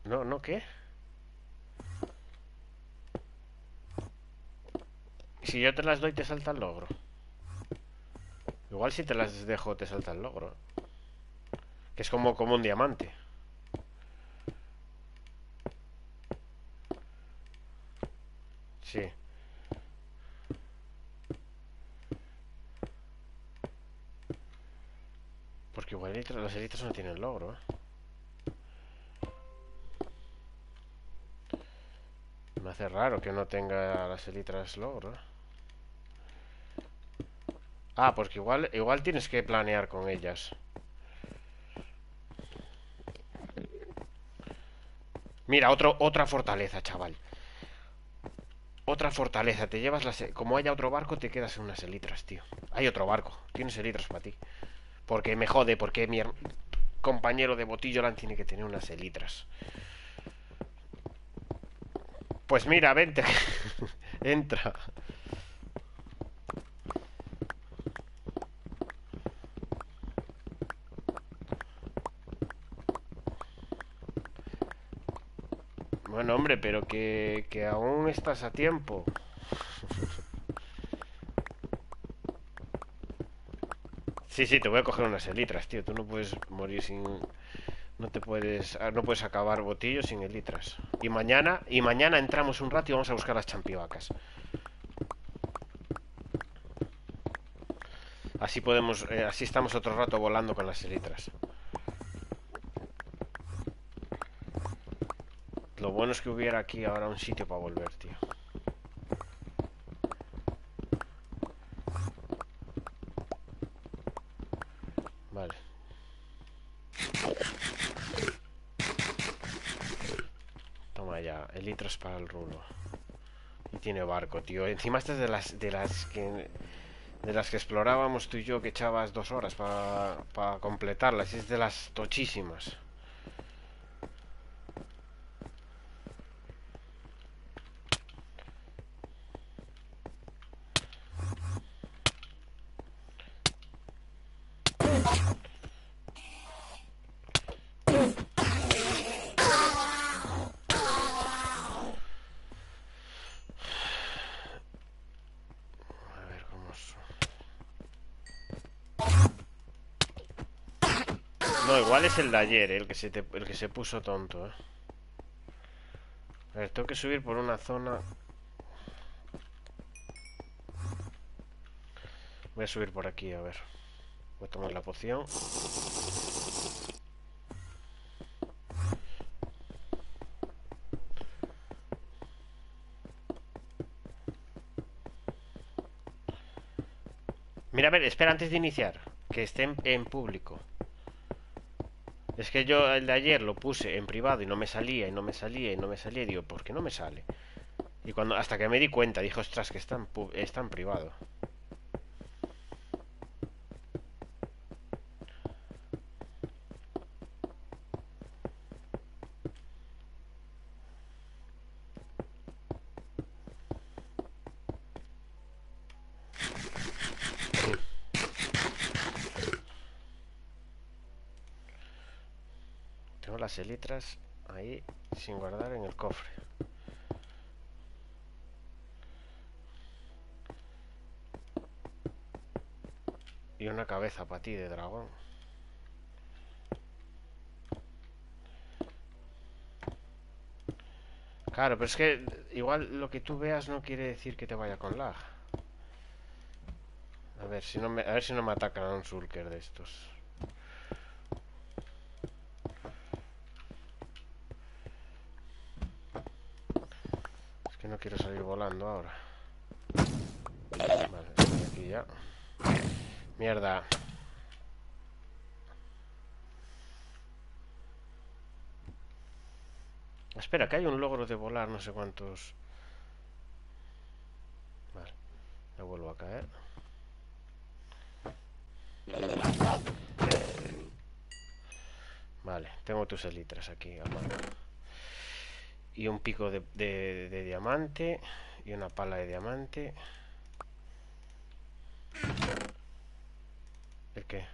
No, no, ¿qué? Si yo te las doy te salta el logro. Igual si te las dejo te salta el logro. Que es como, como un diamante. Sí. Porque igual las elitras no tienen logro, ¿eh? Me hace raro que no tenga las elitras logro. ¿eh? Ah, porque igual, igual tienes que planear con ellas. Mira, otro, otra fortaleza, chaval. Otra fortaleza. Te llevas las... Como haya otro barco, te quedas en unas elitras, tío. Hay otro barco. Tienes elitras para ti. Porque me jode, porque mi compañero de Botilloland tiene que tener unas elitras. Pues mira, vente. Entra. Bueno, hombre, pero que, que aún estás a tiempo. Sí, sí, te voy a coger unas elitras, tío. Tú no puedes morir sin... No te puedes... ah, No puedes acabar botillo sin elitras. Y mañana... Y mañana entramos un rato y vamos a buscar las champivacas. Así podemos... eh, así estamos otro rato volando con las elitras. Lo bueno es que hubiera aquí ahora un sitio para volver, tío. Vale. Toma ya, elitras para el rulo. Y tiene barco, tío. Encima estas de las de las que de las que explorábamos tú y yo que echabas dos horas para completarlas. Es de las tochísimas. A ver cómo son. No, igual es el de ayer, eh, el que se te- el que se puso tonto, eh. A ver, tengo que subir por una zona. Voy a subir por aquí, a ver. Voy a tomar la poción. a ver, espera antes de iniciar. Que esté en público. Es que yo el de ayer lo puse en privado y no me salía, y no me salía, y no me salía. Y digo, ¿por qué no me sale? Y cuando hasta que me di cuenta, dije, ostras, que está en, está privado. Ahí sin guardar en el cofre. Y una cabeza para ti de dragón. Claro, pero es que igual lo que tú veas no quiere decir que te vaya con lag. A ver si no me, a ver si no me atacan a un sulker de estos. Es que no quiero salir volando ahora. Vale, estoy aquí ya. Mierda. Espera, que hay un logro de volar, no sé cuántos. Vale, ya vuelvo a caer. Vale, tengo tus elitras aquí a mano. Y un pico de diamante. Y una pala de diamante. Qué?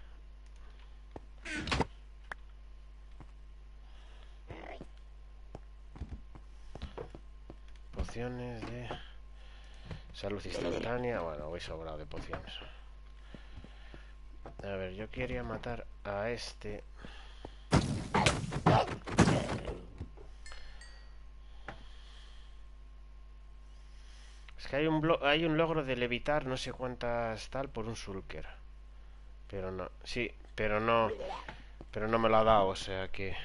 Pociones de salud instantánea. Bueno, voy sobrado de pociones. A ver, yo quería matar a este. Es que hay un, hay un logro de levitar no sé cuántas tal por un sulker. Pero no, sí, pero no, pero no me lo ha dado, o sea que...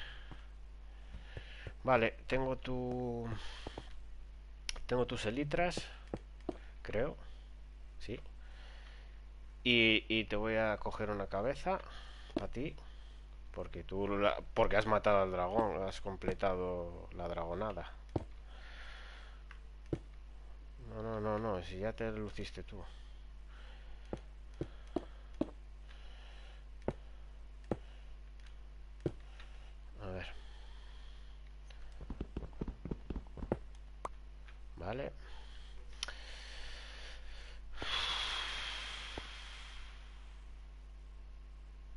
Vale, tengo tu... Tengo tus elitras, creo, sí. Y, y te voy a coger una cabeza a ti, porque tú, porque has matado al dragón, has completado la dragonada. No, no, no, no, si ya te luciste tú.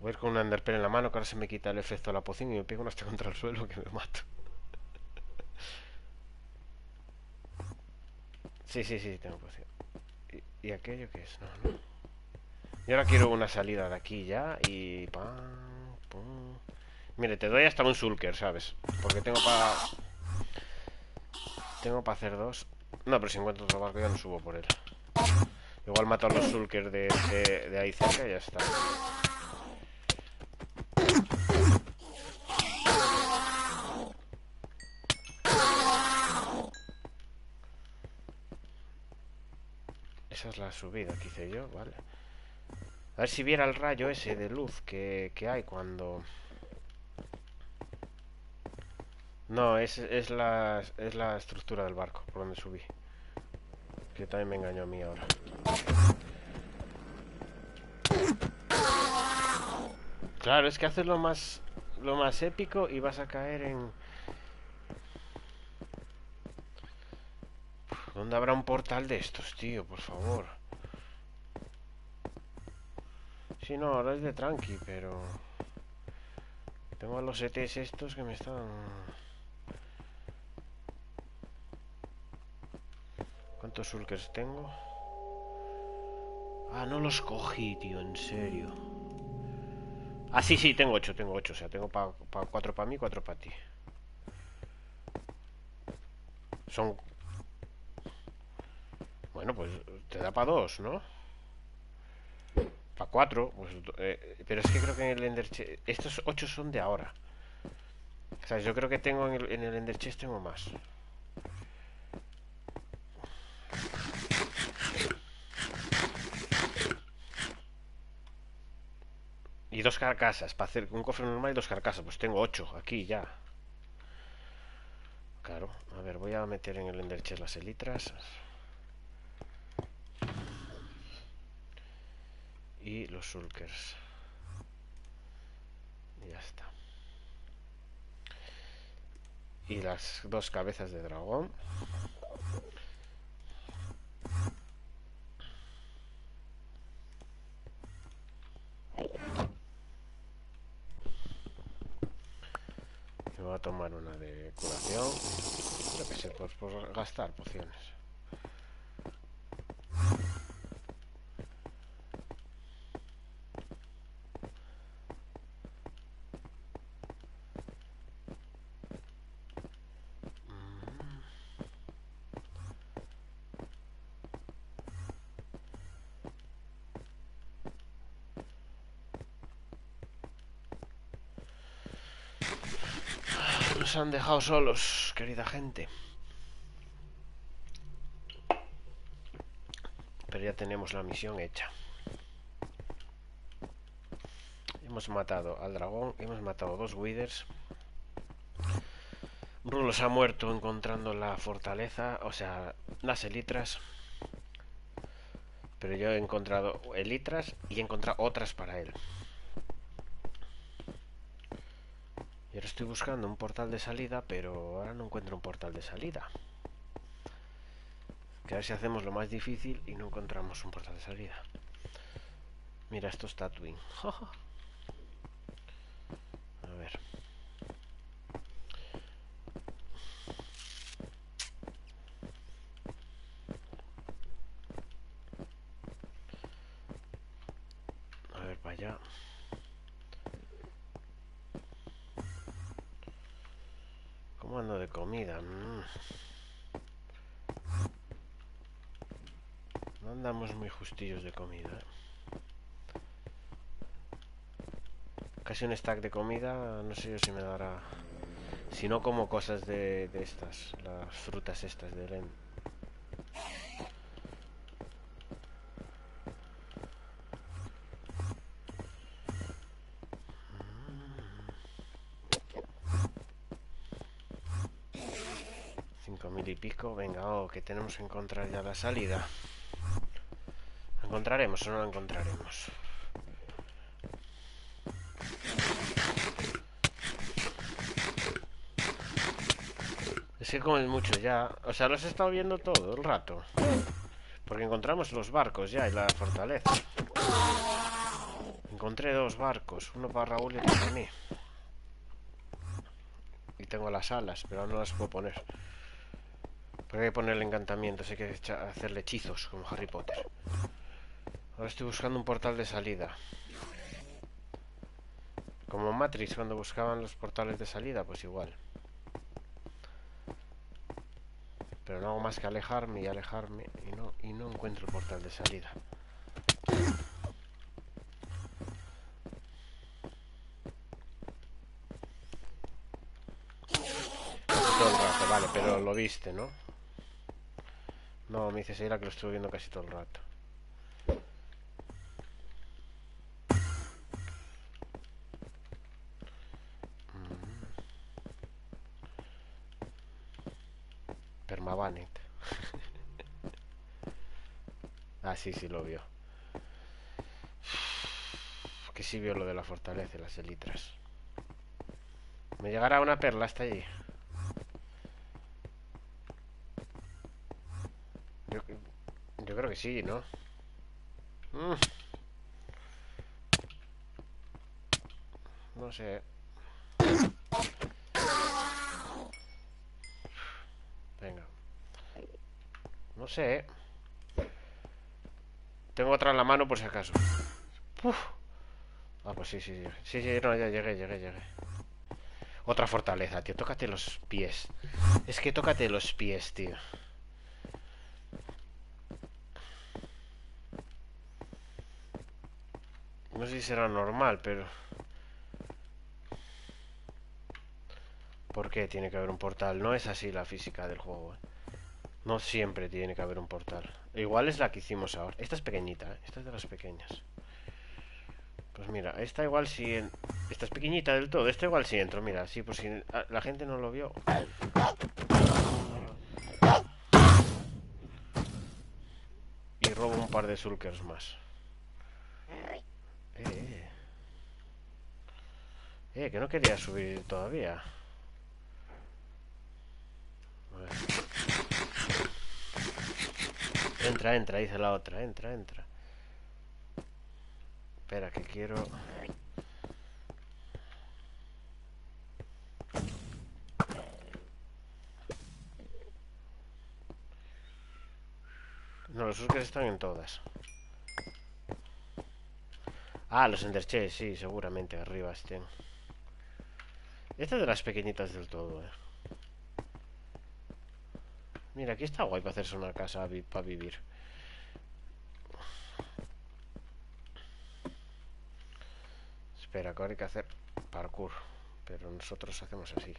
Voy a ir con un underpen en la mano que ahora se me quita el efecto de la poción y me pego hasta contra el suelo que me mato. Sí, sí, sí, tengo poción. ¿Y, aquello qué es? No. Y ahora quiero una salida de aquí ya y... Pam, pum. Mire, te doy hasta un sulker, ¿sabes? Porque tengo para... Tengo para hacer dos. No, pero si encuentro otro barco ya no subo por él. Igual mato a los sulkers de, de, ahí cerca y ya está. Esa es la subida que hice yo, vale. A ver si viera el rayo ese de luz que, que hay cuando... No, es, es, la, es la estructura del barco por donde subí. Que también me engañó a mí ahora. Claro, es que haces lo más, lo más épico y vas a caer en... ¿Dónde habrá un portal de estos, tío? Por favor. Sí, no, ahora es de tranqui, pero... Tengo a los ETs estos que me están... ¿Cuántos sulkers tengo? Ah, no los cogí, tío, en serio. Ah, sí, sí, tengo ocho, tengo ocho. O sea, tengo pa, pa- cuatro para mí, cuatro para ti. Son... Bueno, pues te da para dos, ¿no? Para cuatro. Pues, eh, pero es que creo que en el Ender. Estos ocho son de ahora. O sea, yo creo que tengo en el, en el Ender Chest tengo más. Y dos carcasas. Para hacer un cofre normal y dos carcasas. Pues tengo ocho aquí ya. Claro. A ver, voy a meter en el Ender Chest las elitras. Y los sulkers. Ya está. Y las dos cabezas de dragón. Me voy a tomar una de curación. Yo que sé, pues por gastar pociones. Han dejado solos, querida gente. Pero ya tenemos la misión hecha. Hemos matado al dragón, hemos matado dos withers. Rulos ha muerto encontrando la fortaleza, o sea, las elitras. Pero yo he encontrado elitras y he encontrado otras para él. Y ahora estoy buscando un portal de salida, pero ahora no encuentro un portal de salida. Que a ver si hacemos lo más difícil y no encontramos un portal de salida. Mira, esto está. a ver. A ver, para allá. ¿Cómo ando de comida? Mm. No andamos muy justillos de comida. Casi un stack de comida, no sé yo si me dará... Si no como cosas de, de estas, las frutas estas de Ren. Cinco mil y pico, venga, oh, que tenemos que encontrar ya la salida. ¿La encontraremos o no la encontraremos? Es que comen mucho ya. O sea, los he estado viendo todo el rato. Porque encontramos los barcos ya y la fortaleza. Encontré dos barcos, uno para Raúl y otro para mí. Y tengo las alas, pero no las puedo poner. Porque hay que ponerle encantamientos, hay que hacerle hechizos como Harry Potter. Ahora estoy buscando un portal de salida. Como Matrix cuando buscaban los portales de salida, pues igual. Pero no hago más que alejarme y alejarme y no, y no encuentro el portal de salida. Todo el rato, vale, pero lo viste, ¿no? No, me dice Seira que lo estuve viendo casi todo el rato. Sí, sí lo vio. Que sí vio lo de la fortaleza y las elitras. Me llegará una perla hasta allí. Yo, creo que sí, ¿no? Mm. No sé. Venga. No sé. Tengo otra en la mano por si acaso. Uf. Ah, pues sí, sí, sí. Sí, sí, no, ya llegué, llegué, llegué. Otra fortaleza, tío. Tócate los pies. Es que tócate los pies, tío. No sé si será normal, pero... ¿Por qué tiene que haber un portal? No es así la física del juego, ¿eh? No siempre tiene que haber un portal. Igual es la que hicimos ahora. Esta es pequeñita, ¿eh? Esta es de las pequeñas. Pues mira, esta igual si... Esta es pequeñita del todo. Esta igual si entro, mira. Así por si la gente no lo vio. Y robo un par de sulkers más. Eh, eh. Eh, que no quería subir todavía. Entra, entra, dice la otra. Entra, entra. Espera, que quiero... No, los surkers están en todas. Ah, los enderches, sí, seguramente arriba estén. Esta es de las pequeñitas del todo, eh. Mira, aquí está guay para hacerse una casa para vivir. Espera, que ahora hay que hacer parkour. Pero nosotros hacemos así.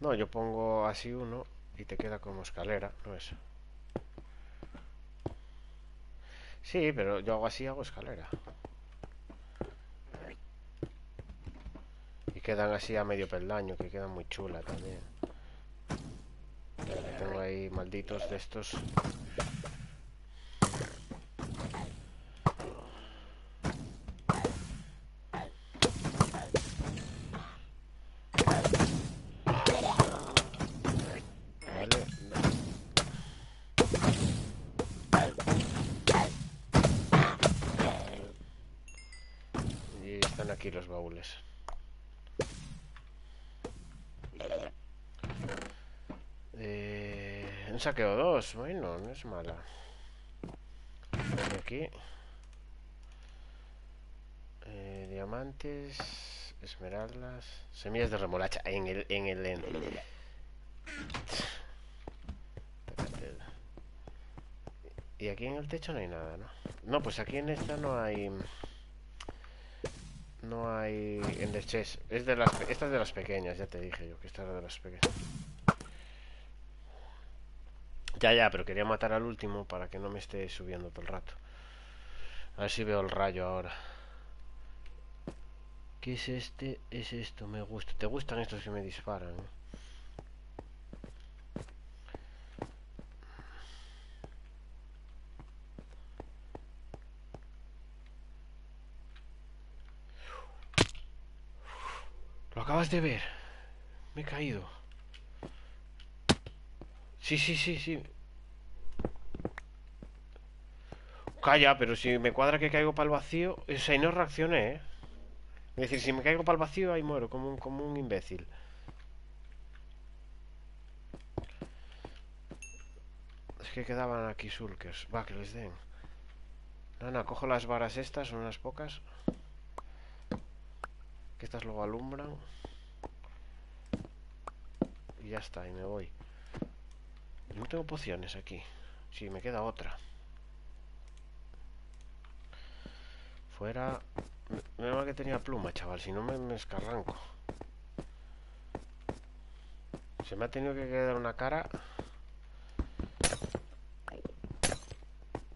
No, yo pongo así uno y te queda como escalera, ¿no es? Sí, pero yo hago así, hago escalera. Quedan así a medio peldaño, que quedan muy chula también. Tengo ahí malditos de estos un saqueo 2, bueno, no es mala. aquí. Eh, diamantes, esmeraldas, semillas de remolacha en el en el en. Y aquí en el techo no hay nada, ¿no? No, pues aquí en esta no hay no hay en the chest. Es de las, esta es de las pequeñas, ya te dije yo que esta era de las pequeñas. Ya, ya, pero quería matar al último para que no me esté subiendo todo el rato. A ver si veo el rayo ahora. ¿Qué es este? Es esto, me gusta. ¿Te gustan estos que me disparan? Eh? acabas de ver. Me he caído. Sí, sí, sí, sí. Calla, pero si me cuadra que caigo para el vacío... O sea, y no reaccioné, ¿eh? Es decir, si me caigo para el vacío, ahí muero, como un, como un imbécil. Es que quedaban aquí sulkers. Va, que les den. Nana, cojo las varas estas, son unas pocas. Que estas luego alumbran. Y ya está, y me voy. No tengo pociones aquí. Sí, me queda otra. Fuera... Menos mal que tenía pluma, chaval. Si no me, escarranco. Se me ha tenido que quedar una cara...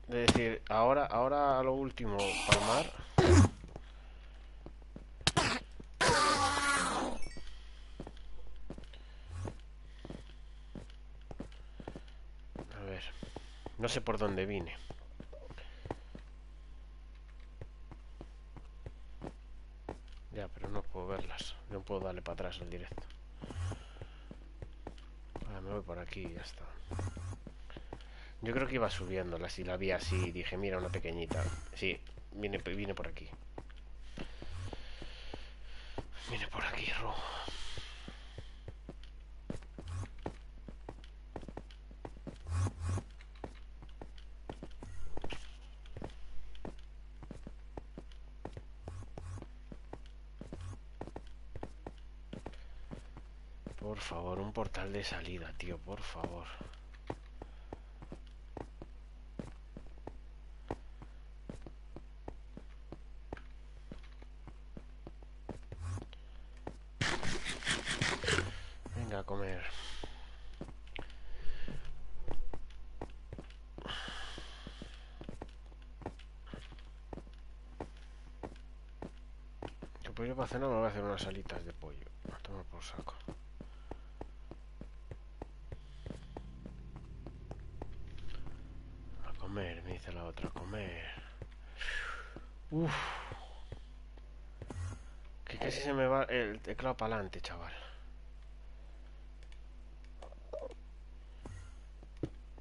De decir, ahora, ahora a lo último, palmar... No sé por dónde vine. Ya, pero no puedo verlas. No puedo darle para atrás al directo. Me voy por aquí y ya está. Yo creo que iba subiéndolas y la vi así. Dije, mira, una pequeñita. Sí, vine, vine por aquí. Vine por aquí, rojo. favor, un portal de salida, tío, por favor. Venga, a comer. Yo puedo ir para me voy a hacer unas alitas de pollo. Se me va el teclado para adelante, chaval.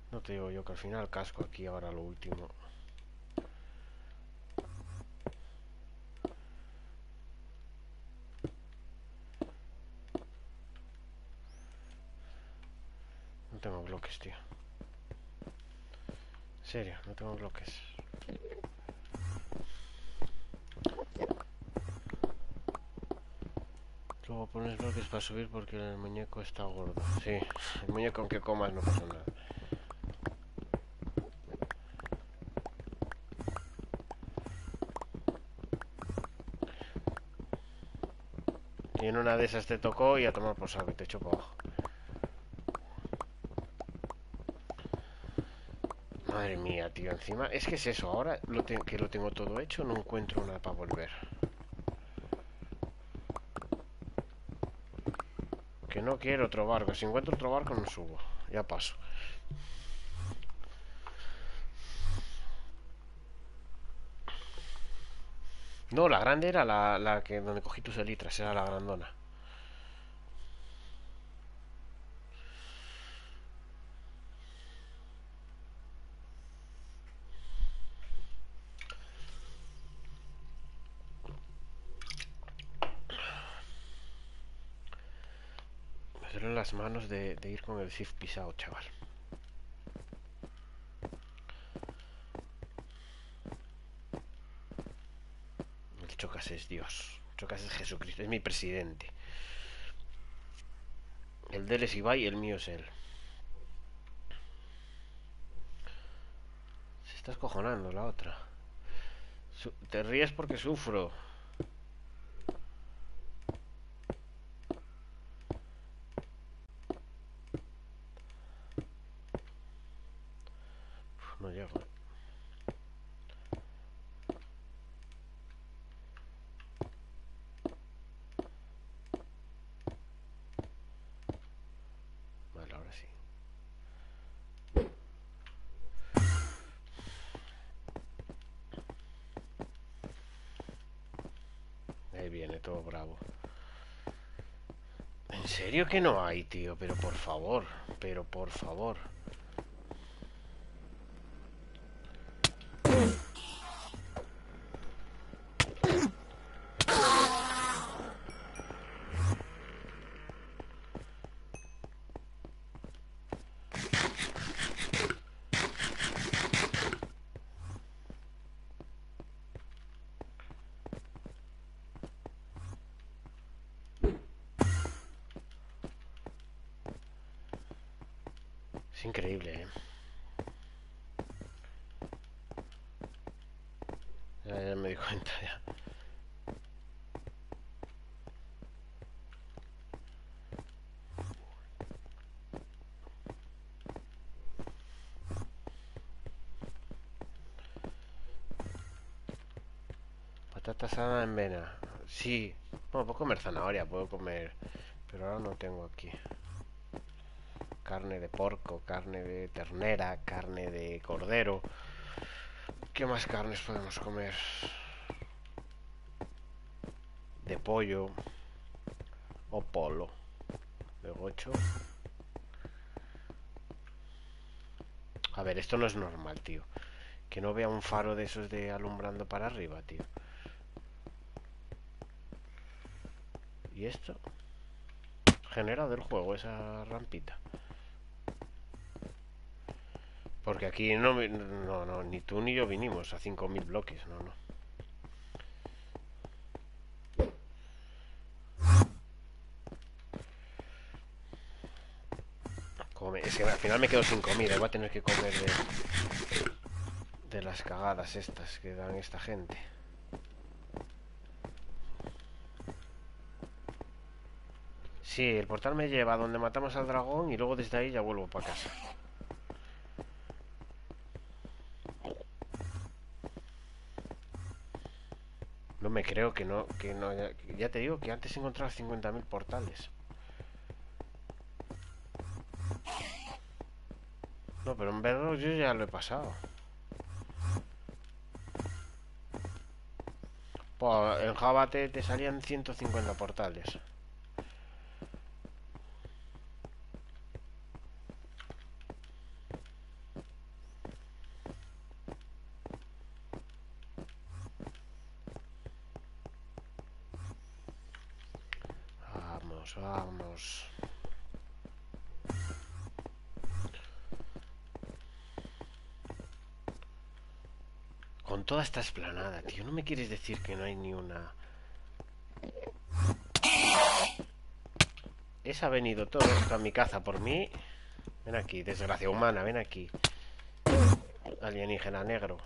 No te digo yo que al final casco aquí ahora lo último. No tengo bloques, tío. Serio, no tengo bloques. Luego pones bloques para subir porque el muñeco está gordo. Sí, el muñeco aunque comas no pasa nada. Y en una de esas te tocó y a tomar por saco y te echo para abajo. Madre mía, tío, encima... Es que es eso, ahora lo que lo tengo todo hecho no encuentro una para volver. No quiero otro barco. Si encuentro otro barco no subo. Ya paso. No, la grande era la, la que donde cogí tus elitras, era la grandona. Me duelen manos de, ir con el shift pisado, chaval. El Chocas es Dios. Chocas es Jesucristo, es mi presidente. El de él es Ibai, el mío es él. Se está escojonando la otra. Te ríes porque sufro. Uf, no llego. eh. Vale, ahora sí. Ahí viene todo bravo. ¿En serio que no hay, tío? Pero por favor, pero por favor. Es increíble, ¿eh? Ya, ya me di cuenta, ya. Asada en vena. Sí. Bueno, puedo comer zanahoria, puedo comer... Pero ahora no tengo aquí. Carne de porco, carne de ternera, carne de cordero. ¿Qué más carnes podemos comer? De pollo. O polo. De gocho. A ver, esto no es normal, tío. Que no vea un faro de esos de alumbrando para arriba, tío. ¿Y esto? Generado el juego, esa rampita. Porque aquí no, no, no, ni tú ni yo vinimos a 5.000 bloques, no, no. Es que al final me quedo sin comida, y voy a tener que comer de las cagadas estas que dan esta gente. Sí, el portal me lleva a donde matamos al dragón y luego desde ahí ya vuelvo para casa. No me creo que no, que no. Ya, ya te digo que antes encontraba 50.000 portales. No, pero en verdad yo ya lo he pasado. Pues en Java te, te salían 150 portales. Vamos, vamos. Con toda esta esplanada, tío. No me quieres decir que no hay ni una... Esa ha venido todo a mi caza por mí. Ven aquí, desgracia humana, ven aquí. Alienígena negro.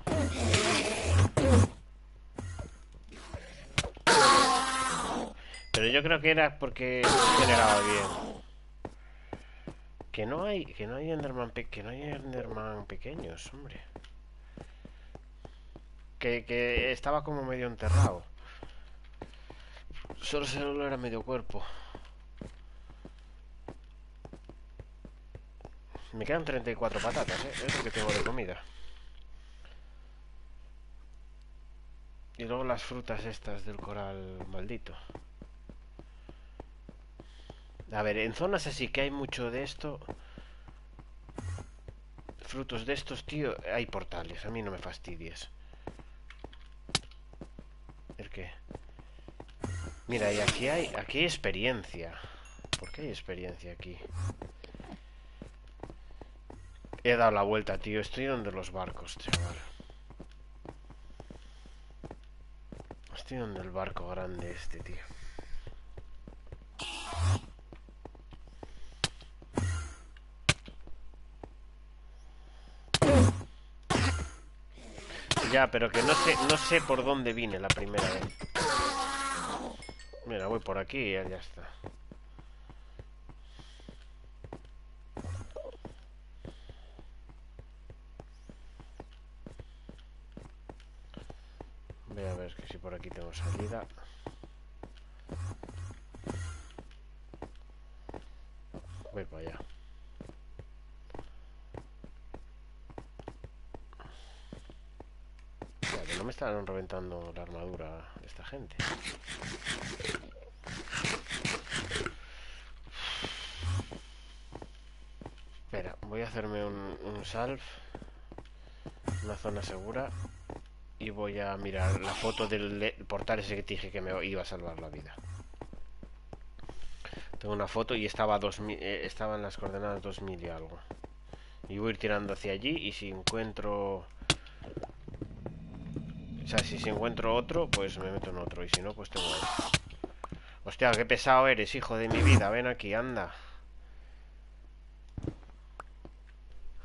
Pero yo creo que era porque generaba bien. Que no hay, que no hay Enderman, que no hay Enderman pequeños, hombre. Que, que estaba como medio enterrado. Solo se lo era medio cuerpo. Me quedan 34 patatas, ¿eh? Es lo que tengo de comida. Y luego las frutas estas del coral maldito. A ver, en zonas así que hay mucho de esto... Frutos de estos, tío, hay portales. A mí no me fastidies. ¿El qué? Mira, y aquí hay, aquí hay experiencia. ¿Por qué hay experiencia aquí? He dado la vuelta, tío. Estoy donde los barcos, chaval. Estoy donde el barco grande este, tío. Ya, pero que no sé, no sé por dónde vine la primera vez. Mira, voy por aquí y ya está. Voy a ver que si por aquí tengo salida. Voy para allá. Están reventando la armadura de esta gente. Espera, voy a hacerme un, salve. Una zona segura. Y voy a mirar la foto del portal ese que dije que me iba a salvar la vida. Tengo una foto y estaba a 2000, eh, estaba en las coordenadas 2000 y algo. Y voy a ir tirando hacia allí y si encuentro... O sea, si, encuentro otro, pues me meto en otro. Y si no, pues tengo este. Hostia, qué pesado eres, hijo de mi vida. Ven aquí, anda.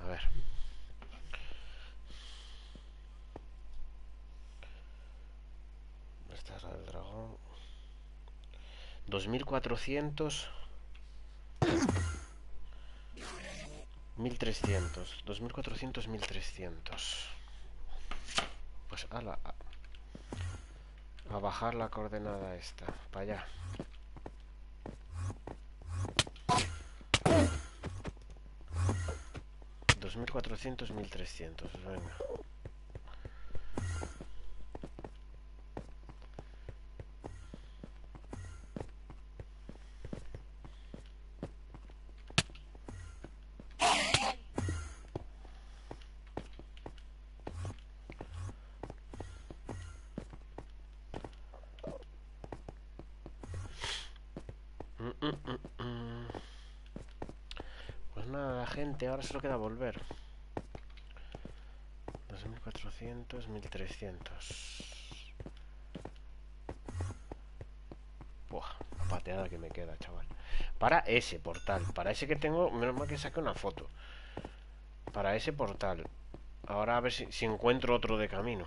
A ver. Esta es la del dragón. 2400. 1300. 2400, 1300. Pues ala, a, a bajar la coordenada esta. Para allá. Dos mil cuatrocientos, mil trescientos. Venga. 20, ahora solo queda volver. 2400, 1300. Buah, pateada que me queda, chaval. Para ese portal, para ese que tengo, menos mal que saque una foto. Para ese portal. Ahora a ver si encuentro otro de camino.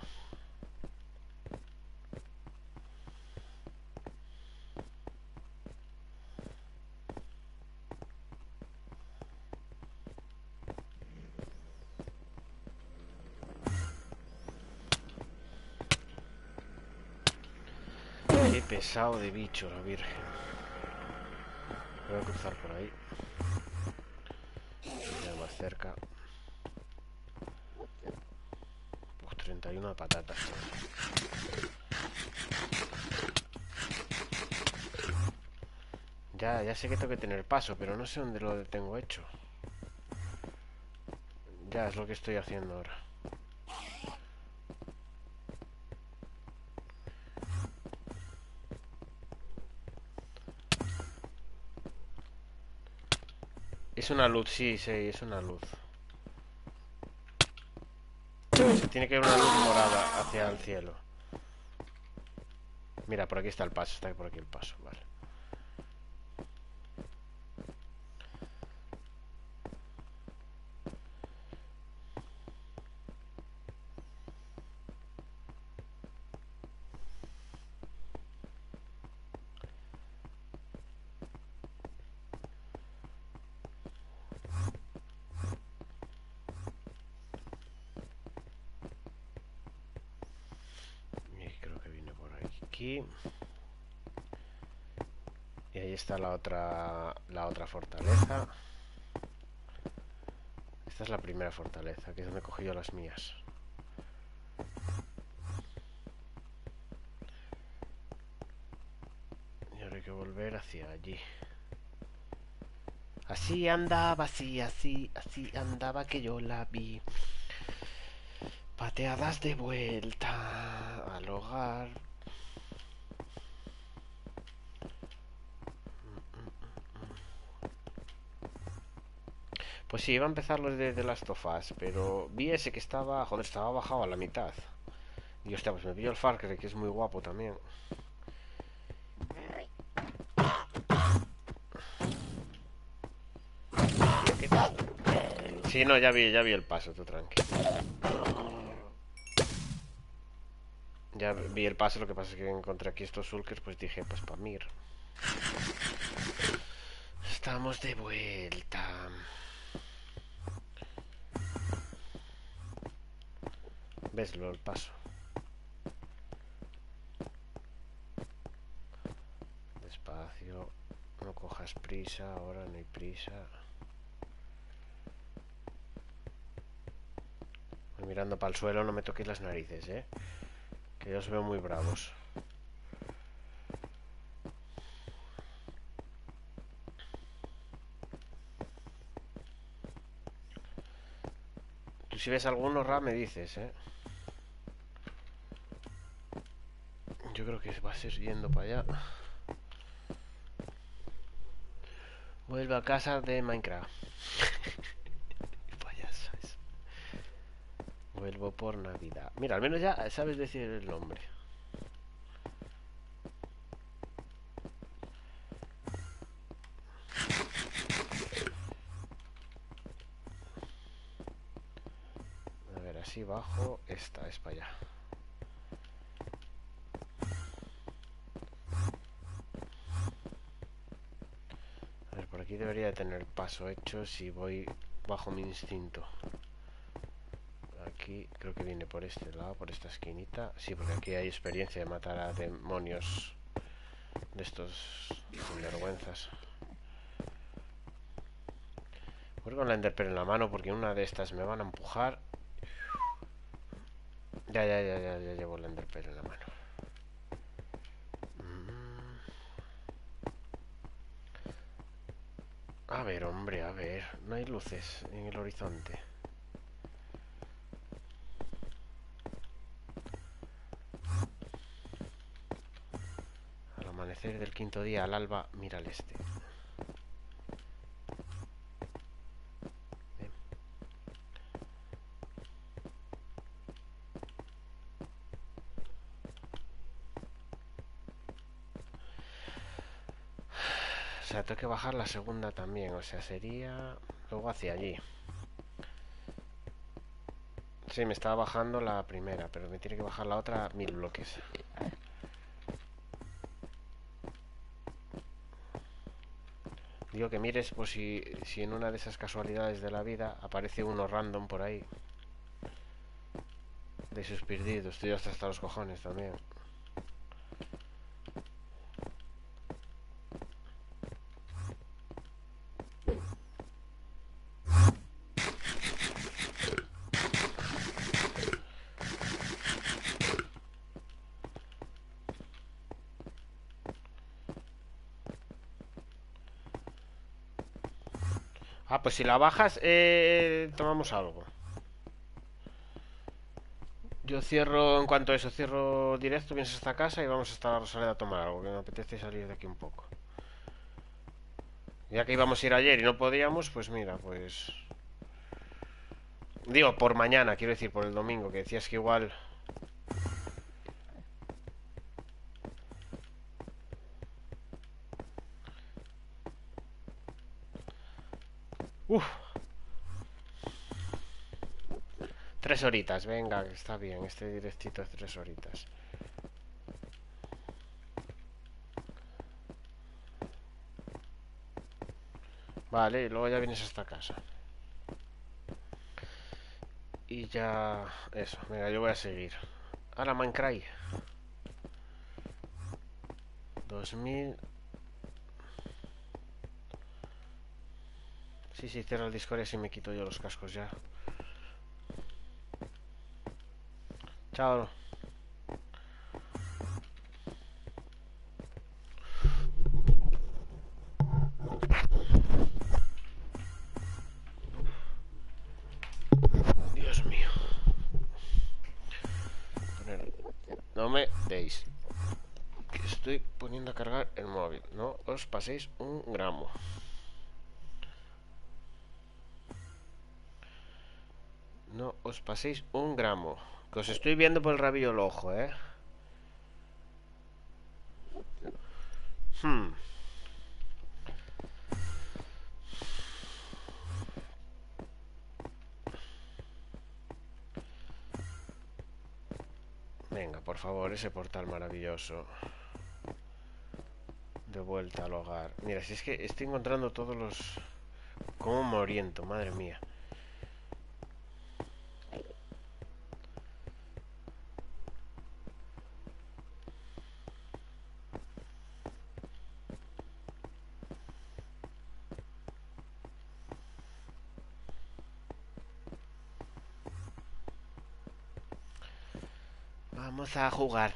Pesado de bicho la virgen. Voy a cruzar por ahí. Ya más cerca. Pues 31 de patatas. Ya, ya sé que tengo que tener paso, pero no sé dónde lo tengo hecho. Ya, es lo que estoy haciendo ahora. Una luz, sí, sí, es una luz. tiene que haber una luz morada hacia el cielo. Mira, por aquí está el paso, está por aquí el paso, vale. Y ahí está la otra la otra fortaleza. Esta es la primera fortaleza, que es donde he cogido las mías. Y ahora hay que volver hacia allí. Así andaba, así, así, así andaba que yo la vi. Pateadas de vuelta al hogar. Pues sí, iba a empezarlo desde las tofas, pero vi ese que estaba, joder, estaba bajado a la mitad. Y hostia, pues me pillo el Far que es muy guapo también. Sí, no, ya vi, ya vi el paso, tú tranqui. Ya vi el paso, lo que pasa es que encontré aquí estos sulkers, pues dije, pues para mir. Estamos de vuelta. Veslo el paso. Despacio. No cojas prisa, ahora no hay prisa. Voy mirando para el suelo, no me toquéis las narices, ¿eh? Que yo os veo muy bravos. Tú si ves alguno, Ra, me dices, ¿eh? Yo creo que va a ser yendo para allá. Vuelve a casa de Minecraft. Payasas. Vuelvo por Navidad. Mira, al menos ya sabes decir el nombre. A ver, así bajo. Esta es para allá. aquí debería de tener paso hecho si voy bajo mi instinto. Aquí creo que viene por este lado, por esta esquinita. Sí, porque aquí hay experiencia de matar a demonios de estos vergüenzas. Voy con la enderpearl en la mano porque una de estas me van a empujar. Ya, ya, ya, ya, ya llevo la enderpearl en la mano. A ver, hombre, a ver. No hay luces en el horizonte. Al amanecer del quinto día, al alba, mira al este. Tengo que bajar la segunda también. O sea, sería luego hacia allí. Sí, me estaba bajando la primera, pero me tiene que bajar la otra mil bloques. Digo que mires por si, si en una de esas casualidades de la vida aparece uno random por ahí. De sus perdidos. Estoy hasta, hasta los cojones también. Pues si la bajas, eh, tomamos algo. Yo cierro, en cuanto a eso, cierro directo, vienes esta casa y vamos a estar a Rosaleda a tomar algo, que me apetece salir de aquí un poco. Ya que íbamos a ir ayer y no podíamos, pues mira, pues... Digo, por mañana, quiero decir, por el domingo, que decías que igual... Uf. Tres horitas, venga, está bien, este directito es tres horitas. Vale, y luego ya vienes a esta casa. Y ya... Eso, venga, yo voy a seguir. Ahora Minecraft. 2000... Sí, sí, cierra el Discord y así me quito yo los cascos ya. Chao. Dios mío. No me deis. Que estoy poniendo a cargar el móvil. No os paséis un gramo. No os paséis un gramo. Que os estoy viendo por el rabillo del ojo, ¿eh? Hmm. Venga, por favor, ese portal maravilloso. De vuelta al hogar. Mira, si es que estoy encontrando todos los... ¿Cómo me oriento? Madre mía. A jugar.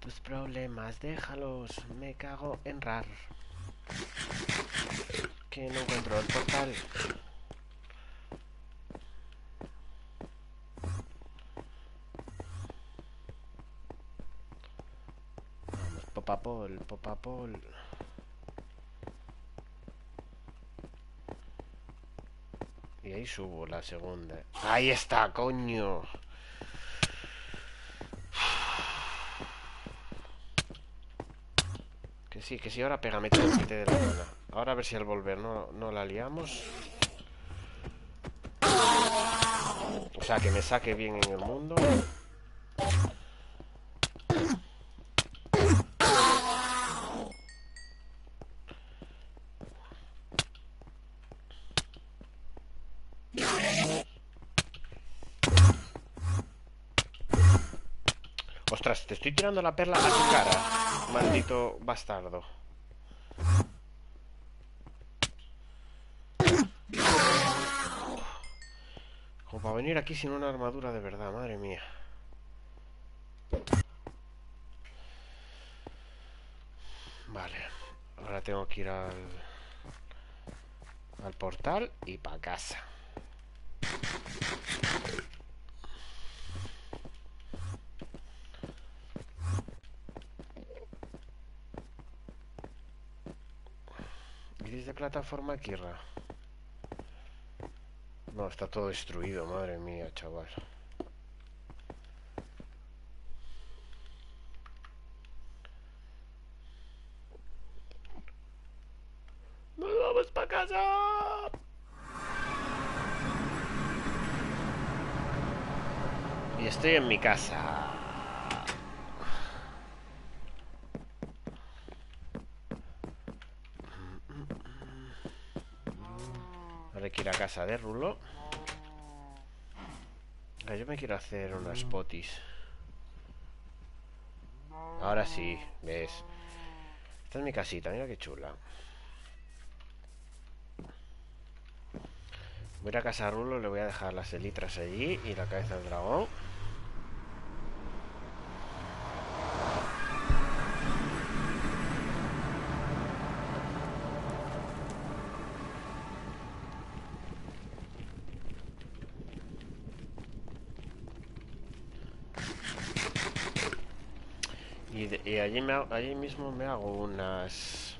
Tus problemas, déjalos. Me cago en rar. Que no encuentro el portal. Vamos, popapol, popapol. Y ahí subo la segunda. Ahí está, coño. Sí, que sí, ahora pégame todo te dé la gana. Ahora a ver si al volver no, no la liamos. O sea, que me saque bien en el mundo. Ostras, te estoy tirando la perla a tu cara. Maldito bastardo. Como para venir aquí sin una armadura de verdad, madre mía. Vale, ahora tengo que ir al al portal y para casa. ¿Gris de plataforma Kirra? No, está todo destruido, madre mía, chaval. ¡Nos vamos para casa! Y estoy en mi casa. Ahora hay que ir a de Rulo. Ah, Yo me quiero hacer unas potis. Ahora sí, ves. Esta es mi casita, mira qué chula. Voy a casa Rulo, le voy a dejar las elitras allí y la cabeza del dragón. Y, de- y allí, me allí mismo me hago unas...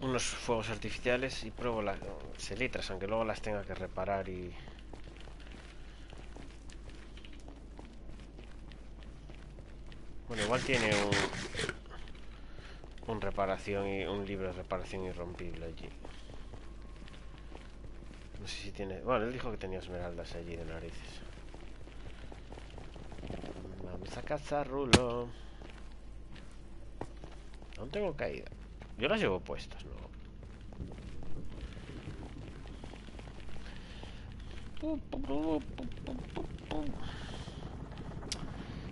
Unos fuegos artificiales y pruebo las selitras, aunque luego las tenga que reparar y... Bueno, igual tiene un... Un reparación y un libro de reparación irrompible allí. No sé si tiene... Bueno, él dijo que tenía esmeraldas allí de narices. Vamos a cazar rulo. Aún tengo caída. Yo las llevo puestas, pu.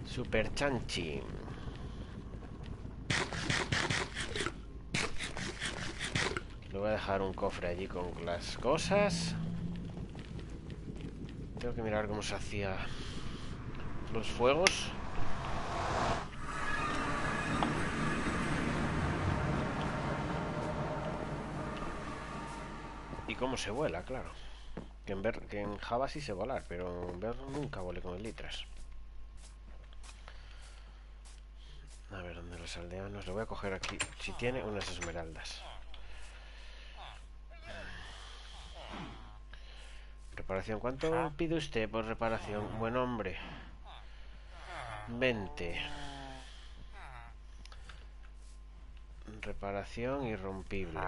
Super chanchi. Le voy a dejar un cofre allí con las cosas. Tengo que mirar cómo se hacía los fuegos. Y cómo se vuela, claro. Que en, ver, que en Java sí se volar, pero en ver nunca volé con el litras. A ver, ¿dónde los aldeanos? Lo voy a coger aquí. Si tiene unas esmeraldas. Reparación. ¿Cuánto pide usted por reparación? Buen hombre. 20. Reparación irrompible.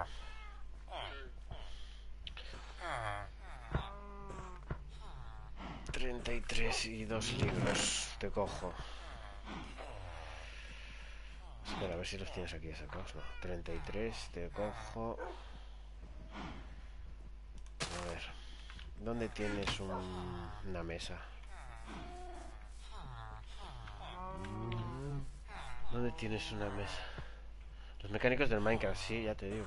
Treinta y tres y dos libros. Te cojo. Espera, a ver si los tienes aquí sacados. No. 33, te cojo. A ver. ¿Dónde tienes un- una mesa? ¿Dónde tienes una mesa? Los mecánicos del Minecraft, sí, ya te digo.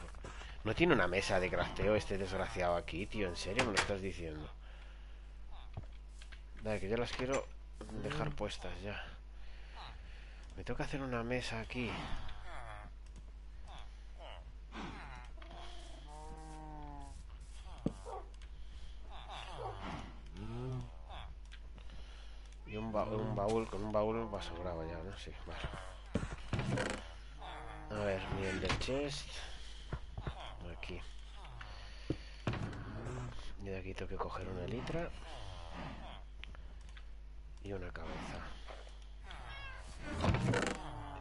No tiene una mesa de crafteo este desgraciado aquí, tío. ¿En serio me lo estás diciendo? Dale, que yo las quiero dejar puestas ya. Me toca hacer una mesa aquí. Y un, ba- un baúl, con un baúl va sobrado ya, ¿no? Sí, vale. A ver, mi ender chest. Aquí. Y de aquí tengo que coger una litra. Y una cabeza.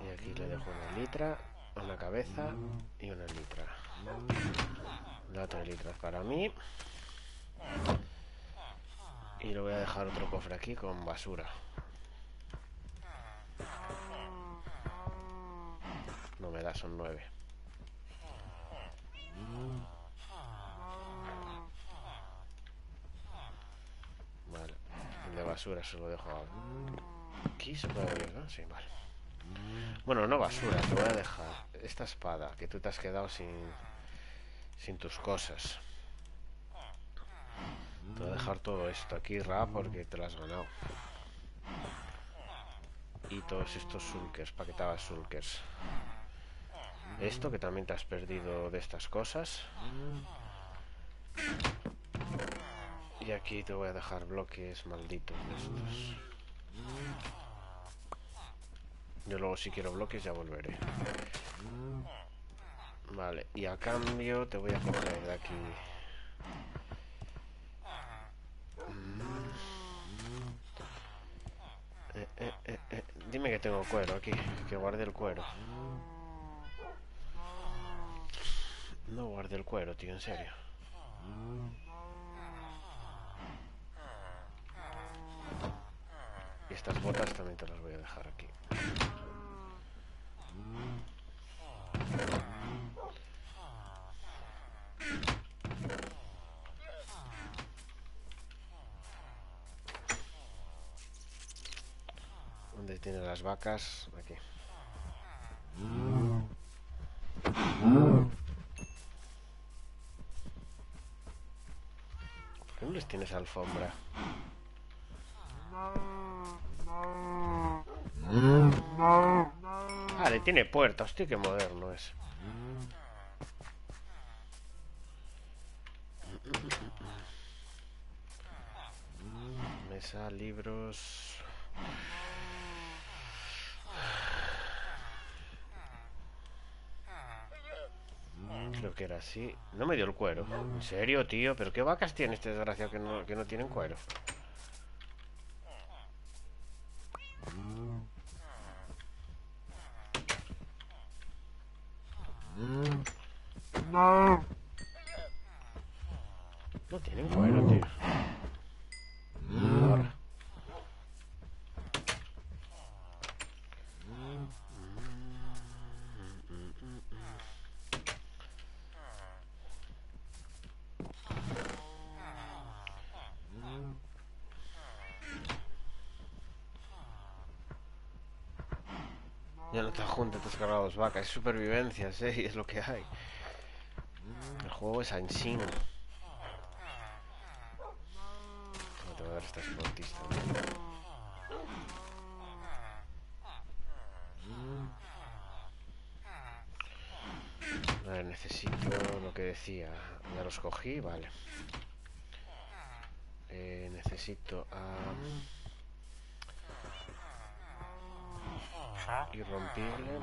Y aquí le dejo una litra, una cabeza y una litra. La otra litra para mí. Y le voy a dejar otro cofre aquí con basura. No me da, son nueve. Vale. El de basura se lo dejo aquí. se puede ¿no? Sí, vale. Bueno, no basura, te voy a dejar esta espada que tú te has quedado sin, sin tus cosas. Te voy a dejar todo esto aquí, Ra, porque te lo has ganado. Y todos estos sulkers, paquetadas sulkers. Esto que también te has perdido de estas cosas. Y aquí te voy a dejar bloques malditos de estos. Yo luego si quiero bloques ya volveré. Vale, y a cambio te voy a coger de aquí. Eh, eh, eh, eh, Dime que tengo cuero aquí, que guarde el cuero. No guarde el cuero, tío, en serio. Y estas botas también te las voy a dejar aquí. ¿Dónde tiene las vacas? Aquí. ¿Por qué no les tienes alfombra? Vale, tiene puertas, tío, que moderno es. Mesa, libros. Creo que era así. No me dio el cuero. En serio, tío. ¿Pero qué vacas tiene este desgraciado que no, que no tienen cuero?
No.
No tienen cuero, tío. Ya no te juntas, te has cargado dos vacas. Es supervivencia, sí, es lo que hay. El juego es ansino. No a dar esta sportista. A ver, necesito lo que decía. Ya los cogí, vale. Eh, necesito a... irrompible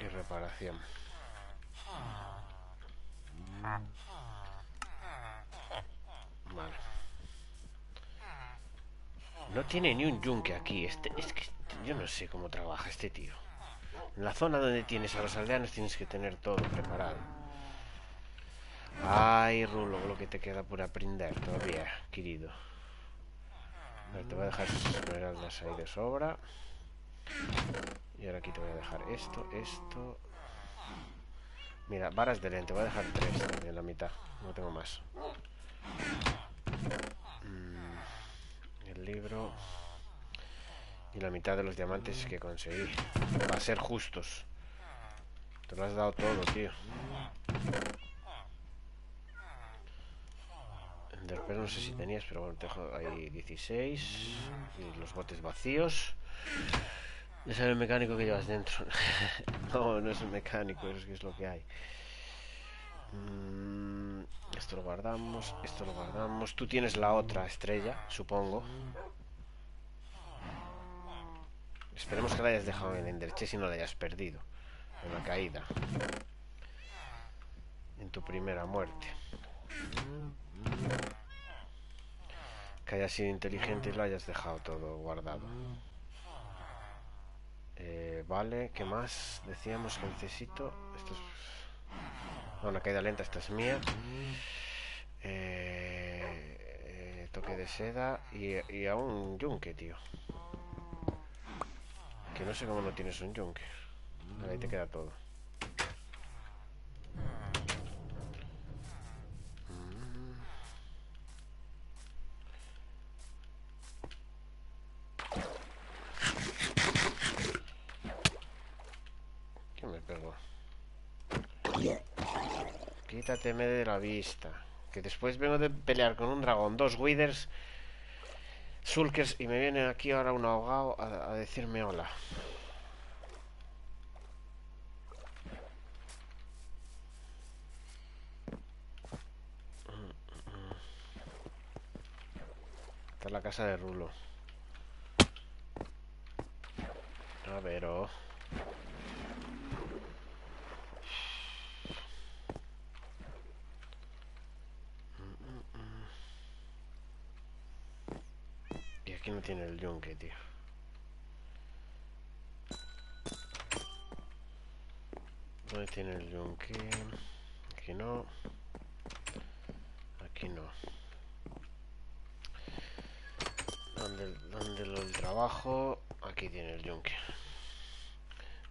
y reparación. Vale. No tiene ni un yunque aquí. Este, es que yo no sé cómo trabaja este tío. En la zona donde tienes a los aldeanos tienes que tener todo preparado. Ay, Rulo, lo que te queda por aprender todavía, querido. Ver, te voy a dejar esmeraldas ahí de sobra. Y ahora aquí te voy a dejar esto, esto. Mira, varas de lente, voy a dejar tres también, la mitad. No tengo más. Mm, el libro. Y la mitad de los diamantes que conseguí. Va a ser justos. Te lo has dado todo, tío. Pero no sé si tenías, pero bueno, te dejo ahí 16. Y los botes vacíos. Sabe el mecánico que llevas dentro. no, no es el mecánico, es que es lo que hay. Mm, esto lo guardamos, esto lo guardamos. Tú tienes la otra estrella, supongo. Esperemos que la hayas dejado en Ender Chest y no la hayas perdido. En la caída. En tu primera muerte. Que hayas sido inteligente y lo hayas dejado todo guardado. Eh, vale, ¿qué más? Decíamos que necesito. Esto es. una caída lenta, esta es mía. Eh, eh, toque de seda y, y a un yunque, tío. Que no sé cómo no tienes un yunque. Ahí te queda todo. ¿Qué me pegó? Quítateme de la vista. Que después vengo de pelear con un dragón, dos withers, sulkers y me viene aquí ahora un ahogado a, a decirme hola. Esta es la casa de Rulo. A ver, oh. Aquí no tiene el yunque, tío. ¿Dónde tiene el yunque? Aquí no. Aquí no. ¿Dónde, dónde lo del trabajo? Aquí tiene el yunque.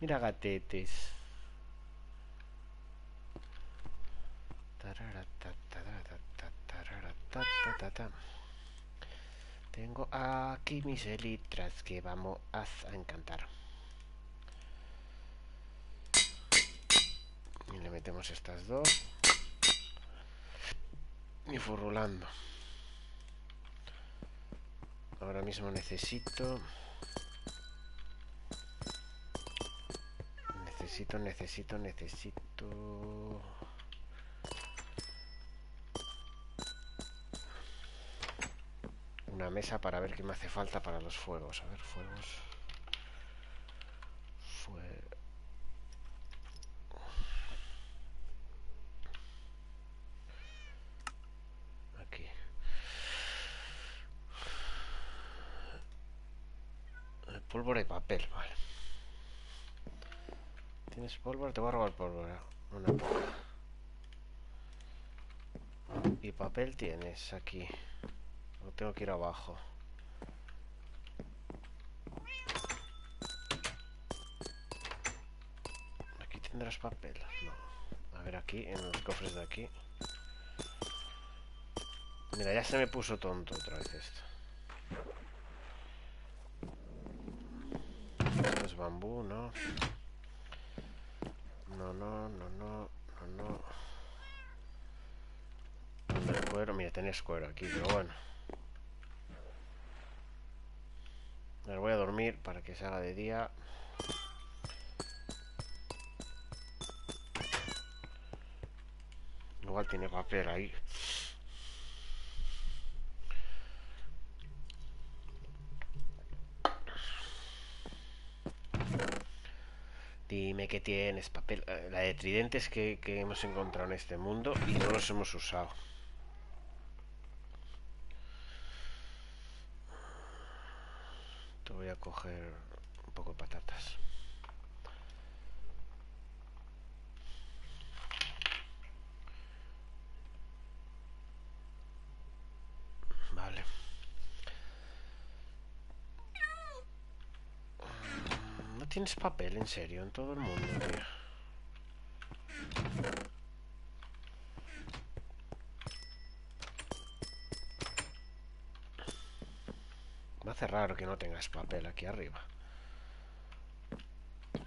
Mira gatetes. Tengo aquí mis elitras que vamos a encantar. Y le metemos estas dos. Y furrulando. Ahora mismo necesito... Necesito, necesito, necesito... una mesa para ver qué me hace falta para los fuegos. A ver, fuegos. Aquí. Pólvora y papel, vale. ¿Tienes pólvora? Te voy a robar pólvora. Una poca. Y papel tienes aquí. Tengo que ir abajo. Aquí tendrás papel. No. A ver aquí, en los cofres de aquí. Mira, ya se me puso tonto otra vez esto. Esto es bambú, ¿no? No, no, no, no, no, no. El cuero, mira, tenés cuero aquí, pero bueno. Me voy a dormir para que se haga de día. Igual tiene papel ahí. Dime que tienes papel. Eh, la de tridentes que, que hemos encontrado en este mundo y no los hemos usado. Te voy a coger un poco de patatas. Vale. Mm, No tienes papel, en serio, en todo el mundo. Hace raro que no tengas papel aquí arriba.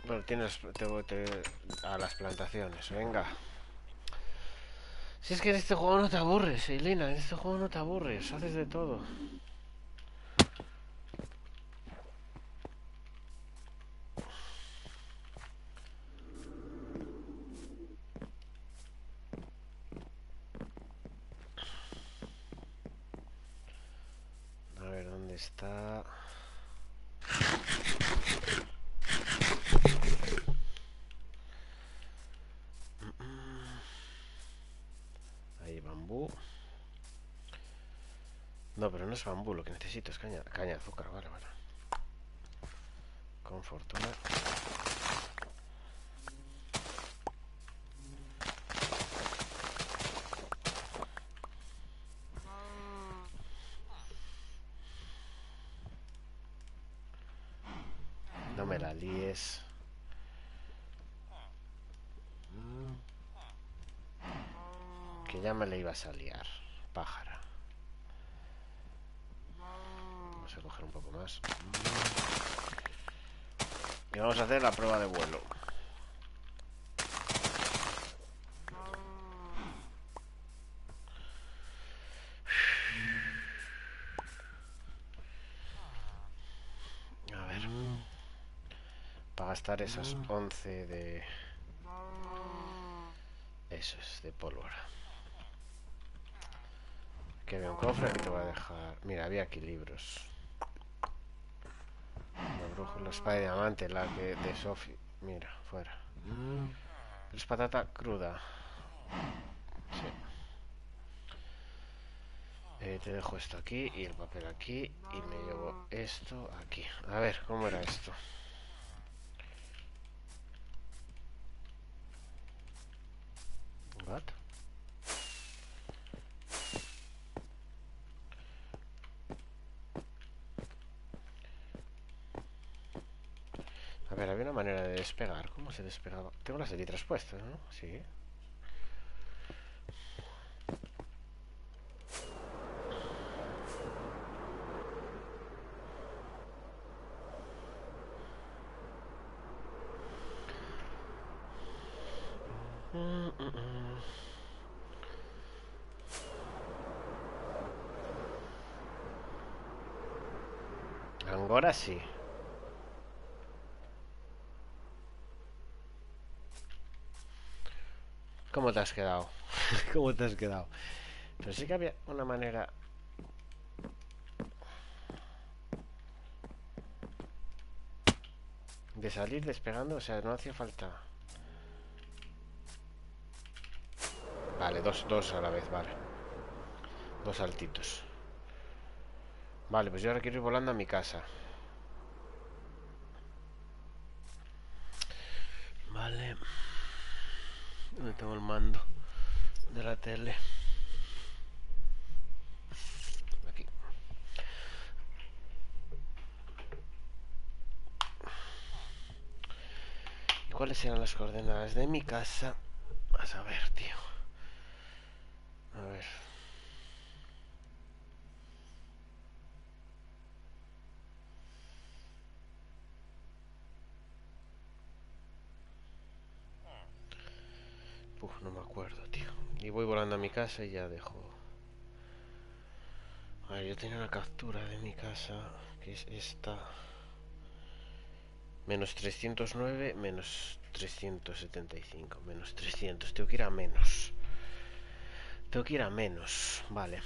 Bueno, tienes te, te- a las plantaciones, venga. Si es que en este juego no te aburres, Elena, en este juego no te aburres, haces de todo. A ver, ¿dónde está? Ahí, bambú. No, pero no es bambú, lo que necesito es caña, caña de azúcar, vale, vale. Con fortuna. No me la líes. Que ya me la ibas a liar, pájara. Vamos a coger un poco más. Y vamos a hacer la prueba de vuelo. A ver. Para gastar esas 11 de... Eso es, de pólvora. Que había un cofre que te voy a dejar. Mira, había aquí libros. La espada de diamante, la que de Sophie. Mira, fuera. Es patata cruda. Sí. Eh, te dejo esto aquí y el papel aquí y me llevo esto aquí. A ver, ¿cómo era esto? What? A ver, había una manera de despegar. ¿Cómo se despegaba? Tengo las letras puestas, ¿no? Sí. Mm. Angora sí. ¿Cómo te has quedado? ¿Cómo te has quedado? Pero sí que había una manera... De salir despegando, o sea, no hacía falta... Vale, dos, dos a la vez, vale. Dos saltitos. Vale, pues yo ahora quiero ir volando a mi casa. Vale. ¿Dónde tengo el mando de la tele? Aquí. ¿Y cuáles eran las coordenadas de mi casa? A ver, tío. A ver. Uf, no me acuerdo, tío. Y voy volando a mi casa y ya dejo. A ver, yo tenía una captura de mi casa, que es esta. Menos 309, menos 375, menos 300. Tengo que ir a menos. Tengo que ir a menos, vale.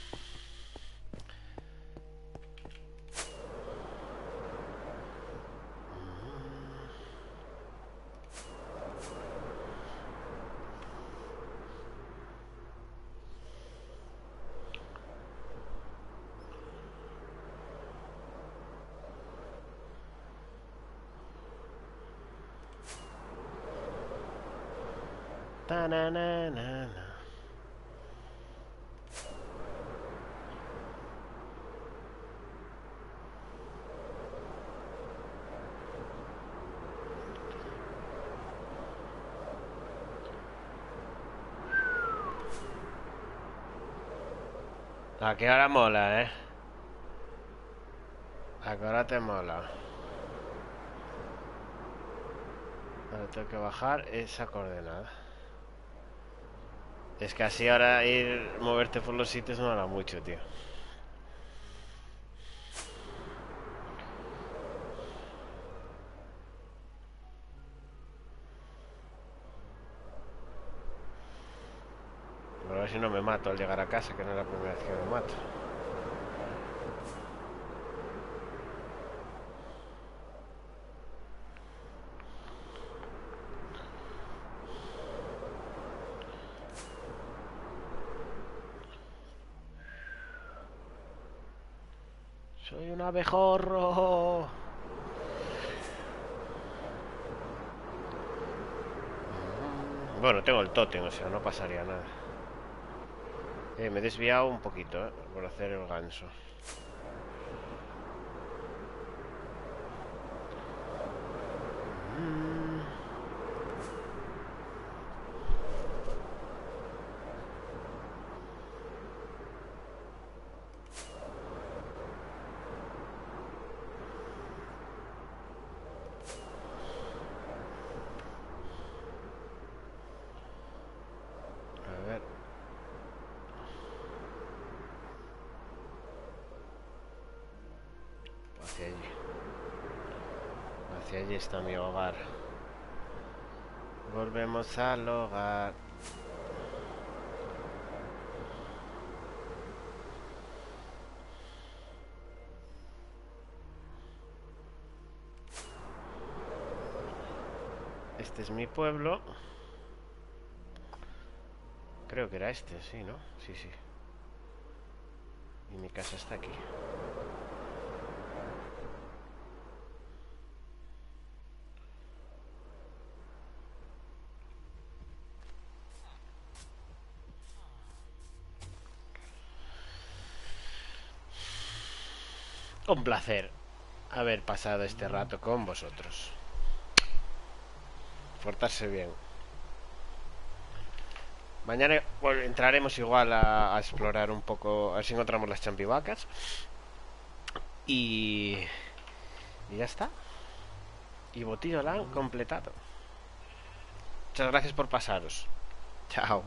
A que ahora mola, eh. A que ahora te mola. Ahora tengo que bajar esa coordenada. Es que así ahora ir moverte por los sitios no hará mucho, tío. Mato al llegar a casa, que no es la primera vez que me mato. Soy un abejorro. Bueno, tengo el tótem, o sea, no pasaría nada. Eh, me he desviado un poquito, eh, por hacer el ganso. Mm. A ver. Hacia allí. Hacia allí está mi hogar. Volvemos al hogar. Este es mi pueblo. Creo que era este, sí, ¿no? Sí, sí. Y mi casa está aquí. Un placer haber pasado este rato con vosotros. Portarse bien. Mañana entraremos igual a, a explorar un poco, a ver si encontramos las champivacas. Y... Y ya está. Y botillo LAN completado. Muchas gracias por pasaros. Chao.